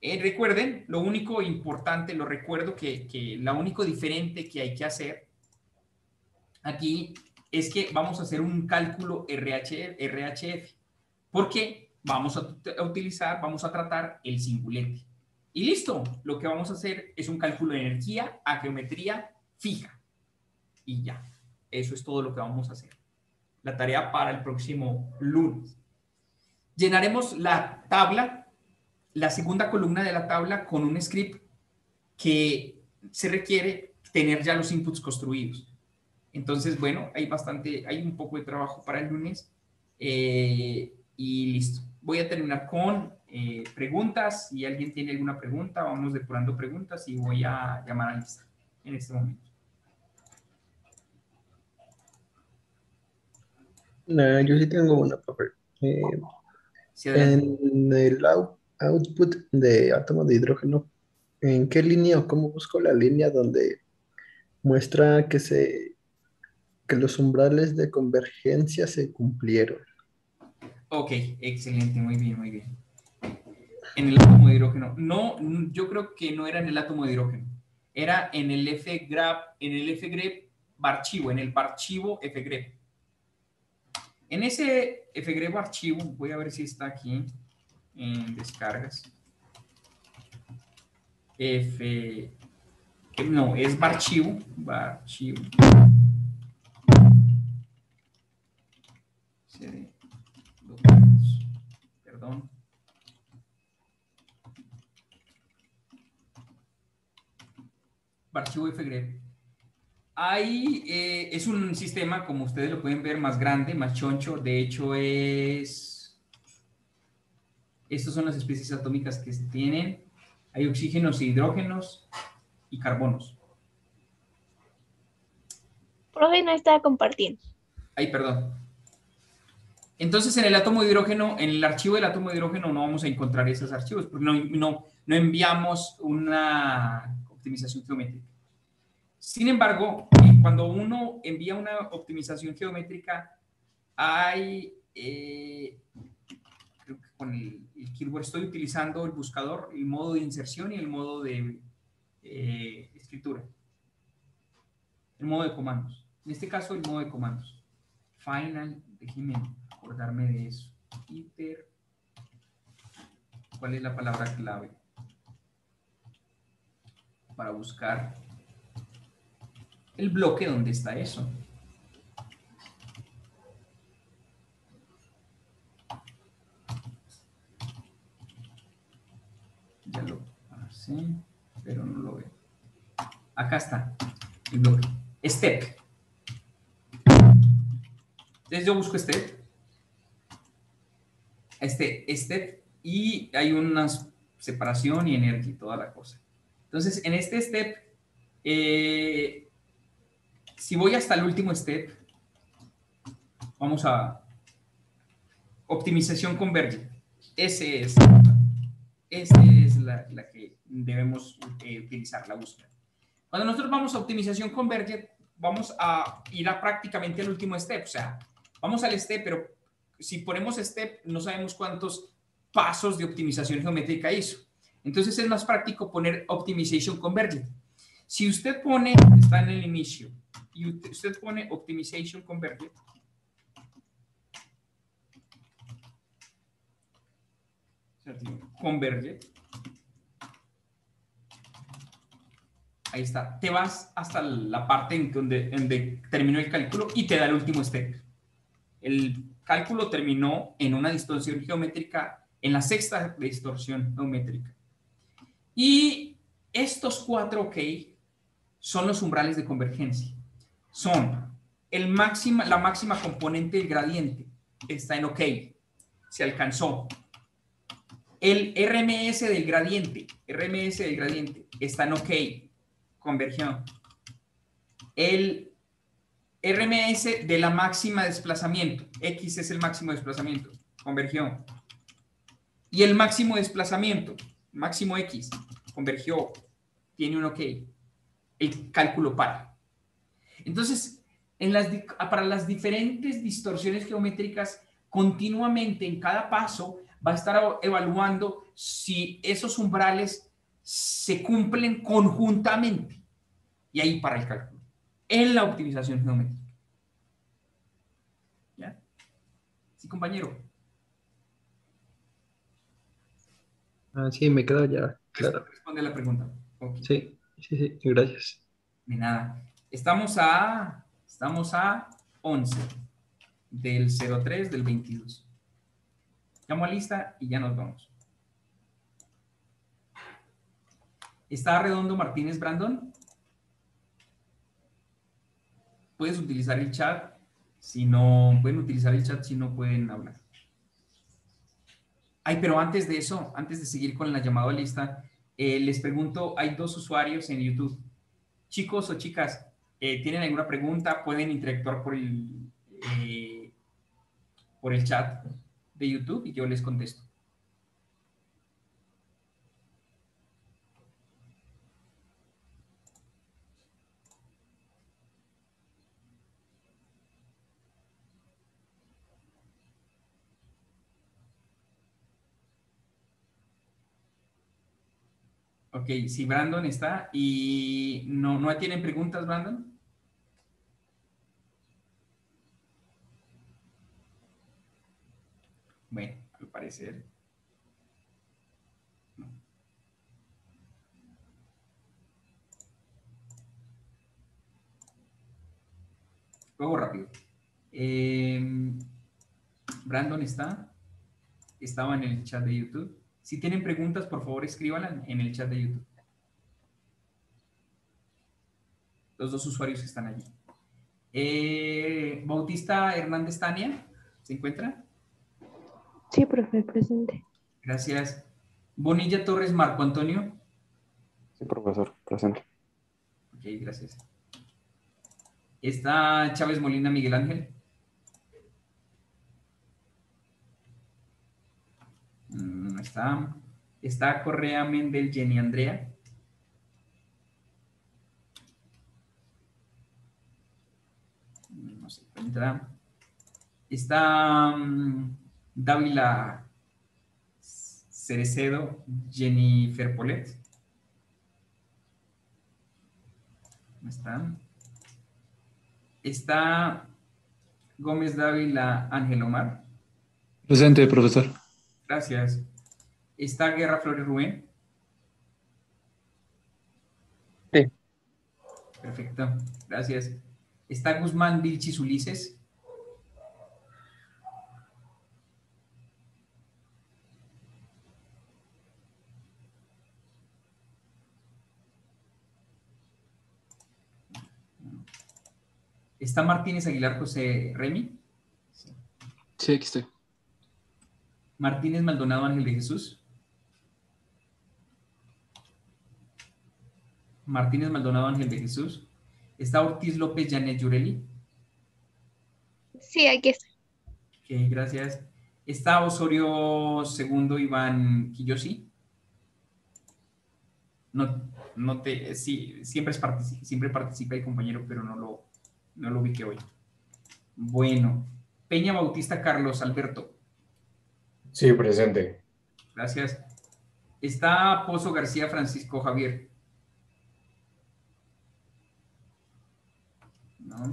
[SPEAKER 1] Eh, recuerden, lo único importante, lo recuerdo que, que lo único diferente que hay que hacer aquí es que vamos a hacer un cálculo RH, RHF, porque vamos a, utilizar, vamos a tratar el singulete. Y listo, lo que vamos a hacer es un cálculo de energía a geometría fija y ya. Eso es todo lo que vamos a hacer. La tarea para el próximo lunes. Llenaremos la tabla, la segunda columna de la tabla con un script que se requiere tener ya los inputs construidos. Entonces, bueno, hay bastante, hay un poco de trabajo para el lunes eh, y listo. Voy a terminar con eh, preguntas. Si alguien tiene alguna pregunta, vamos depurando preguntas y voy a llamar a lista en este momento.
[SPEAKER 6] yo sí tengo una, eh, en el output de átomos de hidrógeno, ¿en qué línea o cómo busco la línea donde muestra que, se, que los umbrales de convergencia se cumplieron?
[SPEAKER 1] Ok, excelente, muy bien, muy bien. En el átomo de hidrógeno. No, yo creo que no era en el átomo de hidrógeno. Era en el F-grep, en el F-grep barchivo, en el barchivo F-grep. En ese fgrep archivo, voy a ver si está aquí en descargas. F, no, es barchivo, barchivo. CD, documentos, perdón. Archivo fgrep. Ahí eh, es un sistema, como ustedes lo pueden ver, más grande, más choncho. De hecho, es... Estas son las especies atómicas que se tienen. Hay oxígenos, hidrógenos y carbonos.
[SPEAKER 7] Profe, no está compartiendo.
[SPEAKER 1] Ay, perdón. Entonces, en el átomo de hidrógeno, en el archivo del átomo de hidrógeno no vamos a encontrar esos archivos, porque no, no, no enviamos una optimización geométrica. Sin embargo, cuando uno envía una optimización geométrica, hay, eh, con el, keyword estoy utilizando el buscador, el modo de inserción y el modo de eh, escritura. El modo de comandos. En este caso, el modo de comandos. Final, déjenme acordarme de eso. Iter. ¿Cuál es la palabra clave? Para buscar el bloque donde está eso. Ya lo pasé, pero no lo veo. Acá está el bloque. Step. Entonces yo busco step. Este step y hay una separación y energía y toda la cosa. Entonces, en este step, eh, si voy hasta el último step, vamos a optimización converge. Ese es, esa es la, que debemos eh, utilizar, la búsqueda. Cuando nosotros vamos a optimización converge, vamos a ir a prácticamente al último step. O sea, vamos al step, pero si ponemos step, no sabemos cuántos pasos de optimización geométrica hizo. Entonces es más práctico poner optimization converge. Si usted pone, está en el inicio, y usted pone Optimization Converge. Converge. Ahí está. Te vas hasta la parte en donde, donde terminó el cálculo y te da el último step. El cálculo terminó en una distorsión geométrica, en la sexta distorsión geométrica. Y estos cuatro OK son los umbrales de convergencia son el máxima, la máxima componente del gradiente está en OK, se alcanzó. El RMS del gradiente, RMS del gradiente está en OK, convergió. El RMS de la máxima desplazamiento, X es el máximo desplazamiento, convergió. Y el máximo desplazamiento, máximo X, convergió, tiene un OK. El cálculo para. Entonces, para las diferentes distorsiones geométricas, continuamente en cada paso va a estar evaluando si esos umbrales se cumplen conjuntamente. Y ahí para el cálculo, en la optimización geométrica. ¿Ya? Sí, compañero.
[SPEAKER 6] Ah, sí, me quedo ya.
[SPEAKER 1] Claro. Responde la pregunta.
[SPEAKER 6] Sí, sí, sí, gracias.
[SPEAKER 1] De nada. Estamos a, estamos a 11 del 03 del 22. Llamo a lista y ya nos vamos. ¿Está redondo Martínez Brandon? Puedes utilizar el chat. Si no, pueden utilizar el chat si no pueden hablar. Ay, pero antes de eso, antes de seguir con la llamada lista, eh, les pregunto, hay dos usuarios en YouTube. Chicos o chicas, eh, tienen alguna pregunta, pueden interactuar por el, eh, por el chat de YouTube y yo les contesto. Ok, si Brandon está y no, no tienen preguntas, Brandon. Bueno, al parecer. no. Luego rápido. Eh, Brandon está. Estaba en el chat de YouTube. Si tienen preguntas, por favor, escríbanlas en el chat de YouTube. Los dos usuarios están allí. Eh, Bautista Hernández Tania, ¿se encuentra?
[SPEAKER 8] Sí, profe, presente.
[SPEAKER 1] Gracias. Bonilla Torres Marco Antonio.
[SPEAKER 9] Sí, profesor, presente.
[SPEAKER 1] Ok, gracias. Está Chávez Molina Miguel Ángel. Mm, No está. Está Correa Mendel Jenny Andrea. Mm, No se encuentra. Está mm, Dávila Cerecedo Jennifer Polet. ¿No está? Está Gómez Dávila Ángel Omar.
[SPEAKER 10] Presente, profesor.
[SPEAKER 1] Gracias. Está Guerra Flores Rubén.
[SPEAKER 9] Sí.
[SPEAKER 1] Perfecto. Gracias. Está Guzmán Vilchis Ulises. Está Martínez Aguilar José Remy.
[SPEAKER 3] Sí, aquí estoy.
[SPEAKER 1] Martínez Maldonado Ángel de Jesús. Martínez Maldonado Ángel de Jesús. Está Ortiz López Janet Yureli.
[SPEAKER 7] Sí, aquí está.
[SPEAKER 1] Ok, gracias. Está Osorio Segundo Iván Quillosi. No, no te, sí, siempre, es siempre participa el compañero, pero no lo, no lo ubiqué hoy. Bueno, Peña Bautista Carlos Alberto.
[SPEAKER 11] Sí, presente.
[SPEAKER 1] Gracias. Está Pozo García Francisco Javier. No.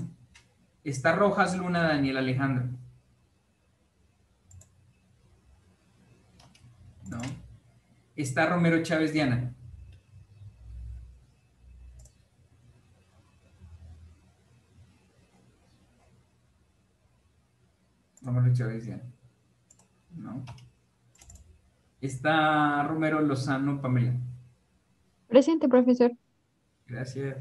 [SPEAKER 1] Está Rojas Luna Daniel Alejandro. No. Está Romero Chávez Diana. Romero. No. Está Romero Lozano Pamela.
[SPEAKER 8] Presente, profesor.
[SPEAKER 1] Gracias.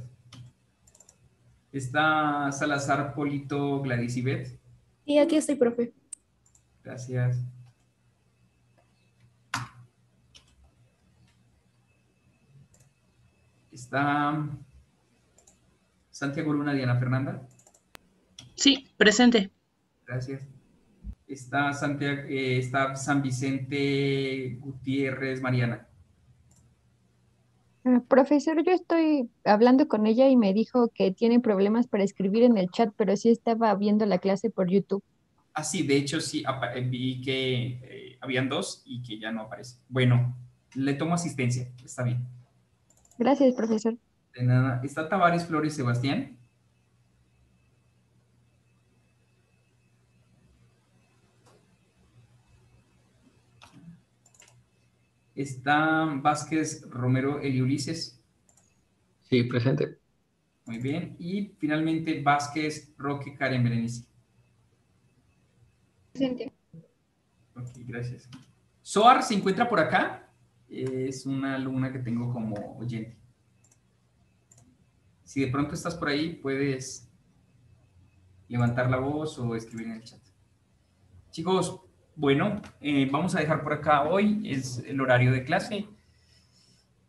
[SPEAKER 1] Está Salazar Polito Gladys Ibet.
[SPEAKER 12] Y aquí estoy, profe.
[SPEAKER 1] Gracias. Está Santiago Luna Diana Fernanda.
[SPEAKER 4] Sí, presente.
[SPEAKER 1] Gracias. Está, Santiago, eh, está San Vicente Gutiérrez Mariana.
[SPEAKER 8] Ah, Profesor, yo estoy hablando con ella y me dijo que tiene problemas para escribir en el chat, pero sí estaba viendo la clase por YouTube.
[SPEAKER 1] Ah, sí, de hecho sí, eh, vi que eh, habían dos y que ya no aparece. Bueno, le tomo asistencia, está bien.
[SPEAKER 8] Gracias, profesor.
[SPEAKER 1] De nada. Está Tavares Flores Sebastián. Está Vázquez Romero Eliulises.
[SPEAKER 13] Sí, presente.
[SPEAKER 1] Muy bien. Y finalmente Vázquez Roque Karen Berenice.
[SPEAKER 7] Presente.
[SPEAKER 1] Ok, gracias. Soar se encuentra por acá. Es una alumna que tengo como oyente. Si de pronto estás por ahí, puedes levantar la voz o escribir en el chat. Chicos, bueno, eh, vamos a dejar por acá hoy, es el horario de clase.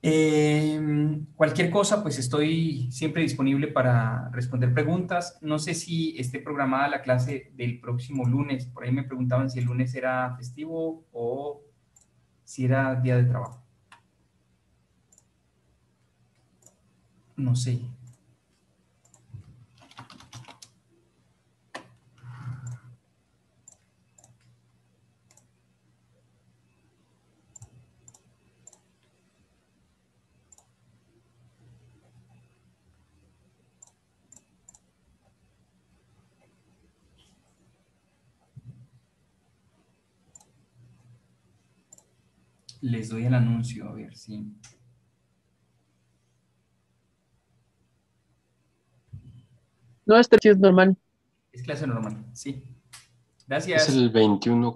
[SPEAKER 1] Eh, cualquier cosa, pues estoy siempre disponible para responder preguntas. No sé si esté programada la clase del próximo lunes. Por ahí me preguntaban si el lunes era festivo o si era día de trabajo. No sé. Les doy el anuncio, a ver si.
[SPEAKER 6] No, este sí es normal.
[SPEAKER 1] Es clase normal, sí. Gracias.
[SPEAKER 3] Es el 21, creo.